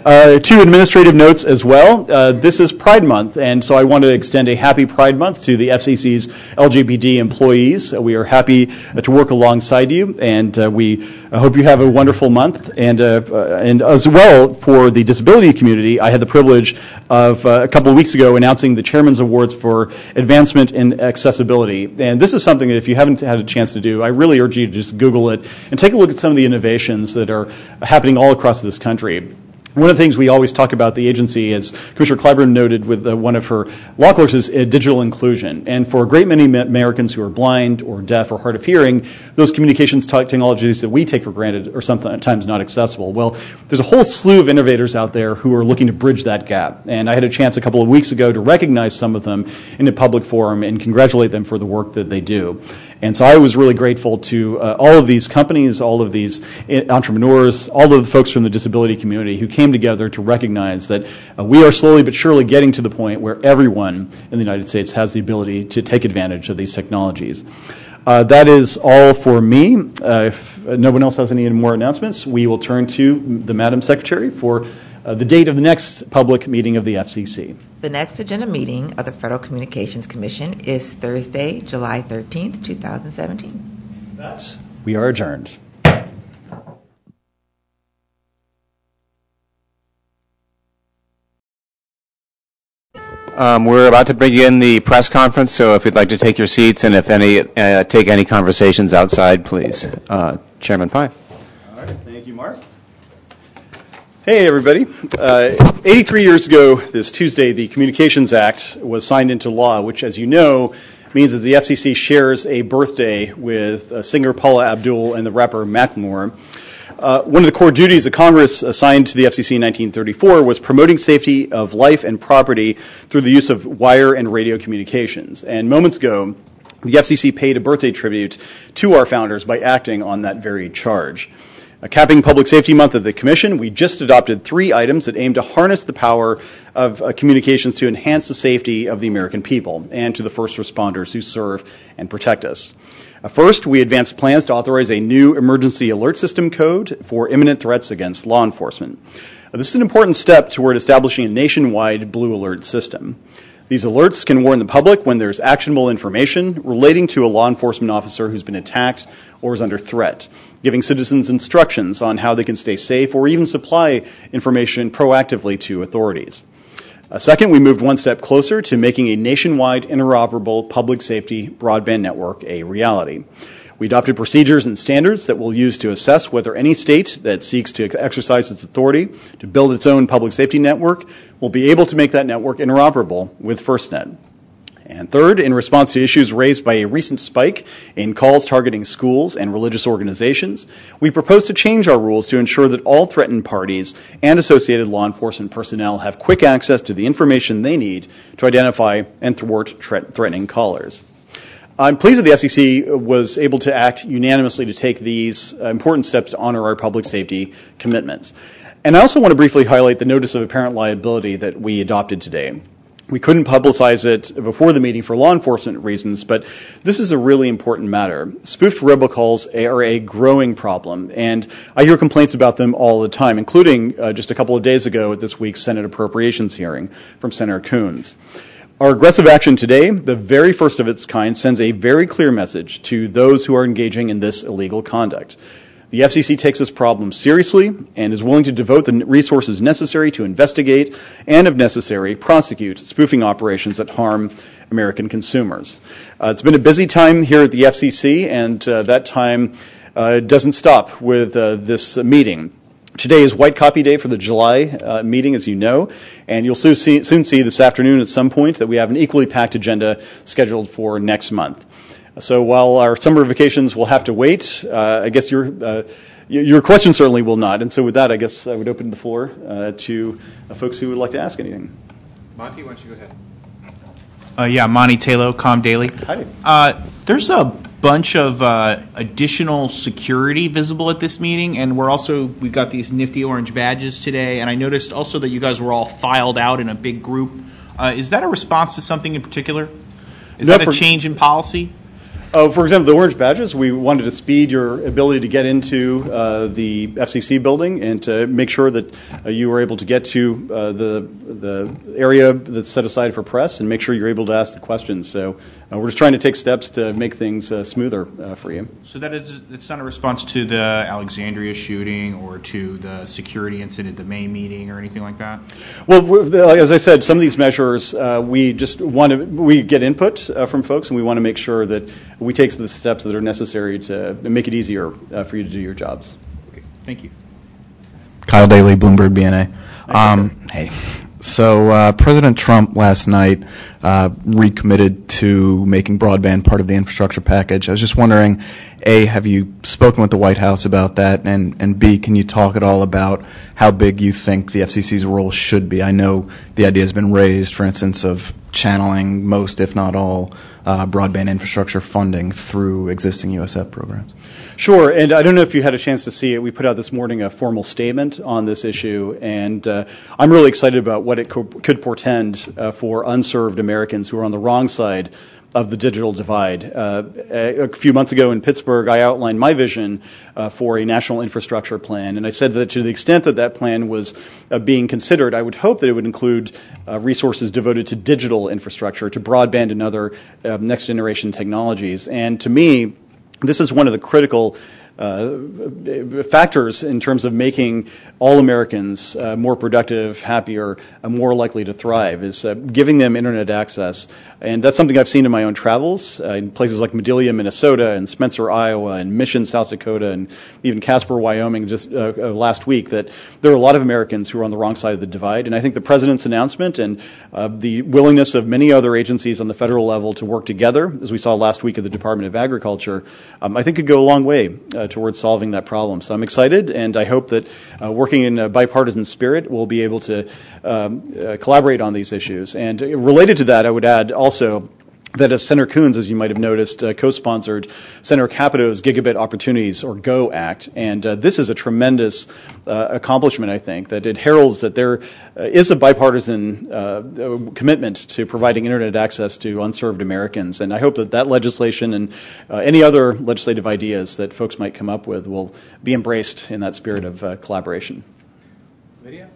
Uh, two administrative notes as well. Uh, this is Pride Month, and so I want to extend a happy Pride Month to the FCC's LGBT employees. Uh, we are happy uh, to work alongside you, and uh, we uh, hope you have a wonderful month. And, and as well, for the disability community, I had the privilege of a couple of weeks ago announcing the Chairman's Awards for Advancement in Accessibility. And this is something that if you haven't had a chance to do, I really urge you to just Google it and take a look at some of the innovations that are happening all across this country. One of the things we always talk about the agency, as Commissioner Clyburn noted with uh, one of her law clerks, is uh, digital inclusion. And for a great many Americans who are blind or deaf or hard of hearing, those communications technologies that we take for granted are sometimes not accessible. Well, there's a whole slew of innovators out there who are looking to bridge that gap. And I had a chance a couple of weeks ago to recognize some of them in a public forum and congratulate them for the work that they do. And so I was really grateful to uh, all of these companies, all of these uh, entrepreneurs, all of the folks from the disability community who came together to recognize that uh, we are slowly but surely getting to the point where everyone in the United States has the ability to take advantage of these technologies. Uh, that is all for me. Uh, if no one else has any more announcements, we will turn to the Madam Secretary for uh, the date of the next public meeting of the FCC. The next agenda meeting of the Federal Communications Commission is Thursday, July 13th, 2017. That's we are adjourned. Um, we're about to begin the press conference, so if you'd like to take your seats and if any, uh, take any conversations outside, please. Uh, Chairman Pai. All right, thank you, Mark. Hey, everybody. Uh, 83 years ago this Tuesday, the Communications Act was signed into law, which, as you know, means that the FCC shares a birthday with uh, singer Paula Abdul and the rapper Macklemore. Uh, one of the core duties that Congress assigned to the FCC in 1934 was promoting safety of life and property through the use of wire and radio communications. And moments ago, the FCC paid a birthday tribute to our founders by acting on that very charge. Capping Public Safety Month at the Commission, we just adopted three items that aim to harness the power of uh, communications to enhance the safety of the American people and to the first responders who serve and protect us. Uh, first, we advanced plans to authorize a new emergency alert system code for imminent threats against law enforcement. Uh, this is an important step toward establishing a nationwide blue alert system. These alerts can warn the public when there's actionable information relating to a law enforcement officer who's been attacked or is under threat, giving citizens instructions on how they can stay safe or even supply information proactively to authorities. Uh, second, we moved one step closer to making a nationwide interoperable public safety broadband network a reality. We adopted procedures and standards that we'll use to assess whether any state that seeks to exercise its authority to build its own public safety network will be able to make that network interoperable with FirstNet. And third, in response to issues raised by a recent spike in calls targeting schools and religious organizations, we propose to change our rules to ensure that all threatened parties and associated law enforcement personnel have quick access to the information they need to identify and thwart threatening callers. I'm pleased that the FCC was able to act unanimously to take these important steps to honor our public safety commitments. And I also want to briefly highlight the notice of apparent liability that we adopted today. We couldn't publicize it before the meeting for law enforcement reasons, but this is a really important matter. Spoofed robocalls are a growing problem, and I hear complaints about them all the time, including uh, just a couple of days ago at this week's Senate Appropriations hearing from Senator Coons. Our aggressive action today, the very first of its kind, sends a very clear message to those who are engaging in this illegal conduct. The FCC takes this problem seriously and is willing to devote the resources necessary to investigate and, if necessary, prosecute spoofing operations that harm American consumers. Uh, it's been a busy time here at the FCC, and uh, that time uh, doesn't stop with uh, this meeting. Today is White Copy Day for the July uh, meeting, as you know, and you'll soon see, soon see, this afternoon at some point that we have an equally packed agenda scheduled for next month. So while our summer vacations will have to wait, uh, I guess your uh, your question certainly will not. And so with that, I guess I would open the floor uh, to uh, folks who would like to ask anything. Monty, why don't you go ahead? Uh, yeah, Monty Tayloe, Com Daily. Hi. there's a bunch of uh, additional security visible at this meeting, and we're also we got these nifty orange badges today. And I noticed also that you guys were all filed out in a big group. Uh, is that a response to something in particular? Is No, that a for- change in policy? Oh, for example, the orange badges, we wanted to speed your ability to get into uh, the FCC building and to make sure that uh, you were able to get to uh, the the area that's set aside for press and make sure you're able to ask the questions. So uh, we're just trying to take steps to make things uh, smoother uh, for you. So that is, it's not a response to the Alexandria shooting or to the security incident, the May meeting, or anything like that? Well, as I said, some of these measures, uh, we just want to, we get input uh, from folks, and we want to make sure that we take the steps that are necessary to make it easier uh, for you to do your jobs. Okay, thank you. Kyle Daly, Bloomberg BNA. Um, hey, so uh, President Trump last night uh, recommitted to making broadband part of the infrastructure package. I was just wondering, A, have you spoken with the White House about that? And, and B, can you talk at all about how big you think the FCC's role should be? I know the idea has been raised, for instance, of channeling most, if not all, uh, broadband infrastructure funding through existing USF programs. Sure, and I don't know if you had a chance to see it. We put out this morning a formal statement on this issue, and uh, I'm really excited about what it co- could portend uh, for unserved Americans who are on the wrong side of the digital divide. Uh, a few months ago in Pittsburgh, I outlined my vision uh, for a national infrastructure plan, and I said that to the extent that that plan was uh, being considered, I would hope that it would include uh, resources devoted to digital infrastructure, to broadband and other uh, next generation technologies. And to me, this is one of the critical uh, factors in terms of making all Americans uh, more productive, happier, more likely to thrive, is uh, giving them internet access. And that's something I've seen in my own travels uh, in places like Madelia, Minnesota, and Spencer, Iowa, and Mission, South Dakota, and even Casper, Wyoming, just uh, last week, that there are a lot of Americans who are on the wrong side of the divide. And I think the President's announcement and the willingness of many other agencies on the federal level to work together, as we saw last week at the Department of Agriculture, um, I think could go a long way towards solving that problem. So I'm excited, and I hope that uh, working in a bipartisan spirit, we'll be able to um, uh, collaborate on these issues. And related to that, I would add also that as Senator Coons, as you might have noticed, uh, co-sponsored Senator Capito's Gigabit Opportunities or GO Act, and uh, this is a tremendous uh, accomplishment. I think that it heralds that there uh, is a bipartisan uh, commitment to providing internet access to unserved Americans, and I hope that that legislation and uh, any other legislative ideas that folks might come up with will be embraced in that spirit of collaboration. Lydia.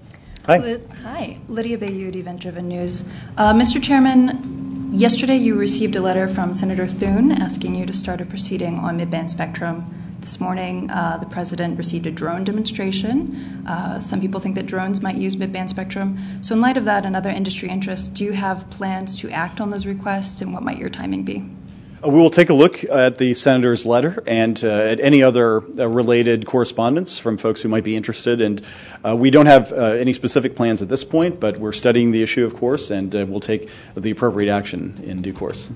Hi. Hi, Lydia Beyoud, Event Driven News. Mr. Chairman, Yesterday, you received a letter from Senator Thune asking you to start a proceeding on mid-band spectrum. This morning, uh, the president received a drone demonstration. Uh, some people think that drones might use mid-band spectrum. So, in light of that and other industry interests, do you have plans to act on those requests, and what might your timing be? Uh, we will take a look at the senator's letter and uh, at any other uh, related correspondence from folks who might be interested. And uh, we don't have uh, any specific plans at this point, but we're studying the issue, of course, and uh, we'll take the appropriate action in due course.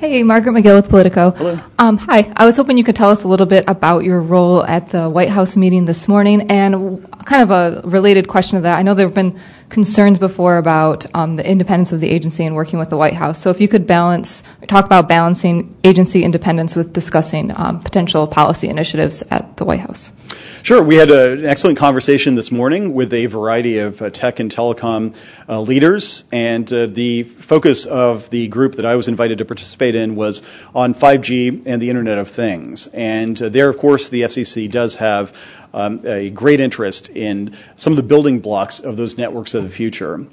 Hey, Margaret McGill with Politico. Hello. Um, hi. I was hoping you could tell us a little bit about your role at the White House meeting this morning and kind of a related question to that. I know there have been concerns before about um, the independence of the agency and working with the White House. So if you could balance, talk about balancing agency independence with discussing um, potential policy initiatives at the White House. Sure. We had a, an excellent conversation this morning with a variety of uh, tech and telecom uh, leaders, and uh, the focus of the group that I was invited to participate in was on 5G and the Internet of Things. And uh, there, of course, the FCC does have um, a great interest in some of the building blocks of those networks of the future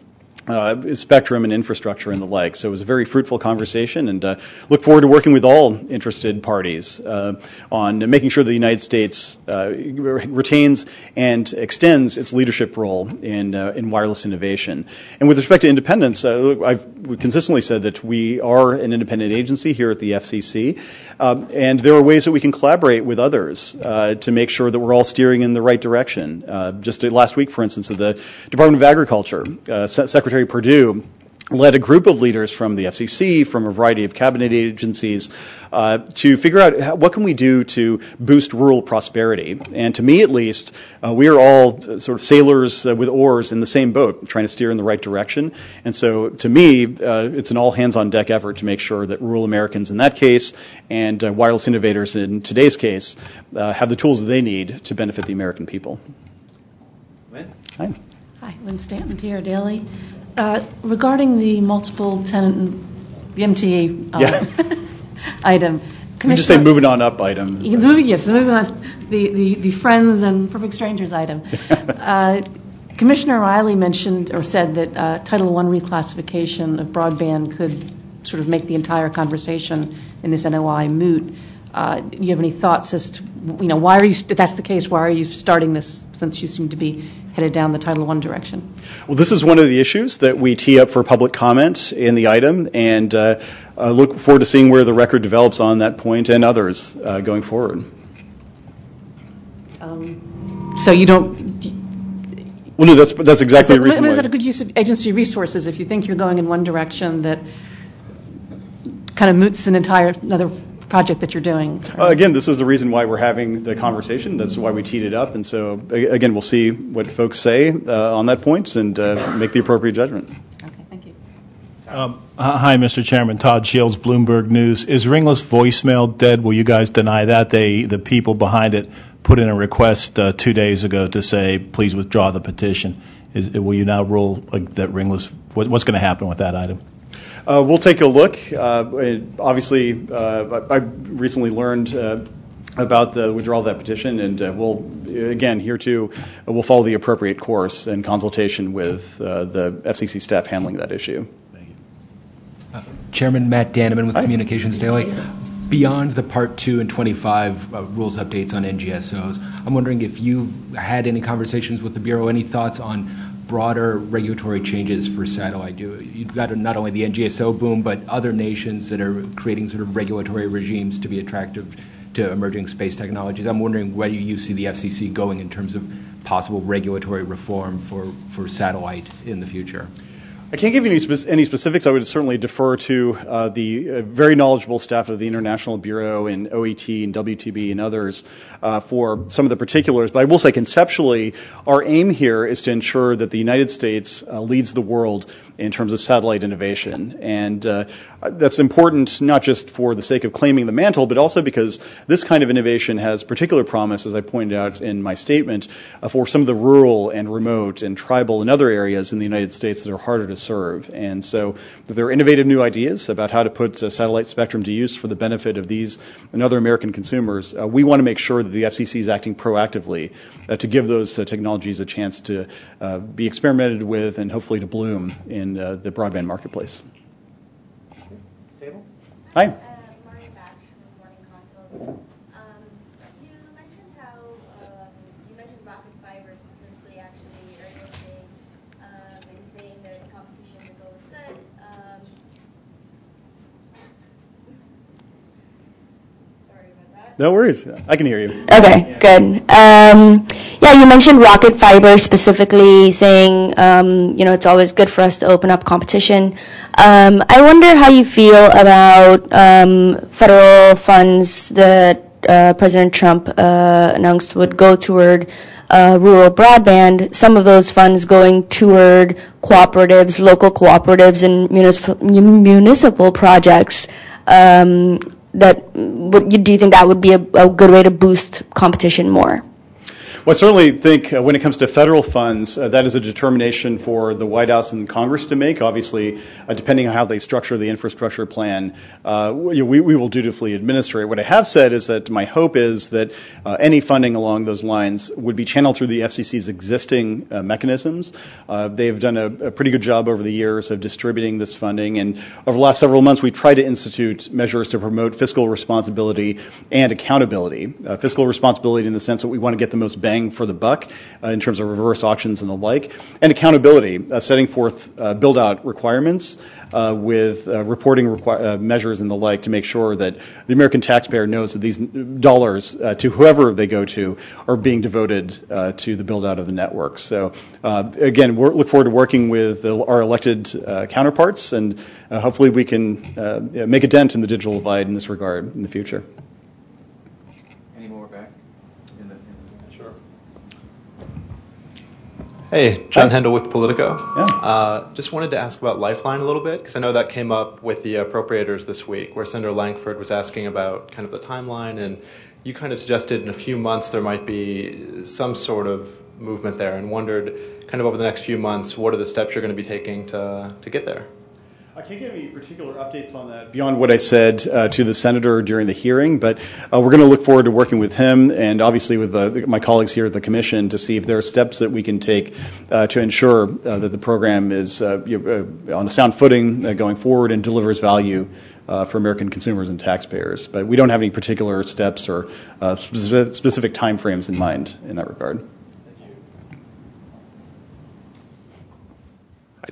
uh, spectrum and infrastructure and the like. So it was a very fruitful conversation, and uh, look forward to working with all interested parties uh, on making sure the United States uh, retains and extends its leadership role in uh, in wireless innovation. And with respect to independence, uh, I've consistently said that we are an independent agency here at the FCC, and there are ways that we can collaborate with others to make sure that we're all steering in the right direction. just last week, for instance, the Department of Agriculture, Secretary Secretary Perdue led a group of leaders from the FCC, from a variety of cabinet agencies, uh, to figure out how, what can we do to boost rural prosperity. And to me, at least, uh, we are all sort of sailors uh, with oars in the same boat, trying to steer in the right direction. And so, to me, uh, it's an all hands on deck effort to make sure that rural Americans, in that case, and uh, wireless innovators in today's case, uh, have the tools that they need to benefit the American people. Lynn? Hi. Hi, Lynn Stanton, TR Daily. Uh, regarding the multiple tenant the MTA um, Yeah. item. We just say moving on up item. Moving, yes, moving on, the, the, the friends and perfect strangers item. Uh, Commissioner Riley mentioned or said that uh, Title I reclassification of broadband could sort of make the entire conversation in this NOI moot. Uh, Do you have any thoughts as to, you know, why are you, if that's the case, why are you starting this since you seem to be headed down the Title I direction? Well, this is one of the issues that we tee up for public comment in the item, and uh, uh, look forward to seeing where the record develops on that point and others uh, going forward. Um, So you don't, Well, no, that's that's exactly the reason it- Is it a good use of agency resources if you think you're going in one direction that kind of moots an entire, another project that you're doing? Uh, Again, this is the reason why we're having the conversation. That's why we teed it up. And so, again, we'll see what folks say uh, on that point and uh, make the appropriate judgment. Okay, thank you. Um, Hi, Mr. Chairman. Todd Shields, Bloomberg News. Is Ringless voicemail dead? Will you guys deny that? They, the people behind it, put in a request uh, two days ago to say, please withdraw the petition. Is, will you now rule like, that Ringless? What, what's going to happen with that item? Uh, We'll take a look. Uh, Obviously, uh, I I recently learned uh, about the withdrawal of that petition, and uh, we'll, again, here too, uh, we'll follow the appropriate course in consultation with uh, the FCC staff handling that issue. Thank you. Chairman Matt Daneman with Communications Daily. Beyond the Part 2 and 25 uh, rules updates on NGSOs, I'm wondering if you've had any conversations with the Bureau, any thoughts on broader regulatory changes for satellite? You- You've got not only the NGSO boom, but other nations that are creating sort of regulatory regimes to be attractive to emerging space technologies. I'm wondering where you see the FCC going in terms of possible regulatory reform for, for satellite in the future. I can't give you any, spec- any specifics. I would certainly defer to uh, the uh, very knowledgeable staff of the International Bureau and OET and WTB and others uh, for some of the particulars. But I will say conceptually, our aim here is to ensure that the United States uh, leads the world in terms of satellite innovation. And uh, that's important not just for the sake of claiming the mantle, but also because this kind of innovation has particular promise, as I pointed out in my statement, uh, for some of the rural and remote and tribal and other areas in the United States that are harder to serve. And so there are innovative new ideas about how to put uh, satellite spectrum to use for the benefit of these and other American consumers. Uh, we want to make sure that the FCC is acting proactively uh, to give those uh, technologies a chance to uh, be experimented with and hopefully to bloom in uh, the broadband marketplace. Hi. No worries. I can hear you. Okay, good. Um, Yeah, you mentioned rocket fiber specifically, saying, um, you know, it's always good for us to open up competition. Um, I wonder how you feel about um, federal funds that uh, President Trump uh, announced would go toward uh, rural broadband, some of those funds going toward cooperatives, local cooperatives, and municipal, municipal projects. Um, that would, you, do you think that would be a, a good way to boost competition more? Well, I certainly think uh, when it comes to federal funds, uh, that is a determination for the White House and Congress to make. Obviously, uh, depending on how they structure the infrastructure plan, uh, we, we will dutifully administer it. What I have said is that my hope is that uh, any funding along those lines would be channeled through the FCC's existing uh, mechanisms. Uh, they've done a, a pretty good job over the years of distributing this funding, and over the last several months, we've tried to institute measures to promote fiscal responsibility and accountability. Fiscal responsibility in the sense that we want to get the most bang for the buck uh, in terms of reverse auctions and the like, and accountability, uh, setting forth uh, build out requirements uh, with uh, reporting requi- measures and the like to make sure that the American taxpayer knows that these dollars to whoever they go to are being devoted to the build out of the network. So, again, we look forward to working with our elected counterparts, and hopefully we can make a dent in the digital divide in this regard in the future. Any more back? In the, sure. Hey, John Hendel with Politico. Yeah. Uh, just wanted to ask about Lifeline a little bit because I know that came up with the appropriators this week, where Senator Lankford was asking about kind of the timeline, and you kind of suggested in a few months there might be some sort of movement there, and wondered kind of over the next few months what are the steps you're going to be taking to to get there. I can't give any particular updates on that beyond what I said uh, to the senator during the hearing, but uh, we're going to look forward to working with him and obviously with uh, my colleagues here at the commission to see if there are steps that we can take uh, to ensure uh, that the program is uh, on a sound footing going forward and delivers value for American consumers and taxpayers. But we don't have any particular steps or specific, specific timeframes in mind in that regard.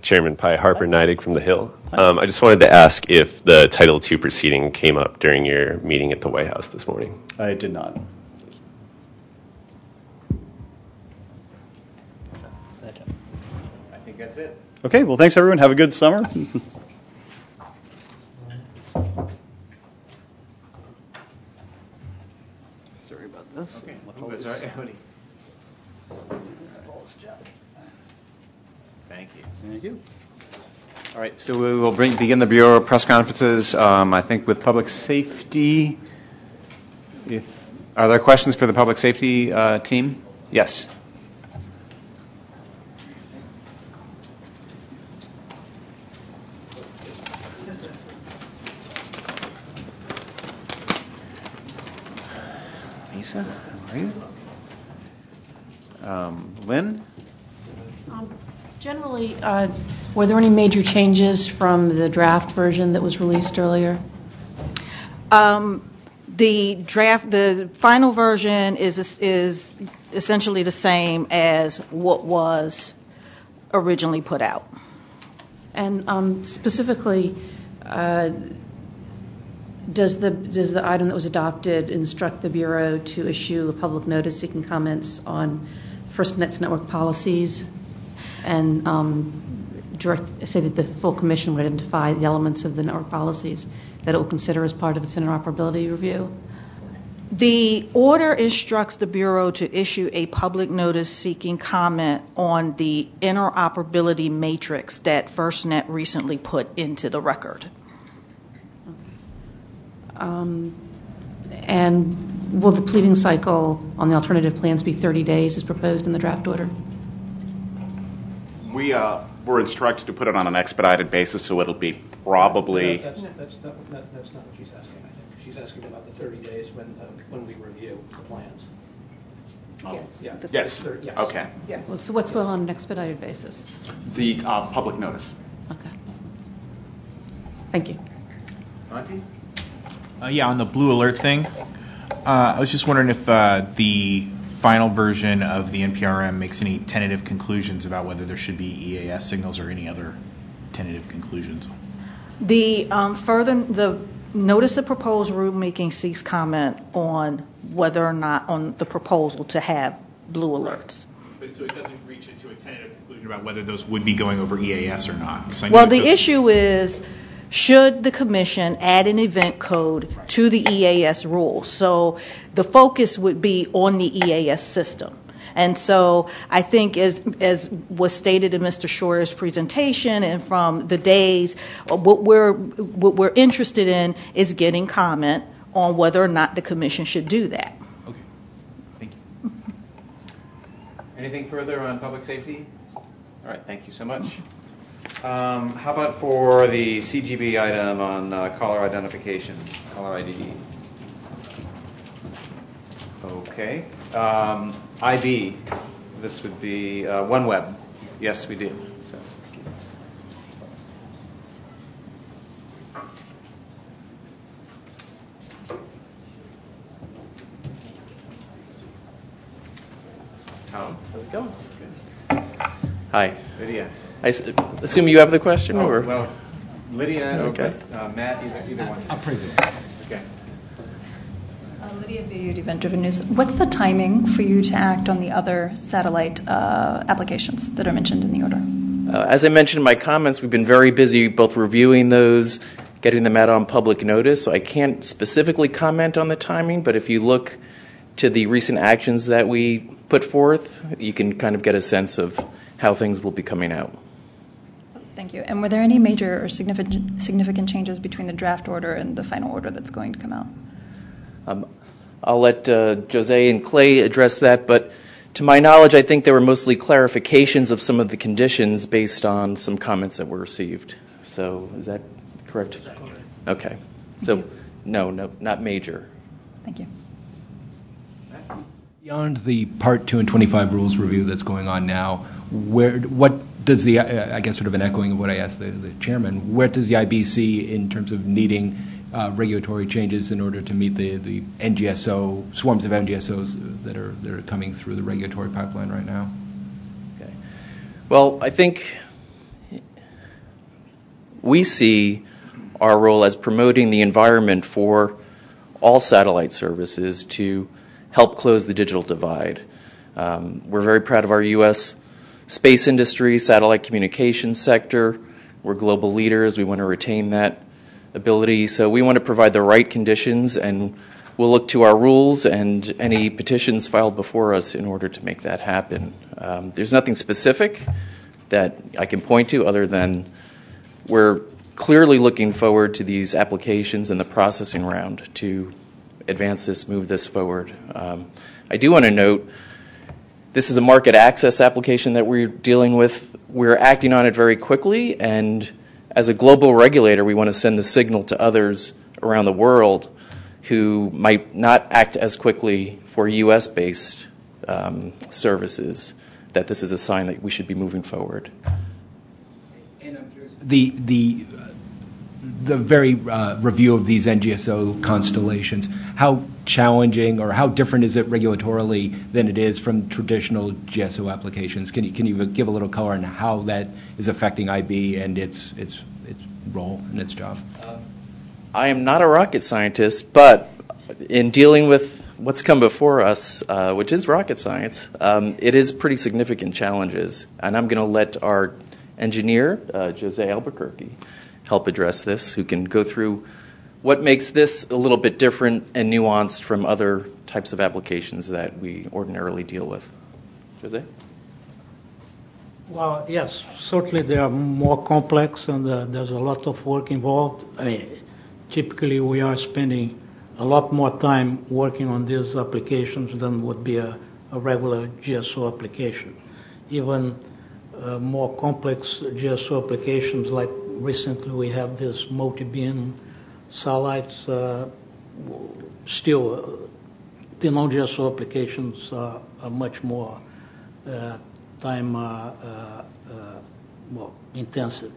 Chairman Pai Harper Neidig from The Hill. Um, I just wanted to ask if the Title II proceeding came up during your meeting at the White House this morning. I did not. I think that's it. Okay, well, thanks everyone. Have a good summer. Sorry about this. Okay. Thank you. All right, so we will bring, begin the Bureau press conferences, um, I think with public safety. If, are there questions for the public safety uh, team? Yes. Lisa, how are you? Um, Lynn? Generally, uh, were there any major changes from the draft version that was released earlier? Um, the draft, the final version is is essentially the same as what was originally put out. And um, specifically, uh, does the does the item that was adopted instruct the bureau to issue a public notice seeking comments on FirstNet's network policies and um, direct, say that the full commission would identify the elements of the network policies that it will consider as part of its interoperability review? The order instructs the Bureau to issue a public notice seeking comment on the interoperability matrix that FirstNet recently put into the record. Um, and will the pleading cycle on the alternative plans be 30 days as proposed in the draft order? We uh, were instructed to put it on an expedited basis, so it'll be probably. No, that's, that's, not, that, that's not what she's asking, I think. She's asking about the 30 days when, uh, when we review the plans. Yes. Yeah. Yes. Thir- yes. Okay. Yes. Well, So what's going on an expedited basis? The uh, public notice. Okay. Thank you. Monty? Uh, yeah, on the blue alert thing, uh, I was just wondering if uh, the final version of the NPRM makes any tentative conclusions about whether there should be EAS signals or any other tentative conclusions. The um, further, the notice of proposed rulemaking seeks comment on whether or not on the proposal to have blue alerts. But so it doesn't reach into a tentative conclusion about whether those would be going over EAS or not? Well, the issue is should the commission add an event code to the EAS rules? So the focus would be on the EAS system. And so I think as, as was stated in Mr. Shorter's presentation and from the days, what we're, what we're interested in is getting comment on whether or not the commission should do that. Okay. Thank you. Anything further on public safety? All right, thank you so much. Um, how about for the CGB item on uh, caller identification, caller ID? Okay. Um, IB, this would be uh, OneWeb. Yes, we do. So. Tom, how's it going? Good. Hi. Lydia. I s- assume you have the question, Oh, or? well, Lydia, Okay. okay. Uh, Matt, either, either one. I'm pretty good. Okay. Uh, Lydia Bayard, Event Driven News. What's the timing for you to act on the other satellite uh, applications that are mentioned in the order? Uh, As I mentioned in my comments, we've been very busy both reviewing those, getting them out on public notice, so I can't specifically comment on the timing, but if you look to the recent actions that we put forth, you can kind of get a sense of how things will be coming out. Thank you. And were there any major or significant significant changes between the draft order and the final order that's going to come out? Um, I'll let uh, Jose and Clay address that, but To my knowledge, I think they were mostly clarifications of some of the conditions based on some comments that were received. So is that correct? Okay. So, no, no, not major. Thank you. Beyond the Part 2 and 25 rules review that's going on now, where, what does the, uh, I guess sort of an echoing of what I asked the, the chairman, where does the IBC in terms of needing uh, regulatory changes in order to meet the, the NGSO, swarms of NGSOs that are, that are coming through the regulatory pipeline right now? Okay. Well, I think we see our role as promoting the environment for all satellite services to help close the digital divide. Um, we're very proud of our U.S. space industry, satellite communications sector. We're global leaders. We want to retain that ability. So we want to provide the right conditions, and we'll look to our rules and any petitions filed before us in order to make that happen. Um, there's nothing specific that I can point to other than we're clearly looking forward to these applications and the processing round to advance this, move this forward. Um, I do want to note this is a market access application that we're dealing with. We're acting on it very quickly, and as a global regulator, we want to send the signal to others around the world who might not act as quickly for U.S. based um, services that this is a sign that we should be moving forward. The, the the very uh, review of these NGSO constellations, how challenging or how different is it regulatorily than it is from traditional GSO applications? Can you, can you give a little color on how that is affecting IB and its, its, its role and its job? Uh, I am not a rocket scientist, but in dealing with what's come before us, uh, which is rocket science, um, it is pretty significant challenges. And I'm going to let our engineer, uh, Jose Albuquerque, help address this, who can go through what makes this a little bit different and nuanced from other types of applications that we ordinarily deal with. Jose? Well, yes, certainly they are more complex and uh, there's a lot of work involved. I mean, typically we are spending a lot more time working on these applications than would be a, a regular GSO application. Even uh, more complex GSO applications like recently we have this multi-beam satellites. Uh, still, uh, the non-GSO applications are, are much more uh, time uh, uh, well, intensive.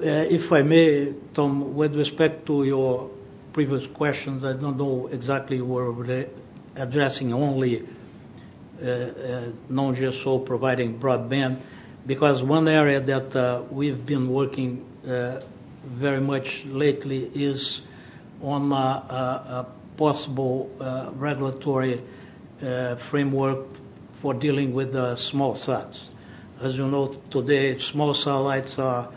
if I may, Tom, with respect to your previous questions, I don't know exactly where we're addressing only non-GSO providing broadband because one area that uh, we've been working uh, very much lately is on a, possible uh, regulatory uh, framework for dealing with small sats. As you know, today small satellites are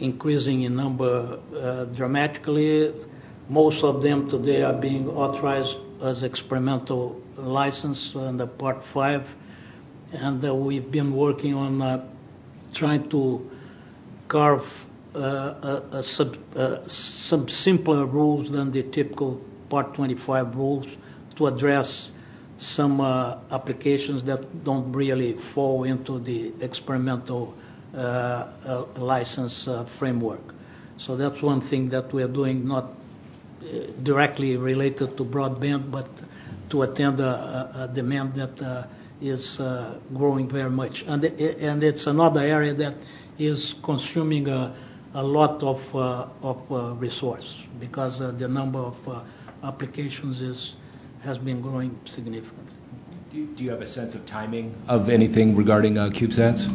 increasing in number dramatically. Most of them today are being authorized as experimental license under Part 5. And we've been working on trying to carve uh, sub, uh, some simpler rules than the typical Part 25 rules to address some uh, applications that don't really fall into the experimental uh, uh, license uh, framework. So that's one thing that we are doing, not directly related to broadband, but to attend a, a demand that is growing very much. And, and it's another area that is consuming a a lot of, uh, of uh, resource because uh, the number of applications is, has been growing significantly. Do, do you have a sense of timing of anything regarding CubeSats?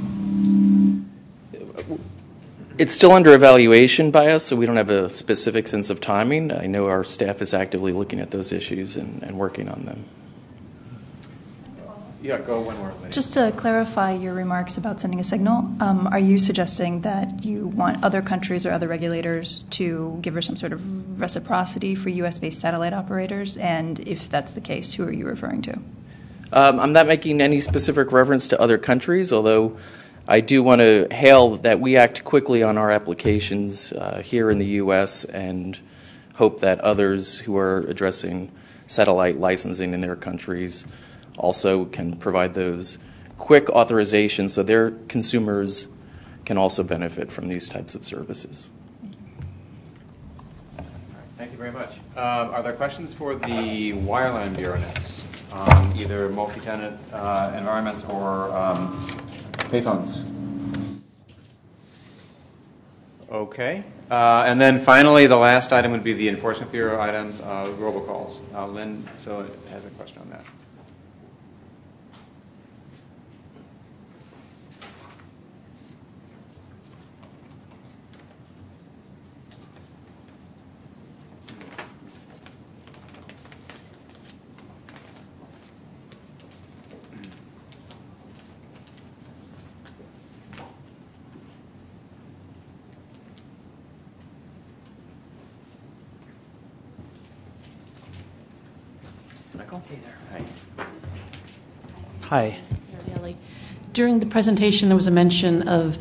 It's still under evaluation by us, so we don't have a specific sense of timing. I know our staff is actively looking at those issues and, and working on them. Yeah, go when we're ready. Just to clarify your remarks about sending a signal, um, are you suggesting that you want other countries or other regulators to give her some sort of reciprocity for U.S.-based satellite operators? And if that's the case, who are you referring to? Um, I'm not making any specific reference to other countries, although I do want to hail that we act quickly on our applications uh, here in the U.S. and hope that others who are addressing satellite licensing in their countries also can provide those quick authorizations so their consumers can also benefit from these types of services. Thank you very much. Um, are there questions for the Wireline Bureau next? Um, either multi-tenant uh, environments or um, payphones? Okay. Uh, and then finally, the last item would be the Enforcement Bureau item, uh, robocalls. Uh, Lynn so has a question on that. Michael? Hey there. Hi. During the presentation, there was a mention of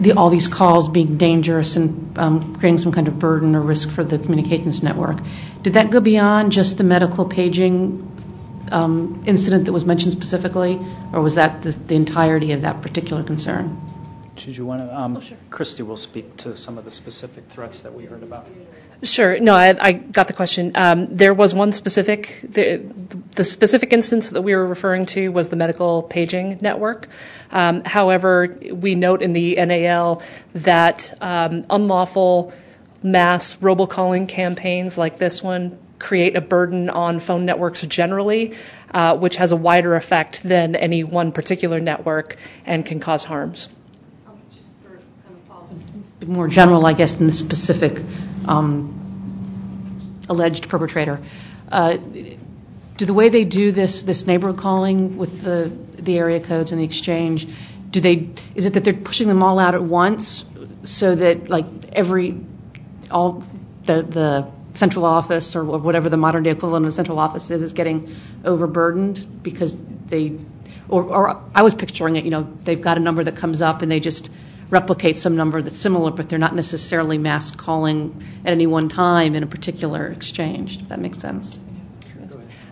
the, all these calls being dangerous and um, creating some kind of burden or risk for the communications network. Did that go beyond just the medical paging um, incident that was mentioned specifically, or was that the, the entirety of that particular concern? Did you want to? Um, Christy will speak to some of the specific threats that we heard about. Sure. No, I, I got the question. Um, there was one specific, the, the specific instance that we were referring to was the medical paging network. Um, however, we note in the NAL that um, unlawful mass robocalling campaigns like this one create a burden on phone networks generally, uh, which has a wider effect than any one particular network and can cause harms. More general, I guess, than the specific um, alleged perpetrator. Uh, do the way they do this this neighborhood calling with the area codes and the exchange, do they is it that they're pushing them all out at once so that like every all the central office or whatever the modern day equivalent of central office is is getting overburdened because they or, or I was picturing it, you know, they've got a number that comes up and they just replicate some number that's similar, but they're not necessarily mass calling at any one time in a particular exchange. If that makes sense.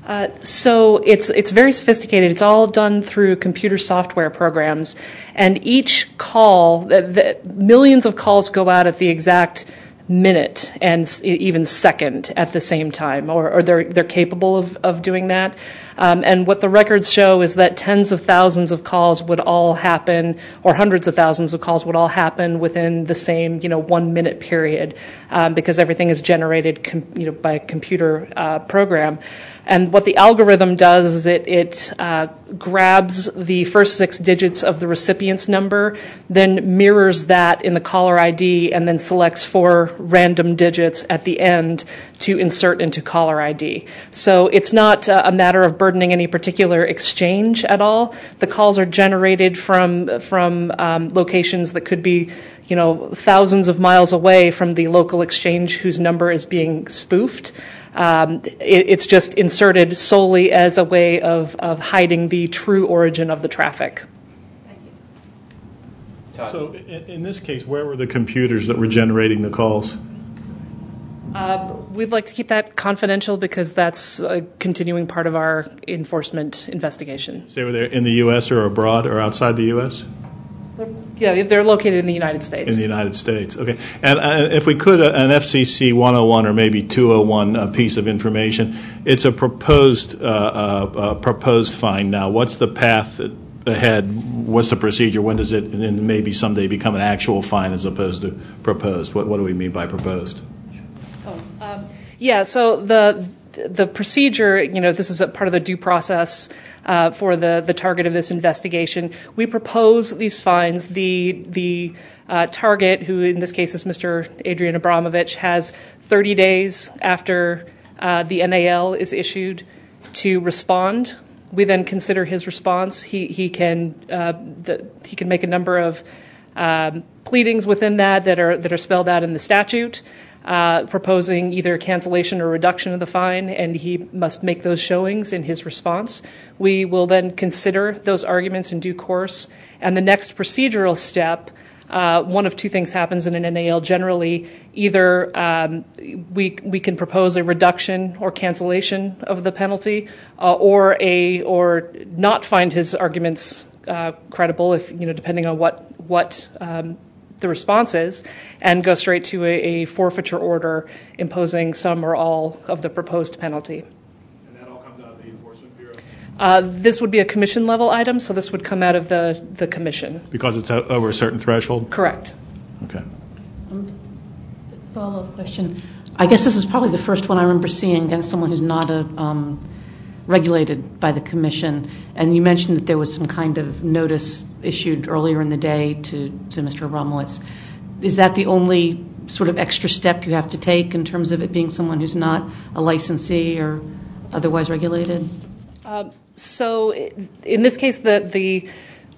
Uh, so it's it's very sophisticated. It's all done through computer software programs, and each call, the, the millions of calls go out at the exact minute and even second at the same time, or, or they're they're capable of, of doing that. Um, and what the records show is that tens of thousands of calls would all happen, or hundreds of thousands of calls would all happen within the same, you know, one minute period, um, because everything is generated, com- you know, by a computer uh, program. And what the algorithm does is it, it uh, grabs the first six digits of the recipient's number, then mirrors that in the caller ID, and then selects four random digits at the end to insert into caller ID. So it's not uh, a matter of burdening any particular exchange at all. The calls are generated from from um, locations that could be, you know, thousands of miles away from the local exchange whose number is being spoofed. Um, it, it's just inserted solely as a way of, of hiding the true origin of the traffic. So in, in this case, where were the computers that were generating the calls? Uh, we'd like to keep that confidential because that's a continuing part of our enforcement investigation. Say were they in the U.S. or abroad or outside the U.S.? Yeah, they're located in the United States. In the United States, okay. And uh, if we could, uh, an FCC 101 or maybe 201 uh, piece of information. It's a proposed uh, uh, proposed fine now. What's the path ahead? What's the procedure? When does it, and maybe someday, become an actual fine as opposed to proposed? What, what do we mean by proposed? Oh, um, yeah. So the the procedure, you know, this is a part of the due process uh, for the, the target of this investigation. We propose these fines. The the uh, target, who in this case is Mr. Adrian Abramovich, has 30 days after uh, the NAL is issued to respond. We then consider his response. He he can uh, the, he can make a number of um, pleadings within that that are that are spelled out in the statute uh, proposing either cancellation or reduction of the fine, and he must make those showings in his response. We will then consider those arguments in due course, and the next procedural step uh, one of two things happens in an NAL generally. Either um, we, we can propose a reduction or cancellation of the penalty, uh, or a or not find his arguments uh, credible, if you know, depending on what what um, the responses and go straight to a, a forfeiture order imposing some or all of the proposed penalty. And that all comes out of the Enforcement Bureau? Uh, This would be a commission level item, so this would come out of the, the commission. Because it's o- over a certain threshold? Correct. Okay. Follow-up question. I guess this is probably the first one I remember seeing against someone who's not a, um, regulated by the commission. And you mentioned that there was some kind of notice issued earlier in the day to, to Mr. Abramovich. Is that the only sort of extra step you have to take in terms of it being someone who's not a licensee or otherwise regulated? Um, So in this case, the, the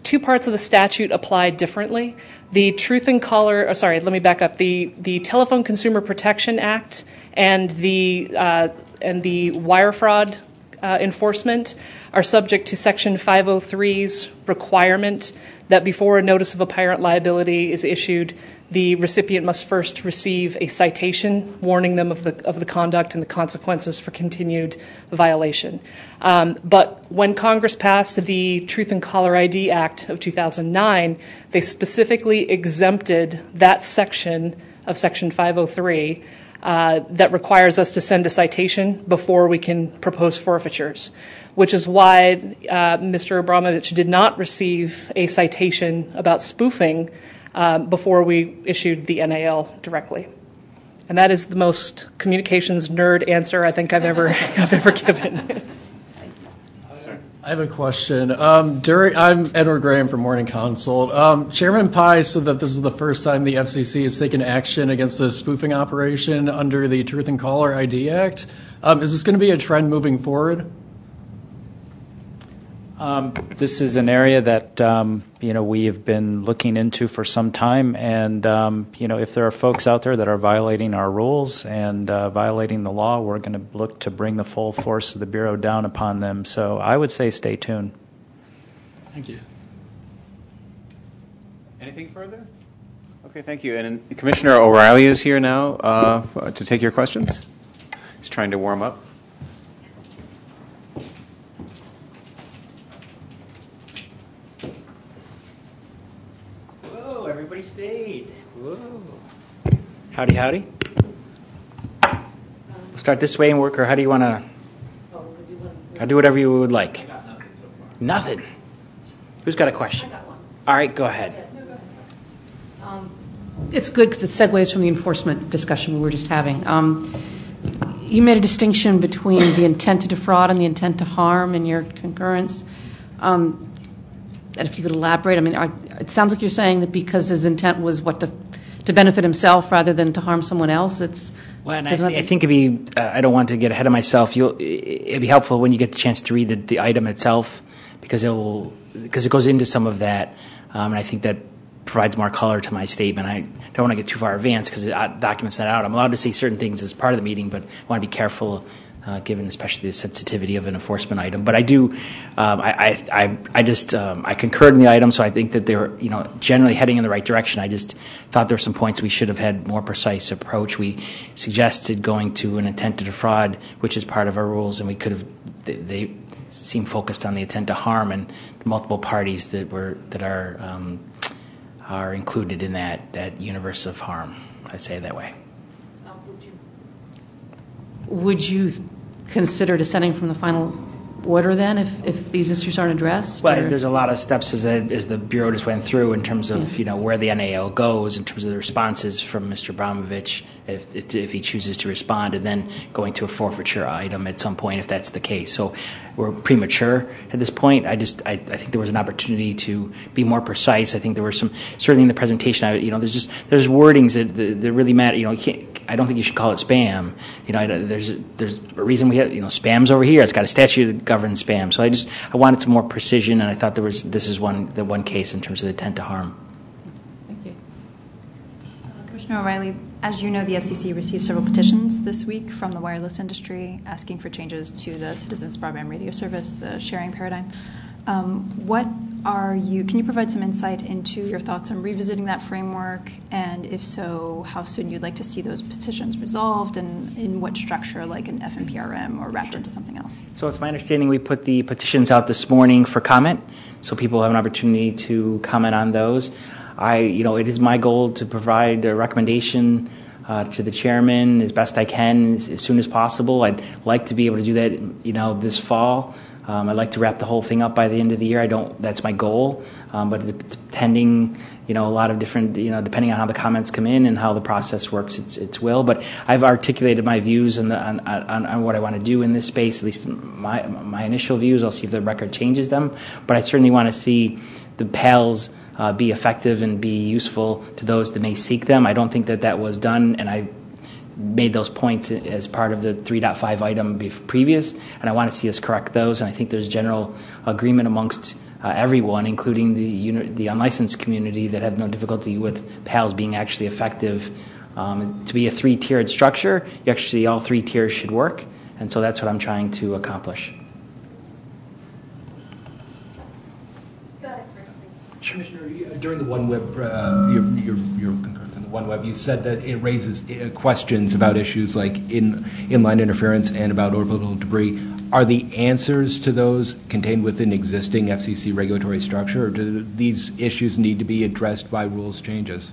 two parts of the statute apply differently. The Truth in Caller, oh, sorry, let me back up. The, the Telephone Consumer Protection Act and the, uh, and the wire fraud uh, enforcement are subject to Section 503's requirement that before a notice of apparent liability is issued, the recipient must first receive a citation warning them of the, of the conduct and the consequences for continued violation. Um, but when Congress passed the Truth in Caller ID Act of 2009, they specifically exempted that section of Section 503 uh, that requires us to send a citation before we can propose forfeitures, which is why uh, Mr. Abramovich did not receive a citation about spoofing um, before we issued the NAL directly. And that is the most communications nerd answer I think I've ever I've ever given. I have a question. Um, during, I'm Edward Graham from Morning Consult. Um, Chairman Pai said that this is the first time the FCC has taken action against the spoofing operation under the Truth in Caller ID Act. Um, is this going to be a trend moving forward? Um, This is an area that, um, you know, we have been looking into for some time, and, um, you know, if there are folks out there that are violating our rules and uh, violating the law, we're going to look to bring the full force of the Bureau down upon them. So I would say stay tuned. Thank you. Anything further? Okay, thank you. And Commissioner O'Rielly is here now uh, to take your questions. He's trying to warm up. Whoa, everybody stayed. Whoa. Howdy, howdy. We'll start this way and work, or how do you want to? I'll do whatever you would like. Nothing. Who's got a question? All right, go ahead. It's good because it segues from the enforcement discussion we were just having. Um, You made a distinction between the intent to defraud and the intent to harm in your concurrence. Um, And if you could elaborate, I mean, I- it sounds like you're saying that because his intent was what, to to benefit himself rather than to harm someone else, it's... Well, and I, th- I think it'd be, uh, I don't want to get ahead of myself. You'll, it'd be helpful when you get the chance to read the, the item itself because it will, because it goes into some of that, um, and I think that provides more color to my statement. I don't want to get too far advanced because the uh, document's not out. I'm allowed to say certain things as part of the meeting, but I want to be careful, uh, given especially the sensitivity of an enforcement item. But I do, um, I, I, I, just, um, I concurred in the item, so I think that they're, you know, generally heading in the right direction. I just thought there were some points we should have had more precise approach. We suggested going to an intent to defraud, which is part of our rules, and we could have, they, they seem focused on the intent to harm and multiple parties that were, that are, um, are included in that, that universe of harm. I say it that way. Would you would you consider descending from the final order then, if, if these issues aren't addressed? Well, or- there's a lot of steps as, the- as the Bureau just went through in terms of, you know, where the NAL goes, in terms of the responses from Mr. Abramovich, if, if he chooses to respond, and then going to a forfeiture item at some point, if that's the case. So we're premature at this point. I just, I, I think there was an opportunity to be more precise. I think there were some, certainly in the presentation, I, you know, there's just, there's wordings that, that that really matter. You know, you can't, I don't think you should call it spam. You know, I, there's, there's a reason we have, you know, spam's over here. It's got a statute that governs spam. So I just, I wanted some more precision, and I thought there was, this is one, the one case in terms of the intent to harm. Thank you, Commissioner O'Rielly, as you know, the FCC received several petitions this week from the wireless industry asking for changes to the Citizens Broadband Radio Service, the sharing paradigm. Um, What are you, can you provide some insight into your thoughts on revisiting that framework? And if so, how soon you'd like to see those petitions resolved and in what structure, like an FNPRM or wrapped into something else? So it's my understanding we put the petitions out this morning for comment, so people have an opportunity to comment on those. I, you know, it is my goal to provide a recommendation uh, to the chairman as best I can as, as soon as possible. I'd like to be able to do that, you know, this fall. Um, I'd like to wrap the whole thing up by the end of the year. I don't. That's my goal. Um, but depending, you know, a lot of different, you know, depending on how the comments come in and how the process works, it's it's will. But I've articulated my views on, the, on, on, on what I want to do in this space. At least my my initial views. I'll see if the record changes them. But I certainly want to see the PALs uh, be effective and be useful to those that may seek them. I don't think that that was done, and I made those points as part of the 3.5 item previous, and I want to see us correct those. And I think there's general agreement amongst uh, everyone, including the the unlicensed community, that have no difficulty with PALs being actually effective. Um, to be a three-tiered structure, you actually all three tiers should work, and so that's what I'm trying to accomplish. Commissioner, during the OneWeb, uh, your, concurrence on the OneWeb, you said that it raises uh, questions about issues like in inline interference and about orbital debris. Are the answers to those contained within existing FCC regulatory structure, or do these issues need to be addressed by rules changes?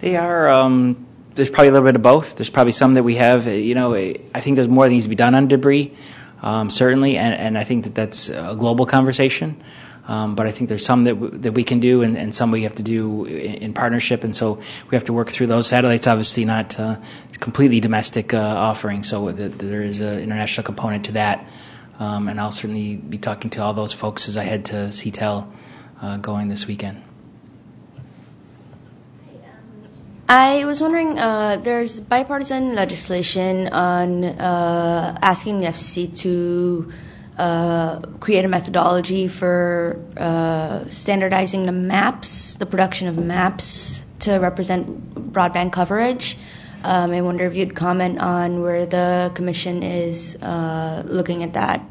They are. Um, there's probably a little bit of both. There's probably some that we have. You know, I think there's more that needs to be done on debris, um, certainly, and, and I think that that's a global conversation. Um, but I think there's some that, w- that we can do and, and some we have to do in, in, partnership. And so we have to work through those. Satellites, obviously, not uh, completely domestic uh, offering, so the, there is an international component to that. Um, and I'll certainly be talking to all those folks as I head to CTEL uh, going this weekend. I was wondering, uh, there's bipartisan legislation on uh, asking the FCC to uh, create a methodology for uh, standardizing the maps, the production of maps to represent broadband coverage. Um, I wonder if you'd comment on where the commission is uh, looking at that.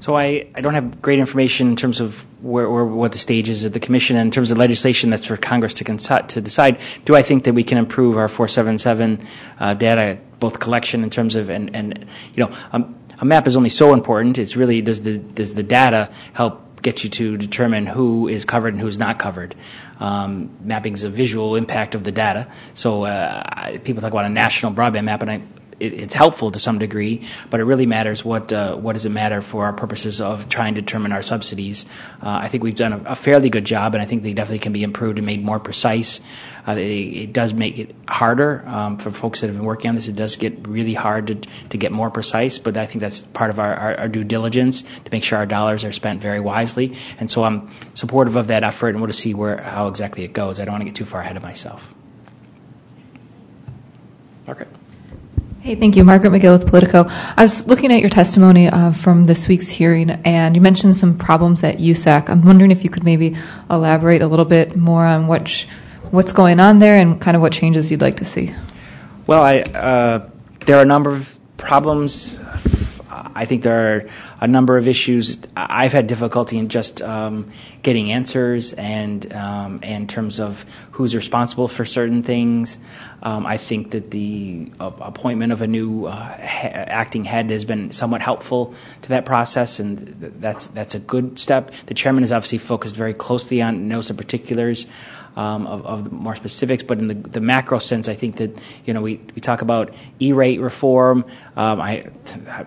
So I, I don't have great information in terms of where, where, what the stage is at the commission in terms of legislation that's for Congress to consult, to decide. Do I think that we can improve our 477 uh, data, both collection in terms of and, and you know um, a map is only so important. It's really does the does the data help get you to determine who is covered and who's not covered. Um, mapping is a visual impact of the data. So uh, people talk about a national broadband map, and I, it, it's helpful to some degree, but it really matters what uh, what does it matter for our purposes of trying to determine our subsidies. Uh, I think we've done a, a, fairly good job, and I think they definitely can be improved and made more precise. Uh, it, does make it harder um, for folks that have been working on this. It does get really hard to to get more precise, but I think that's part of our, our, our due diligence to make sure our dollars are spent very wisely. And so I'm supportive of that effort, and we'll see where how exactly it goes. I don't want to get too far ahead of myself. Okay. Hey, thank you. Margaret McGill with Politico. I was looking at your testimony uh, from this week's hearing, and you mentioned some problems at USAC. I'm wondering if you could maybe elaborate a little bit more on what what's going on there and kind of what changes you'd like to see. Well, I, uh, there are a number of problems. I think there are a number of issues. I've had difficulty in just um, getting answers and um, in terms of who's responsible for certain things. Um, I think that the uh, appointment of a new uh, acting head has been somewhat helpful to that process, and th- that's that's a good step. The chairman is obviously focused very closely on the particulars um, of, of more specifics, but in the, the macro sense, I think that you know we, we talk about E-rate reform. Um, I,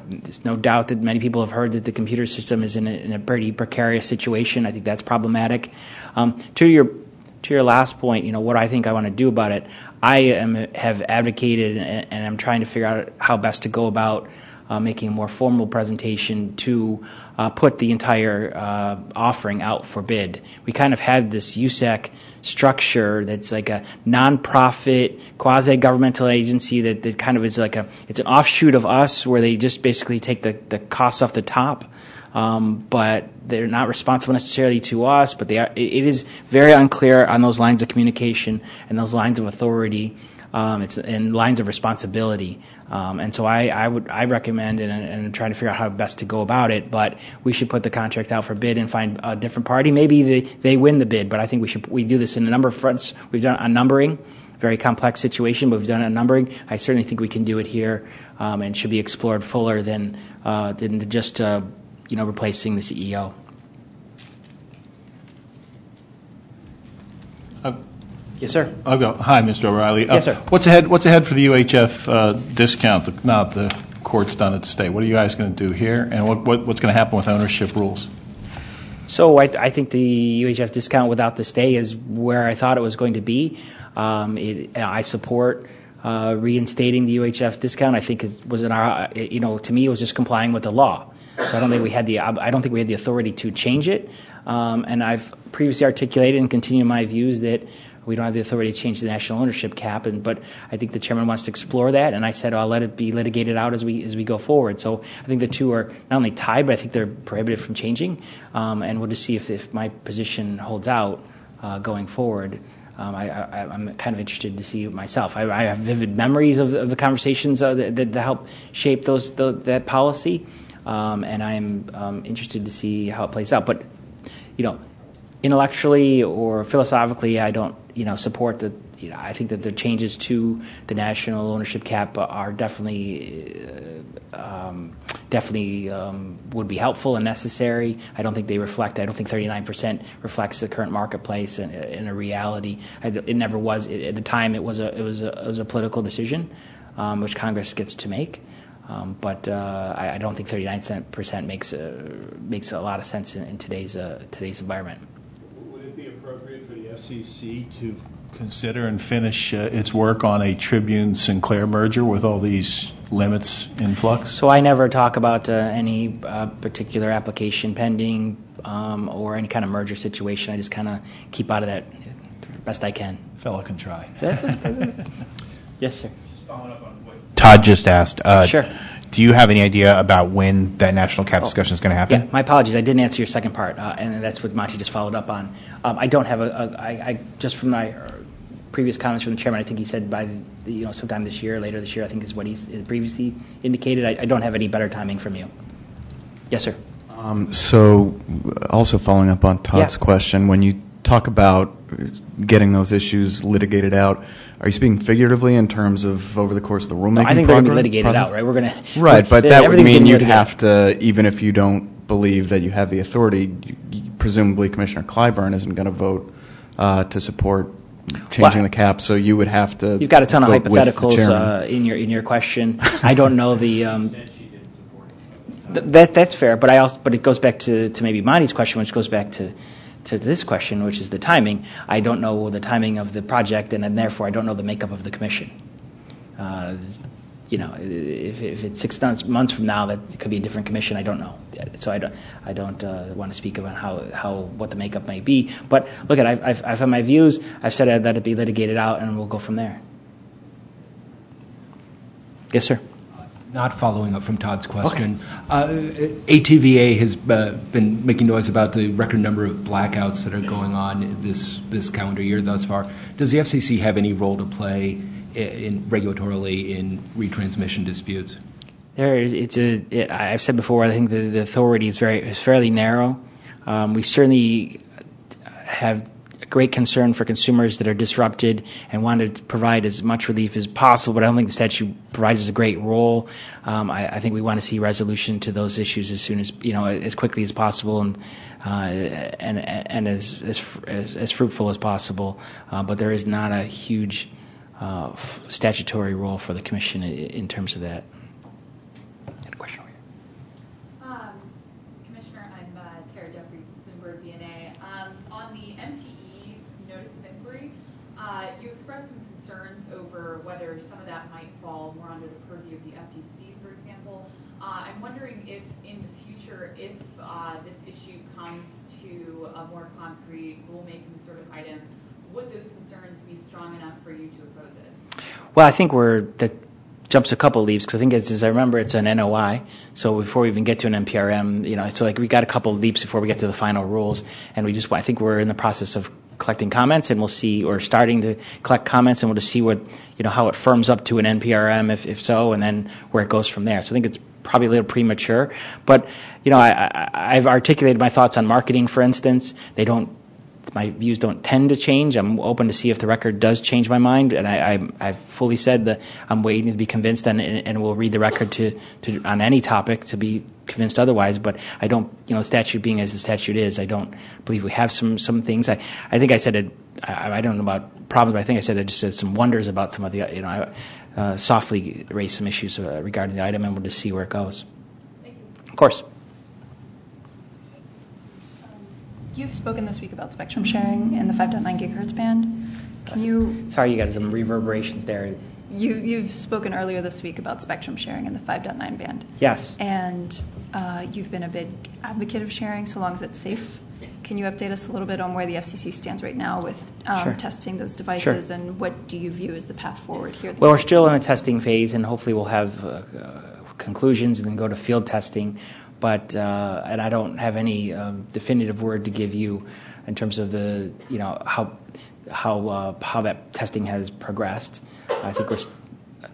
there's no doubt that many people have heard that the computer system is in a, in a pretty precarious situation. I think that's problematic. Um, to your to your last point, you know what I think I want to do about it. I am, have advocated and, and I'm trying to figure out how best to go about uh, making a more formal presentation to uh, put the entire uh, offering out for bid. We kind of had this USAC structure that's like a nonprofit, quasi-governmental agency that, that kind of is like a it's an offshoot of us where they just basically take the, the costs off the top. Um, but they're not responsible necessarily to us, but they are, it is very unclear on those lines of communication and those lines of authority Um, it's in lines of responsibility, um, and so I, I would I recommend and, and I'm trying to figure out how best to go about it. But we should put the contract out for bid and find a different party. Maybe they, they win the bid, but I think we should we do this in a number of fronts. We've done a numbering, very complex situation, but we've done a numbering. I certainly think we can do it here, um, and should be explored fuller than uh, than just uh, you know replacing the CEO. Yes, sir. I'll go. Hi, Mr. O'Rielly. Yes, Uh, sir. What's ahead, what's ahead for the UHF uh, discount, the- now the court's done its stay? What are you guys going to do here, and what, what- what's going to happen with ownership rules? So I, I think the UHF discount without the stay is where I thought it was going to be. Um, it, I support uh, reinstating the UHF discount. I think it was in our, you know, to me it was just complying with the law. So I don't think we had the, I don't think we had the authority to change it. Um, and I've previously articulated and continue my views that we don't have the authority to change the national ownership cap. And but I think the chairman wants to explore that, and I said I'll let it be litigated out as we as we go forward. So I think the two are not only tied, but I think they're prohibited from changing. Um, and we'll just see if, if my position holds out uh, going forward. Um, I, I'm kind of interested to see myself. I, I have vivid memories of, the- of the conversations uh, that, that help shape those the, that policy, um, and I'm um, interested to see how it plays out. But you know, intellectually or philosophically, I don't, you know, support the. You know, I think that the changes to the national ownership cap are definitely, uh, um, definitely um, would be helpful and necessary. I don't think they reflect. I don't think 39% reflects the current marketplace and, a reality. I, it never was. At the time, it was a it was a, it was a political decision, um, which Congress gets to make. Um, but uh, I, I don't think 39% makes a, makes a lot of sense in, in today's uh, today's environment. Would it be appropriate for the FCC to consider and finish uh, its work on a Tribune Sinclair merger with all these limits in flux? So I never talk about uh, any uh, particular application pending um, or any kind of merger situation. I just kind of keep out of that best I can. Fellow can try. yes, sir. Todd just asked. Uh, Sure. Do you have any idea about when that national cap discussion is going to happen? Yeah, my apologies. I didn't answer your second part, uh, and that's what Monty just followed up on. Um, I don't have a, a I, I just from my uh, previous comments from the chairman, I think he said by the, you know sometime this year, later this year. I think is what he's previously indicated. I, I don't have any better timing from you. Yes, sir. Um, So, also following up on Todd's Yeah. question, when you talk about getting those issues litigated out, are you speaking figuratively in terms of over the course of the rulemaking I think they're going to be progress- litigated process? out, right? We're going to Right, but that would mean you'd have to, even if you don't believe that you have the authority, you- you- presumably Commissioner Clyburn isn't going to vote uh, to support changing the cap, so you would have to. You've got a ton of vote with the hypotheticals uh, in your in your question. I don't know the. Um, th- that that's fair, but I also but it goes back to, to maybe Monty's question, which goes back to to this question, which is the timing. I don't know the timing of the project, and then therefore I don't know the makeup of the commission. Uh, you know, if, if it's six months, from now, that could be a different commission. I don't know. So I don't, I don't uh, want to speak about how, how what the makeup may be. But look, at I've, I've, I've had my views. I've said I'd it be litigated out, and we'll go from there. Yes, sir. Not following up from Todd's question, uh, ATVA has uh, been making noise about the record number of blackouts that are going on this this calendar year thus far. Does the FCC have any role to play i- in regulatorily in retransmission disputes? There is, it's a, it, I've said before, I think the, the authority is very, is fairly narrow. Um, we certainly have great concern for consumers that are disrupted and want to provide as much relief as possible, but I don't think the statute provides a great role. Um, I, I think we want to see resolution to those issues as soon as, you know, as quickly as possible and, uh, and, and as, as, as, fruitful as possible. Uh, but there is not a huge uh, statutory role for the commission in, in terms of that. Um, Commissioner, I'm uh, Tara Jeffries, Bloomberg BNA. Um, On the MTE notice of inquiry, uh, you expressed some concerns over whether some of that might fall more under the purview of the FTC, for example. Uh, I'm wondering if, in the future, if uh, this issue comes to a more concrete rulemaking sort of item, would those concerns be strong enough for you to oppose it? Well, I think we're that jumps a couple leaps because I think as, as I remember it's an NOI. So before we even get to an NPRM, you know, so like we got a couple leaps before we get to the final rules, and we just I think we're in the process of collecting comments, and we'll see or starting to collect comments, and we'll just see what you know how it firms up to an NPRM if if so, and then where it goes from there. So I think it's probably a little premature, but you know I, I I've articulated my thoughts on marketing, for instance. They don't my views don't tend to change. I'm open to see if the record does change my mind, and I, I, I've fully said that I'm waiting to be convinced, and, and, and will read the record to, to on any topic to be convinced otherwise. But I don't, you know, the statute being as the statute is, I don't believe we have some some things. I, I think I said it. I, I don't know about problems, but I think I said I just said some wonders about some of the, you know, I uh, softly raised some issues uh, regarding the item, and we'll just see where it goes. Of course. You've spoken this week about spectrum sharing in the 5.9 gigahertz band. Can you? Sorry, you got some reverberations there. You, you've spoken earlier this week about spectrum sharing in the 5.9 band. Yes. And uh, you've been a big advocate of sharing so long as it's safe. Can you update us a little bit on where the FCC stands right now with um, Sure. testing those devices Sure. and what do you view as the path forward here? Well, we're still in the testing phase, and hopefully we'll have uh, uh, conclusions and then go to field testing. But uh, and I don't have any um, definitive word to give you in terms of the you know how how uh, how that testing has progressed. I think we're s-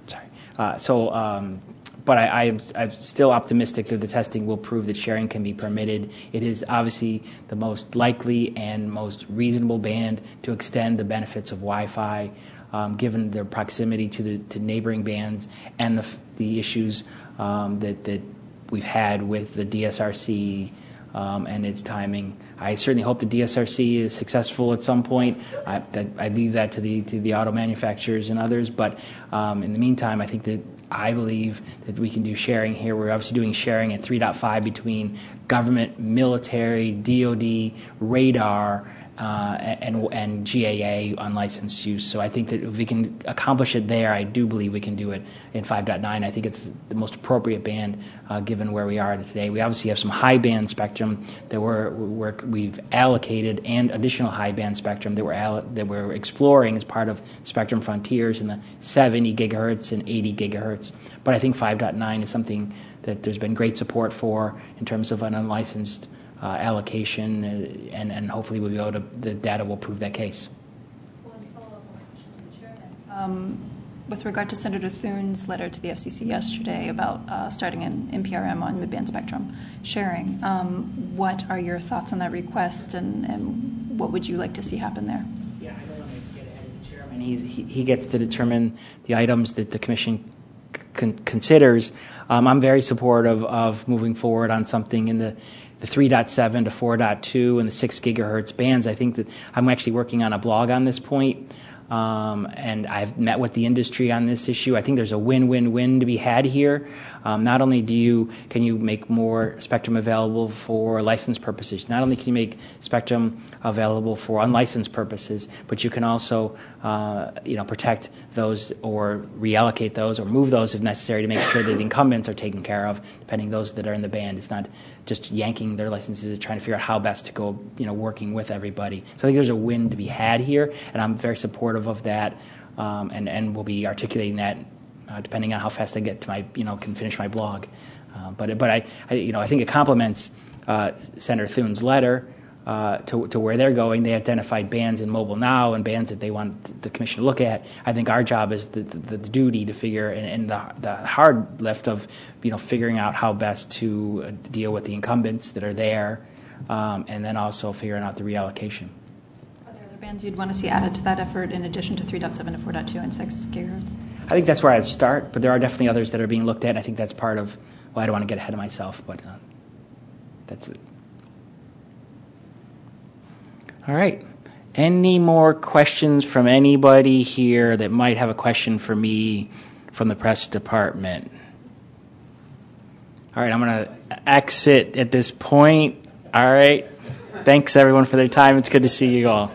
sorry. Uh, so. Um, but I, I am I'm still optimistic that the testing will prove that sharing can be permitted. It is obviously the most likely and most reasonable band to extend the benefits of Wi-Fi, um, given their proximity to the to neighboring bands and the the issues um, that that we've had with the DSRC um, and its timing. I certainly hope the DSRC is successful at some point. I, that, I leave that to the to the auto manufacturers and others. But um, in the meantime, I think that I believe that we can do sharing here. We're obviously doing sharing at 3.5 between government, military, DoD, radar. Uh, and, and GAA unlicensed use. So I think that if we can accomplish it there, I do believe we can do it in 5.9. I think it's the most appropriate band uh, given where we are today. We obviously have some high band spectrum that we're, we're, we've allocated and additional high band spectrum that we're, that we're exploring as part of Spectrum Frontiers in the 70 gigahertz and 80 gigahertz. But I think 5.9 is something that there's been great support for in terms of an unlicensed allocation, uh, and, and hopefully we'll be able to, the data will prove that case. Um, with regard to Senator Thune's letter to the FCC yesterday about uh, starting an NPRM on mid-band spectrum sharing, um, what are your thoughts on that request, and, and what would you like to see happen there? And he's, he, he gets to determine the items that the commission con- considers. Um, I'm very supportive of moving forward on something in the, the 3.7 to 4.2 and the 6 gigahertz bands. I think that I'm actually working on a blog on this point. Um, and I've met with the industry on this issue. I think there's a win-win-win to be had here. Um, not only do you can you make more spectrum available for license purposes, not only can you make spectrum available for unlicensed purposes, but you can also uh, you know protect those or reallocate those or move those if necessary to make sure that the incumbents are taken care of, depending those that are in the band. It's not just yanking their licenses, trying to figure out how best to go, you know, working with everybody. So I think there's a win to be had here, and I'm very supportive of that, um, and and we'll be articulating that uh, depending on how fast I get to my, you know, can finish my blog. Uh, but but I, I, you know, I think it complements uh, Senator Thune's letter. Uh, to, to where they're going, they identified bands in mobile now and bands that they want the commission to look at. I think our job is the, the, the duty to figure and, and the, the hard lift of you know figuring out how best to uh, deal with the incumbents that are there, um, and then also figuring out the reallocation. Are there other bands you'd want to see added to that effort in addition to 3.7 to 4.2 and 6 gigahertz? I think that's where I'd start, but there are definitely others that are being looked at. I think that's part of. Well, I don't want to get ahead of myself, but uh, that's it. All right. Any more questions from anybody here that might have a question for me from the press department? All right, I'm going to exit at this point. All right. Thanks, everyone, for their time. It's good to see you all.